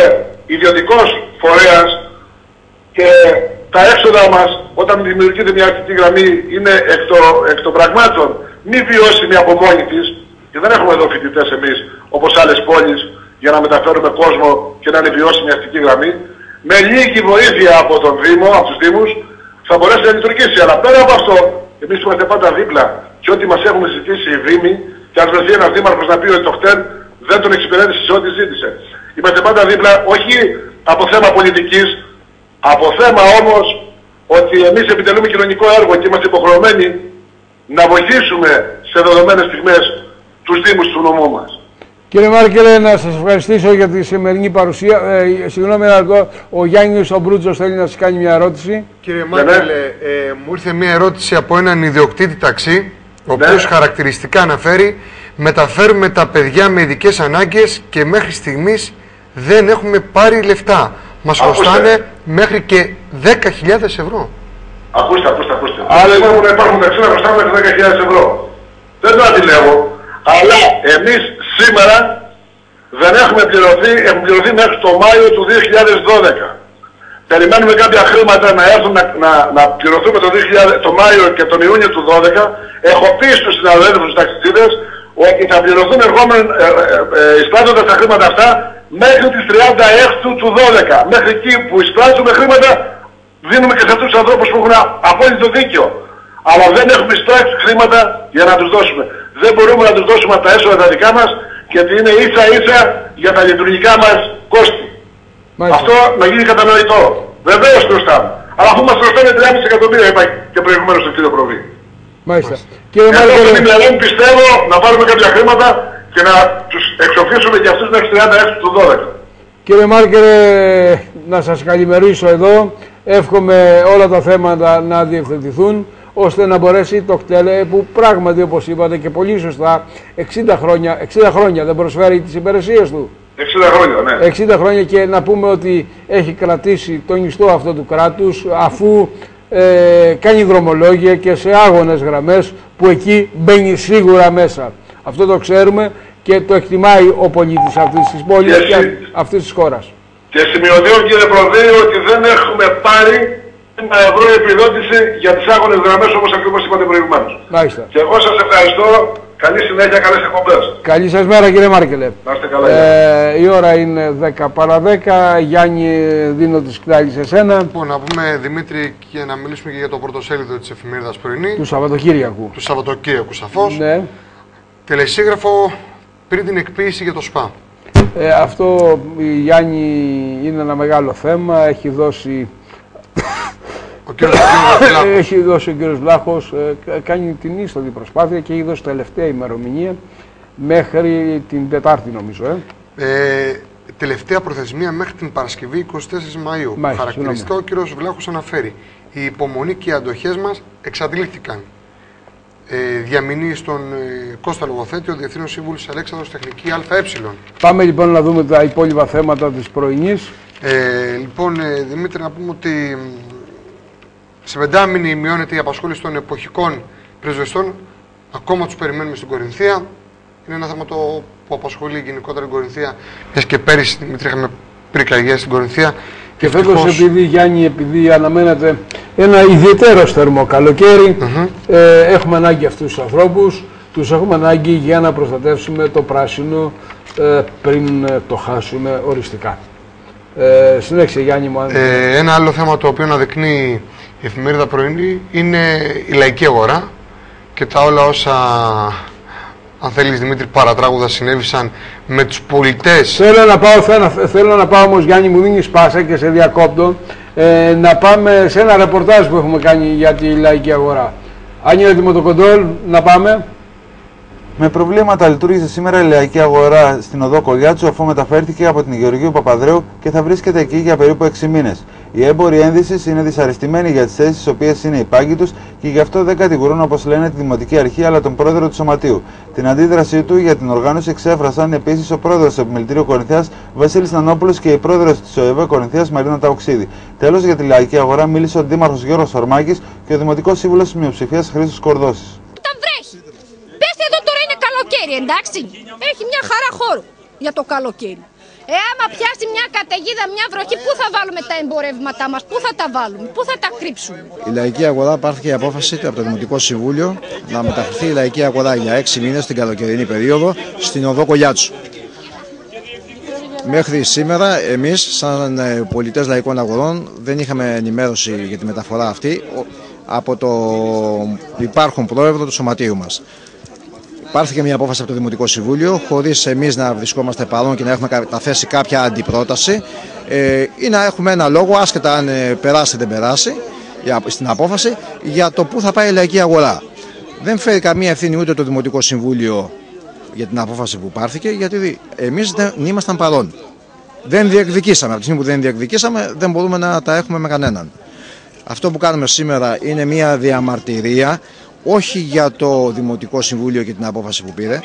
ιδιωτικός φορέας και τα έξοδα μας όταν δημιουργείται μια αστική γραμμή είναι εκ, το, εκ των πραγμάτων μη βιώσιμη από μόνη της. Και δεν έχουμε εδώ φοιτητές εμείς όπως άλλες πόλεις για να μεταφέρουμε κόσμο και να είναι βιώσιμη η αστική γραμμή. Με λίγη βοήθεια από τον Δήμο, από τους Δήμους θα μπορέσει να λειτουργήσει. Αλλά πέρα από αυτό, εμείς είμαστε πάντα δίπλα και ό,τι μας έχουν ζητήσει οι Δήμοι και αν βρεθεί ένας Δήμαρχος να πει ότι το χτέν δεν τον εξυπηρέτησε σε ό,τι ζήτησε. Είμαστε πάντα δίπλα, όχι από θέμα πολιτικής, από θέμα όμως ότι εμείς επιτελούμε κοινωνικό έργο και είμαστε υποχρεωμένοι να βοηθήσουμε σε δεδομένες στιγμές τους Δήμους του νομού μας. Κύριε Μάρκελε, να σας ευχαριστήσω για τη σημερινή παρουσία. Ε, συγγνώμη ένα λεπτό, ο Γιάννης ο Μπρούτζος θέλει να σας κάνει μια ερώτηση. Κύριε Μάρκελε, ε, μου ήρθε μια ερώτηση από έναν ιδιοκτήτη ταξί, ο οποίος χαρακτηριστικά αναφέρει μεταφέρουμε τα παιδιά με ειδικές ανάγκες και μέχρι στιγμής δεν έχουμε πάρει λεφτά. Μας Άκουστε. χρωστάνε μέχρι και 10.000 ευρώ. Ακούστε, ακούστε, ακούστε. Άρα υπάρχουν να υπάρχουν ταξί να χρωστάμε μέχρι 10.000 ευρώ. Δεν το αντιλέγω, αλλά εμείς σήμερα δεν έχουμε πληρωθεί, έχουμε πληρωθεί μέχρι το Μάιο του 2012. Περιμένουμε κάποια χρήματα να έρθουν να, να, να πληρωθούμε το, 2000, το Μάιο και τον Ιούνιο του 2012. Έχω πει στους συναδέλφους τους ταξιτίδες ότι θα πληρωθούν ερχόμενοι, ε, ε, ε, εισπράττοντας τα χρήματα αυτά μέχρι τις 36 του 12. Μέχρι εκεί που εισπράττουμε χρήματα δίνουμε και σε αυτούς τους ανθρώπους που έχουν α- απόλυτο δίκιο. Αλλά δεν έχουμε εισπράξει χρήματα για να τους δώσουμε. Δεν μπορούμε να τους δώσουμε από τα έσοδα τα δικά μας γιατί είναι ίσα ίσα για τα λειτουργικά μας κόστη. Αυτό να γίνει κατανοητό. Βεβαίως χρωστάμε. Αλλά αφού μας χρωστάνε 3,5 εκατομμύρια είπα και προηγουμένως στον κύριο Προβή. Μάλιστα. Κύριε Εδώ Μάρκελε, στην πλευρά μου πιστεύω να πάρουμε κάποια χρήματα και να τους εξοφλήσουμε και αυτούς μέχρι 36 τους 12. κύριε Μάρκελε, να σας καλημερίσω εδώ. Εύχομαι όλα τα θέματα να διευθετηθούν ώστε να μπορέσει το κτέλε που πράγματι όπως είπατε και πολύ σωστά 60 χρόνια, 60 χρόνια δεν προσφέρει τις υπηρεσίες του. 60 χρόνια, ναι. 60 χρόνια και να πούμε ότι έχει κρατήσει τον ιστό αυτό του κράτους αφού ε, κάνει δρομολόγια και σε άγονες γραμμές που εκεί μπαίνει σίγουρα μέσα. Αυτό το ξέρουμε και το εκτιμάει ο πολίτης αυτής της πόλης Και και εσύ- αυτής της χώρας. Και σημειωτέω κύριε Προβή ότι δεν έχουμε πάρει ένα ευρώ επιδότηση για τις άγονες γραμμές όπως ακριβώς είπατε προηγουμένως. Μάλιστα. Και εγώ σας ευχαριστώ. Καλή συνέχεια, καλές εκπομπές. Καλή σας μέρα κύριε Μάρκελε. Να είστε καλά. Ε, η ώρα είναι 10 παρα 10. Γιάννη δίνω τη σκητάλη σε σένα. Λοιπόν, να πούμε Δημήτρη και να μιλήσουμε και για το πρωτοσέλιδο της εφημερίδας πρωινή. Του Σαββατοκύριακου. Του Σαββατοκύριακου σαφώς. Ναι. Τελεσίγραφο πριν την εκποίηση για το ΣΠΑ. Ε, αυτό η Γιάννη είναι ένα μεγάλο θέμα. Έχει δώσει Ο κύριος Βλάχος. έχει δώσει ο κύριος Βλάχος, ε, κα- κάνει την ίστατη προσπάθεια και έχει δώσει τελευταία ημερομηνία μέχρι την Τετάρτη νομίζω. Ε. Ε, τελευταία προθεσμία μέχρι την Παρασκευή 24 Μαΐου. Μάλιστα, Χαρακτηριστικά ο κύριος Βλάχος αναφέρει. Η υπομονή και οι αντοχές μας εξαντλήθηκαν. Ε, διαμηνύει στον ε, Κώστα Λογοθέτη, ο Διευθύνων Σύμβουλος Αλέξανδρος Τεχνική ΑΕ. Πάμε λοιπόν να δούμε τα υπόλοιπα θέματα της πρωινής. Ε, λοιπόν, ε, Δημήτρη, να πούμε ότι μ, σε πεντάμινη μειώνεται η απασχόληση των εποχικών πρεσβεστών. Ακόμα τους περιμένουμε στην Κορινθία. Είναι ένα θέμα το που απασχολεί γενικότερα την Κορινθία. Μιας και πέρυσι, Δημήτρη, είχαμε πυρκαγιές στην Κορινθία. Και φέτος Ευτυχώς- επειδή Γιάννη, επειδή αναμένεται ένα ιδιαίτερος θερμό καλοκαίρι, ε, έχουμε ανάγκη αυτούς τους ανθρώπους, τους έχουμε ανάγκη για να προστατεύσουμε το πράσινο ε, πριν ε, το χάσουμε οριστικά. Ε, συνέχισε Γιάννη μου. αν- Ε, ένα άλλο θέμα το οποίο αναδεικνύει η εφημερίδα πρωινή είναι η λαϊκή αγορά και τα όλα όσα, αν θέλεις Δημήτρη, παρατράγουδα συνέβησαν με τους πολιτές. Θέλω να πάω, θέλω, να- θέλω να πάω όμως Γιάννη μου δίνει πάσα και σε διακόπτω ε, να πάμε σε ένα ρεπορτάζ που έχουμε κάνει για τη λαϊκή αγορά. Αν είναι έτοιμο το κοντρόλ, να πάμε. Με προβλήματα λειτουργήσε σήμερα η λαϊκή αγορά στην οδό Κολιάτσου αφού μεταφέρθηκε από την Γεωργίου Παπαδρέου και θα βρίσκεται εκεί για περίπου 6 μήνες. Οι έμποροι ένδυση είναι δυσαρεστημένοι για τις θέσεις στις οποίες είναι οι πάγκοι τους και γι' αυτό δεν κατηγορούν όπως λένε τη Δημοτική Αρχή αλλά τον πρόεδρο του Σωματείου. Την αντίδρασή του για την οργάνωση εξέφρασαν επίσης ο πρόεδρος του Επιμελητήριου Κορινθία Βασίλης Νανόπουλος και η πρόεδρος της ΟΕΒ Κορινθία Μαρίνα Ταοξίδη. Τέλος για τη λαϊκή αγορά μίλησε ο Δήμαρχος Γιώργος Ορμάκης και ο Δημοτικός Σύμβουλος της Μειοψηφίας Χρήστος Κορδόσης. Όταν βρέχει. Πες εδώ τώρα είναι καλοκαίρι, εντάξει. Έχει μια χαρά χώρο για το καλοκαίρι. Ε, άμα πιάσει μια καταιγίδα, μια βροχή, πού θα βάλουμε τα εμπορεύματά μας, πού θα τα βάλουμε, πού θα τα κρύψουμε; Η λαϊκή αγορά πάρθηκε η απόφαση από το Δημοτικό Συμβούλιο να μεταφερθεί η λαϊκή αγορά για 6 μήνες την καλοκαιρινή περίοδο στην οδό Κολιάτσου. Μέχρι σήμερα εμείς σαν ε, πολιτές λαϊκών αγορών δεν είχαμε ενημέρωση για τη μεταφορά αυτή ο- από το υπάρχον πρόεδρο του σωματείου μας. Πάρθηκε μια απόφαση από το Δημοτικό Συμβούλιο, χωρίς εμείς να βρισκόμαστε παρόν και να έχουμε καταθέσει κάποια αντιπρόταση ε, ή να έχουμε ένα λόγο, άσχετα αν ε, περάσει ή δεν περάσει, για- στην απόφαση για το πού θα πάει η λαϊκή αγορά. Δεν φέρει καμία ευθύνη ούτε το Δημοτικό Συμβούλιο για την απόφαση που πάρθηκε, γιατί εμείς δεν ήμασταν παρόν. Δεν διεκδικήσαμε. Από τη στιγμή που δεν διεκδικήσαμε, δεν μπορούμε να τα έχουμε με κανέναν. Αυτό που κάνουμε σήμερα είναι μια διαμαρτυρία, όχι για το Δημοτικό Συμβούλιο και την απόφαση που πήρε,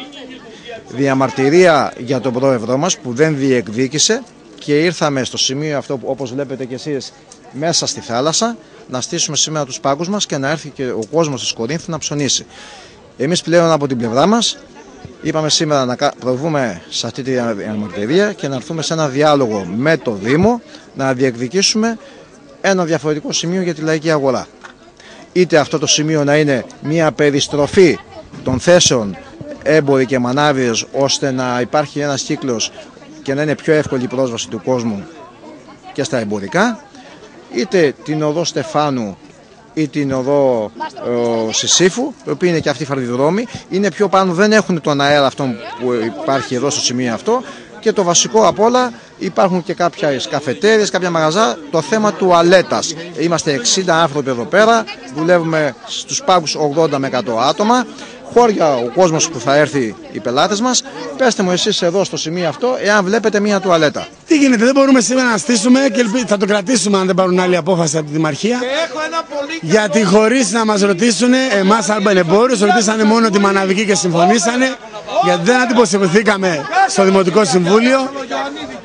διαμαρτυρία για τον πρόεδρό μας που δεν διεκδίκησε και ήρθαμε στο σημείο αυτό που όπως βλέπετε και εσείς μέσα στη θάλασσα να στήσουμε σήμερα τους πάγκους μας και να έρθει και ο κόσμος της Κορίνθου να ψωνίσει. Εμείς πλέον από την πλευρά μας είπαμε σήμερα να κα- προβούμε σε αυτή τη διαμαρτυρία και να έρθουμε σε ένα διάλογο με το Δήμο να διεκδικήσουμε ένα διαφορετικό σημείο για τη λαϊκή αγορά. Είτε αυτό το σημείο να είναι μια περιστροφή των θέσεων έμποροι και μανάβιες ώστε να υπάρχει ένας κύκλος και να είναι πιο εύκολη η πρόσβαση του κόσμου και στα εμπορικά είτε την οδό Στεφάνου ή την οδό ε, Σισίφου, οι οποίοι είναι και αυτοί φαρδιδρόμοι, είναι πιο πάνω, δεν έχουν τον αέρα αυτό που υπάρχει εδώ στο σημείο αυτό και το βασικό απ' όλα υπάρχουν και κάποια καφετέρειες, κάποια μαγαζά, το θέμα τουαλέτας. Είμαστε 60 άνθρωποι εδώ πέρα, δουλεύουμε στους πάγκους 80 με 100 άτομα, χώρια ο κόσμος που θα έρθει οι πελάτες μας, πέστε μου εσείς εδώ στο σημείο αυτό, εάν βλέπετε μια τουαλέτα. Τι γίνεται, δεν μπορούμε σήμερα να στήσουμε και ελπι- θα το κρατήσουμε αν δεν πάρουν άλλη απόφαση από τη Δημαρχία. Γιατί χωρίς να μας ρωτήσουν, εμάς αλμπανεμπόρου, ρωτήσανε μόνο τη μαναβική και συμφωνήσανε. Γιατί δεν αντιποσιοποιηθήκαμε στο Δημοτικό Συμβούλιο.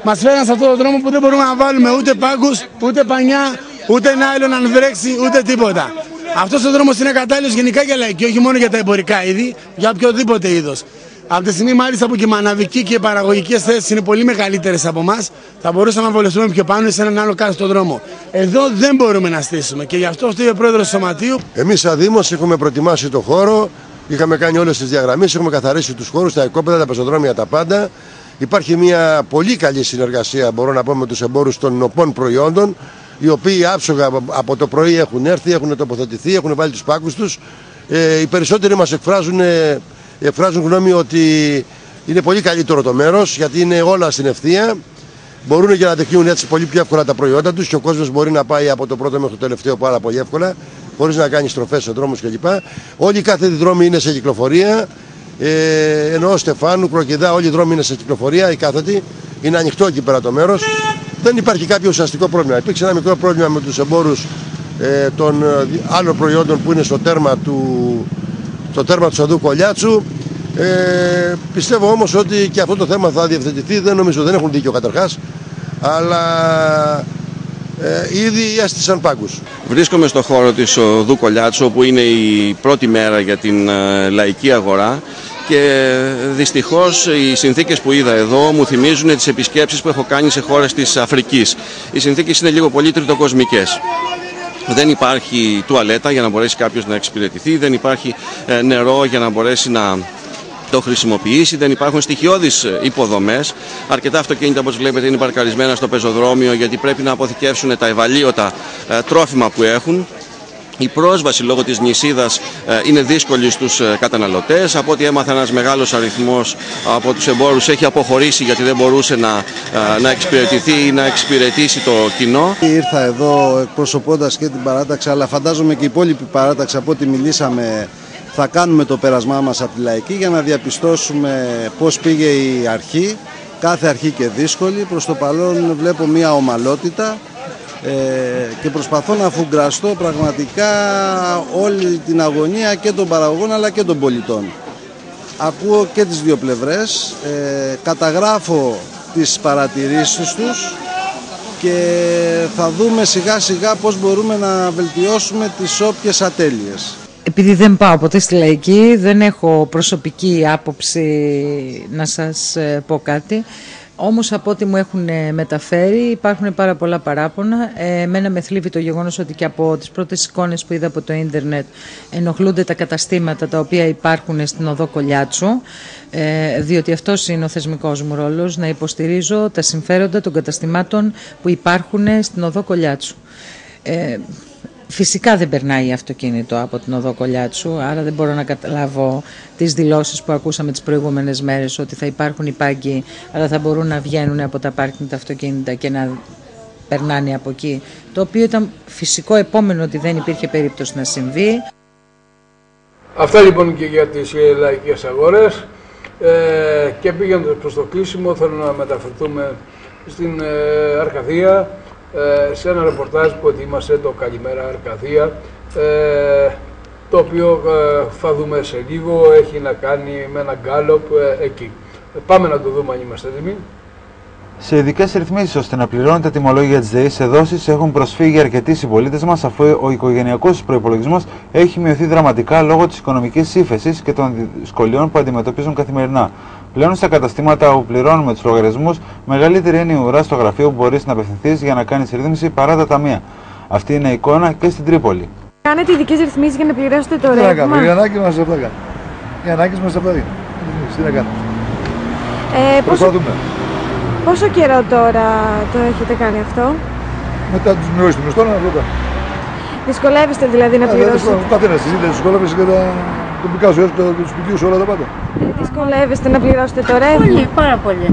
Μας φέραν σε αυτόν τον δρόμο που δεν μπορούμε να βάλουμε ούτε πάγκους, ούτε πανιά, ούτε νάιλον αν βρέξει, ούτε τίποτα. Αυτός ο δρόμος είναι κατάλληλος γενικά για λαϊκή, όχι μόνο για τα εμπορικά είδη, για οποιοδήποτε είδος. Από τη στιγμή μάλιστα που και η μαναβική και οι παραγωγικές θέσεις είναι πολύ μεγαλύτερες από εμάς, θα μπορούσαμε να βολευτούμε πιο πάνω σε έναν άλλο κάτω δρόμο. Εδώ δεν μπορούμε να στήσουμε και γι' αυτό αυτό ο πρόεδρος του Σωματείου Εμείς, σαν Δήμο, έχουμε προετοιμάσει το χώρο, είχαμε κάνει όλες τις διαγραμμίσεις, έχουμε καθαρίσει τους χώρους, τα οικόπεδα, τα πεζοδρόμια, τα πάντα. Υπάρχει μια πολύ καλή συνεργασία, μπορώ να πω, με τους εμπόρους των νοπών προϊόντων, οι οποίοι άψογα από- από το πρωί έχουν έρθει, έχουν τοποθετηθεί, έχουν βάλει τους πάγκου τους. Ε, οι περισσότεροι μας εκφράζουν, ε, εκφράζουν γνώμη ότι είναι πολύ καλύτερο το μέρος, γιατί είναι όλα στην ευθεία. Μπορούν και να τεχνίουν έτσι πολύ πιο εύκολα τα προϊόντα τους και ο κόσμος μπορεί να πάει από το πρώτο μέχρι το τελευταίο πάρα πολύ εύκολα, χωρίς να κάνει στροφές σε δρόμους κλπ. Όλοι οι κάθε δρόμοι είναι σε κυκλοφορία. Ε, ενώ Στεφάνου, Κροκιδά, όλοι οι δρόμοι είναι σε κυκλοφορία, οι κάθετοι. Είναι ανοιχτό εκεί πέρα το μέρος. Δεν υπάρχει κάποιο ουσιαστικό πρόβλημα. Υπήρξε ένα μικρό πρόβλημα με τους εμπόρους ε, των ε, άλλων προϊόντων που είναι στο τέρμα του, στο τέρμα του Σαδού Κολιάτσου. Ε, πιστεύω όμως ότι και αυτό το θέμα θα διευθετηθεί. Δεν νομίζω δεν έχουν δίκιο καταρχάς. Αλλά ε, ήδη έστησαν πάγκους. Βρίσκομαι στο χώρο της οδού Κολιάτσου όπου είναι η πρώτη μέρα για την ε, λαϊκή αγορά και δυστυχώς οι συνθήκες που είδα εδώ μου θυμίζουν τις επισκέψεις που έχω κάνει σε χώρες της Αφρικής. Οι συνθήκες είναι λίγο πολύ τριτοκοσμικές. Δεν υπάρχει τουαλέτα για να μπορέσει κάποιος να εξυπηρετηθεί, δεν υπάρχει ε, νερό για να μπορέσει να το χρησιμοποιήσει, δεν υπάρχουν στοιχειώδεις υποδομές. Αρκετά αυτοκίνητα όπως βλέπετε είναι παρκαρισμένα στο πεζοδρόμιο γιατί πρέπει να αποθηκεύσουν τα ευαλείωτα ε, τρόφιμα που έχουν. Η πρόσβαση λόγω της νησίδας ε, είναι δύσκολη στους ε, καταναλωτές. Από ό,τι έμαθα ένας μεγάλος αριθμός από τους εμπόρους έχει αποχωρήσει γιατί δεν μπορούσε να, ε, να εξυπηρετηθεί ή να εξυπηρετήσει το κοινό. Ήρθα εδώ εκπροσωπώντας και την παράταξη αλλά φαντάζομαι και η υπόλοιπη παράταξη από ό,τι μιλήσαμε θα κάνουμε το πέρασμά μας από τη Λαϊκή για να διαπιστώσουμε πώς πήγε η αρχή. Κάθε αρχή και δύσκολη. Προς το παρόν βλέπω μια ομαλότητα ε, και προσπαθώ να αφουγκραστώ πραγματικά όλη την αγωνία και των παραγωγών αλλά και των πολιτών. Ακούω και τις δύο πλευρές, ε, καταγράφω τις παρατηρήσεις τους και θα δούμε σιγά σιγά πώς μπορούμε να βελτιώσουμε τις όποιες ατέλειες. Επειδή δεν πάω ποτέ στη λαϊκή, δεν έχω προσωπική άποψη να σας ε, πω κάτι. Όμως από ό,τι μου έχουν ε, μεταφέρει υπάρχουν πάρα πολλά παράπονα. Ε, εμένα με θλίβει το γεγονός ότι και από τις πρώτες εικόνες που είδα από το ίντερνετ ενοχλούνται τα καταστήματα τα οποία υπάρχουν στην οδό Κολιάτσου ε, διότι αυτός είναι ο θεσμικός μου ρόλος να υποστηρίζω τα συμφέροντα των καταστημάτων που υπάρχουν στην οδό Κολιάτσου. Ε, Φυσικά δεν περνάει αυτοκίνητο από την οδό Κολιάτσου, άρα δεν μπορώ να καταλάβω τις δηλώσεις που ακούσαμε τις προηγούμενες μέρες ότι θα υπάρχουν υπάγκοι, αλλά θα μπορούν να βγαίνουν από τα πάρκινγκ τα αυτοκίνητα και να περνάνε από εκεί, το οποίο ήταν φυσικό επόμενο ότι δεν υπήρχε περίπτωση να συμβεί. Αυτά λοιπόν και για τις λαϊκές αγορές. Ε, και πήγαινε προς το κλείσιμο θέλω να μεταφερθούμε στην ε, Αρκαδία. ε, σε ένα ρεπορτάζ που ετοίμασε το Καλημέρα Αρκαδία, ε, το οποίο ε, θα δούμε σε λίγο, έχει να κάνει με ένα γκάλωπ εκεί. Πάμε να το δούμε αν είμαστε έτοιμοι. Σε ειδικές ρυθμίσεις ώστε να πληρώνουν τα τιμολόγια της ΔΕΗ σε δόσεις έχουν προσφύγει αρκετοί συμπολίτες μας, αφού ο οικογενειακός προπολογισμό έχει μειωθεί δραματικά λόγω της οικονομικής ύφεσης και των δυσκολιών που αντιμετωπίζουν καθημερινά. Πλέον στα καταστήματα όπου πληρώνουμε τους λογαριασμούς, μεγαλύτερη είναι η ουρά στο γραφείο που μπορείς να απευθυνθείς για να κάνεις ρύθμιση παρά τα ταμεία. Αυτή είναι η εικόνα και στην Τρίπολη. Κάνετε ειδικέ ρυθμίσει για να πληρώσετε το ρεύμα. Τι να κάνουμε, οι ανάγκες μας αυτά κάνουμε. Οι ανάγκες μας αυτά είναι. Τι να κάνουμε. Ε, πόσο, πόσο καιρό τώρα το έχετε κάνει αυτό, Μετά τους μειώσει του μισθού να το κάνω. Δυσκολεύεστε δηλαδή να πληρώσετε. Ο καθένας τη δεν δυσκολεύεσαι και τα τοπικά σου έργα τους σπιτιού σου όλα τα πάντα. Δυσκολεύεστε να πληρώσετε το ρεύμα. Πολύ, πάρα πολύ.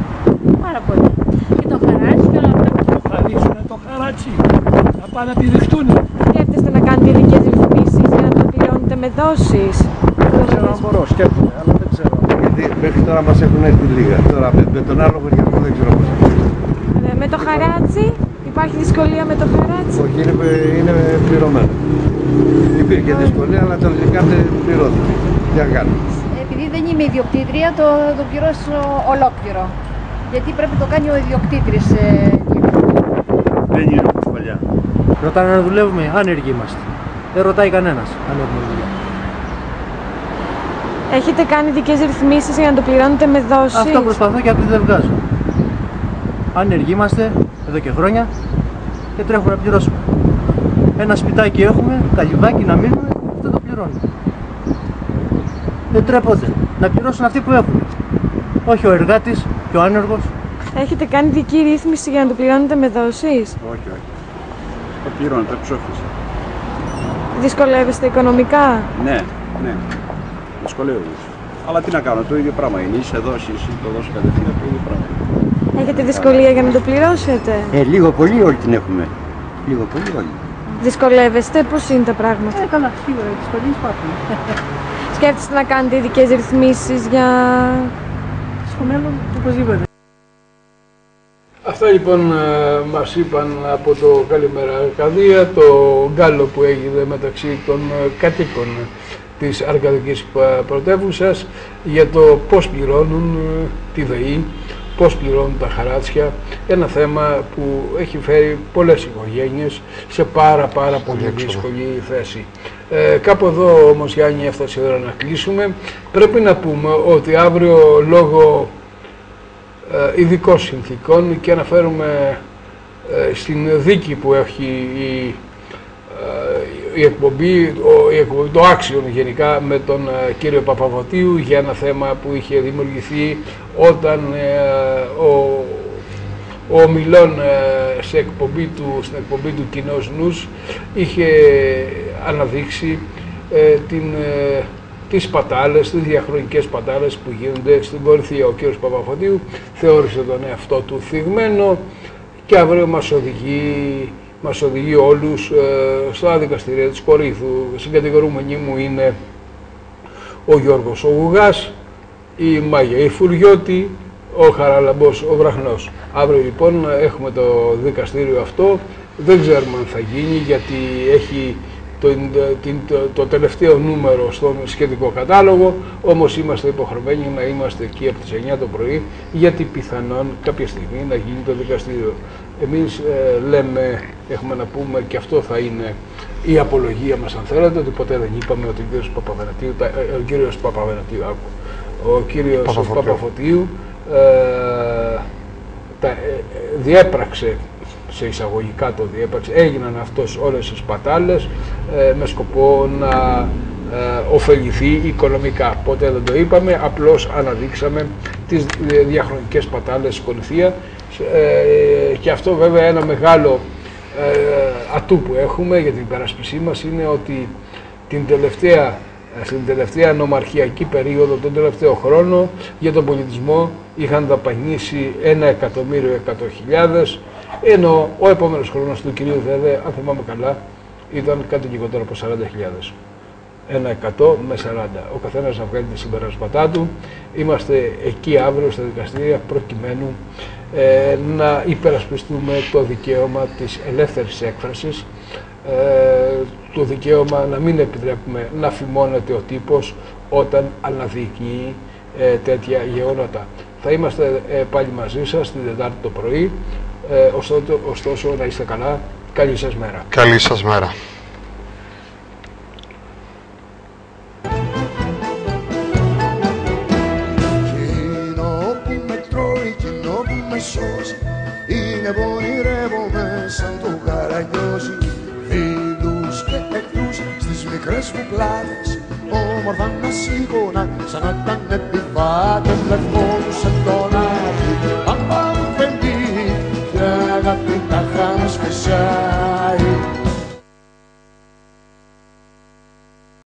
Πάρα πολύ. Και το χαράτσι και όλα αυτά. Θα ρίξουν το χαράτσι. Θα πάνε να πηδηχτούν. Σκέφτεστε να κάνετε ειδικές ρυθμίσεις για να το πληρώνετε με δόσεις; Δεν ξέρω αν μπορώ, σκέφτομαι, αλλά δεν ξέρω. Γιατί μέχρι τώρα μας έχουν έρθει λίγα. Τώρα με, με τον άλλο λογαριασμό δεν ξέρω πώς ε, Με το χαράτσι, υπάρχει δυσκολία με το χαράτσι; Όχι, είναι, είναι πληρωμένο. Υπήρχε δυσκολία, αλλά τελικά δεν πληρώθηκε. Τι να κάνουμε. Επειδή δεν είμαι ιδιοκτήτρια, το, το πληρώσω ολόκληρο. Γιατί πρέπει να το κάνει ο ιδιοκτήτρης. Ε, δεν είναι όπως παλιά. Ρωτάνε να δουλεύουμε, άνεργοι είμαστε. Δεν ρωτάει κανένας αν έχουμε δουλειά. Έχετε κάνει δικέ ρυθμίσεις για να το πληρώνετε με δόσεις; Αυτό προσπαθώ και απλή δεν βγάζω. Άνεργοι είμαστε εδώ και χρόνια και τρέχουμε να πληρώσουμε. Ένα σπιτάκι έχουμε, καλυβάκι να μείνουμε, αυτό το πληρώνουμε. Δεν τρέπονται. Να πληρώσουν αυτοί που έχουν. Όχι ο εργάτης και ο άνεργος. Έχετε κάνει δική ρύθμιση για να το πληρώνετε με δόσεις; Όχι, όχι. Το πληρώνω, το εξόφληση. Δυσκολεύεστε οικονομικά; Ναι, ναι. Δυσκολεύομαι. Αλλά τι να κάνω, το ίδιο πράγμα είναι. Είσαι δόση, το δώσω κατευθείαν το ίδιο πράγμα. Έχετε δυσκολία για να το πληρώσετε. Ε, λίγο πολύ όλοι την έχουμε. Λίγο πολύ όλοι. Δυσκολεύεστε, πώς είναι τα πράγματα; Ε, καλά, σίγουρα οι δυσκολίες υπάρχουν. Σκέφτεστε να κάνετε ειδικές ρυθμίσεις για. Στο μέλλον, οπωσδήποτε. Αυτά λοιπόν ε, μας είπαν από το Καλημέρα Αρκαδία, το γκάλο που έγινε μεταξύ των ε, κατοίκων της Αρκαδικής Πρωτεύουσας για το πώς πληρώνουν ε, τη ΔΕΗ, πώς πληρώνουν τα χαράτσια, ένα θέμα που έχει φέρει πολλές οικογένειες σε πάρα πάρα πολύ δύσκολη θέση. Ε, κάπου εδώ όμως Γιάννη έφτασε η ώρα να κλείσουμε. Πρέπει να πούμε ότι αύριο λόγω ε, ειδικών συνθήκων και αναφέρουμε ε, στην δίκη που έχει η, η εκπομπή, ο, η εκπομπή, το άξιον γενικά με τον ε, κύριο Παπαβωτίου για ένα θέμα που είχε δημιουργηθεί όταν ε, ο, ο Μιλών ε, σε εκπομπή του, στην εκπομπή του Κοινός Νους είχε αναδείξει την, τις πατάλες, τις διαχρονικές πατάλες που γίνονται στην κορυφή. Ο κύριος Παπαφωτίου θεώρησε τον εαυτό του θυγμένο και αύριο μας οδηγεί μας οδηγεί όλους ε, στα δικαστηρία της Κορύθου. Συγκατηγορούμενοι μου είναι ο Γιώργος ο Γουγάς, η Μάγια η Φουριώτη, ο Χαραλαμπός ο Βραχνός. Αύριο λοιπόν έχουμε το δικαστήριο αυτό, δεν ξέρουμε αν θα γίνει γιατί έχει το, το, το, τελευταίο νούμερο στον σχετικό κατάλογο, όμως είμαστε υποχρεωμένοι να είμαστε εκεί από τις 9 το πρωί, γιατί πιθανόν κάποια στιγμή να γίνει το δικαστήριο. Εμείς ε, λέμε, έχουμε να πούμε και αυτό θα είναι η απολογία μας αν θέλετε, ότι ποτέ δεν είπαμε ότι ο κύριος Παπαβενατίου, ε, ε, ο κύριος Παπαβενατίου, άκου, ο κύριος Παπαφωτίου ε, τα, διέπραξε σε εισαγωγικά το διέπραξε, έγιναν αυτός όλες τις πατάλες με σκοπό να ε, ωφεληθεί οικονομικά. Ποτέ δεν το είπαμε, απλώς αναδείξαμε τις διαχρονικές πατάλες στην ε, και αυτό βέβαια ένα μεγάλο ε, ατού που έχουμε για την υπερασπισή μας είναι ότι την τελευταία, στην τελευταία νομαρχιακή περίοδο, τον τελευταίο χρόνο, για τον πολιτισμό είχαν δαπανίσει ένα εκατομμύριο εκατό χιλιάδες, ενώ ο επόμενος χρόνος του κυρίου Δέδε, αν θυμάμαι καλά, ήταν κάτι λιγότερο από 40.000 ένα 100 με 40. Ο καθένας να βγάλει τη συμπεράσματά του. Είμαστε εκεί αύριο στα δικαστήρια προκειμένου ε, να υπερασπιστούμε το δικαίωμα της ελεύθερης έκφρασης, ε, το δικαίωμα να μην επιτρέπουμε να φημώνεται ο τύπος όταν αναδεικνύει ε, τέτοια γεγονότα. Θα είμαστε ε, πάλι μαζί σας την Δετάρτη το πρωί, ωστόσο, ωστόσο να είστε καλά. Καλή σας μέρα. Καλή σας μέρα. είναι πονηρεύομαι μικρές μου πλάτες όμορφα να σίγουρα σαν να ήταν επιβάτες λευκόνους εντονά Παπά μου πεντή και αγάπη τα χάνω σπεσιά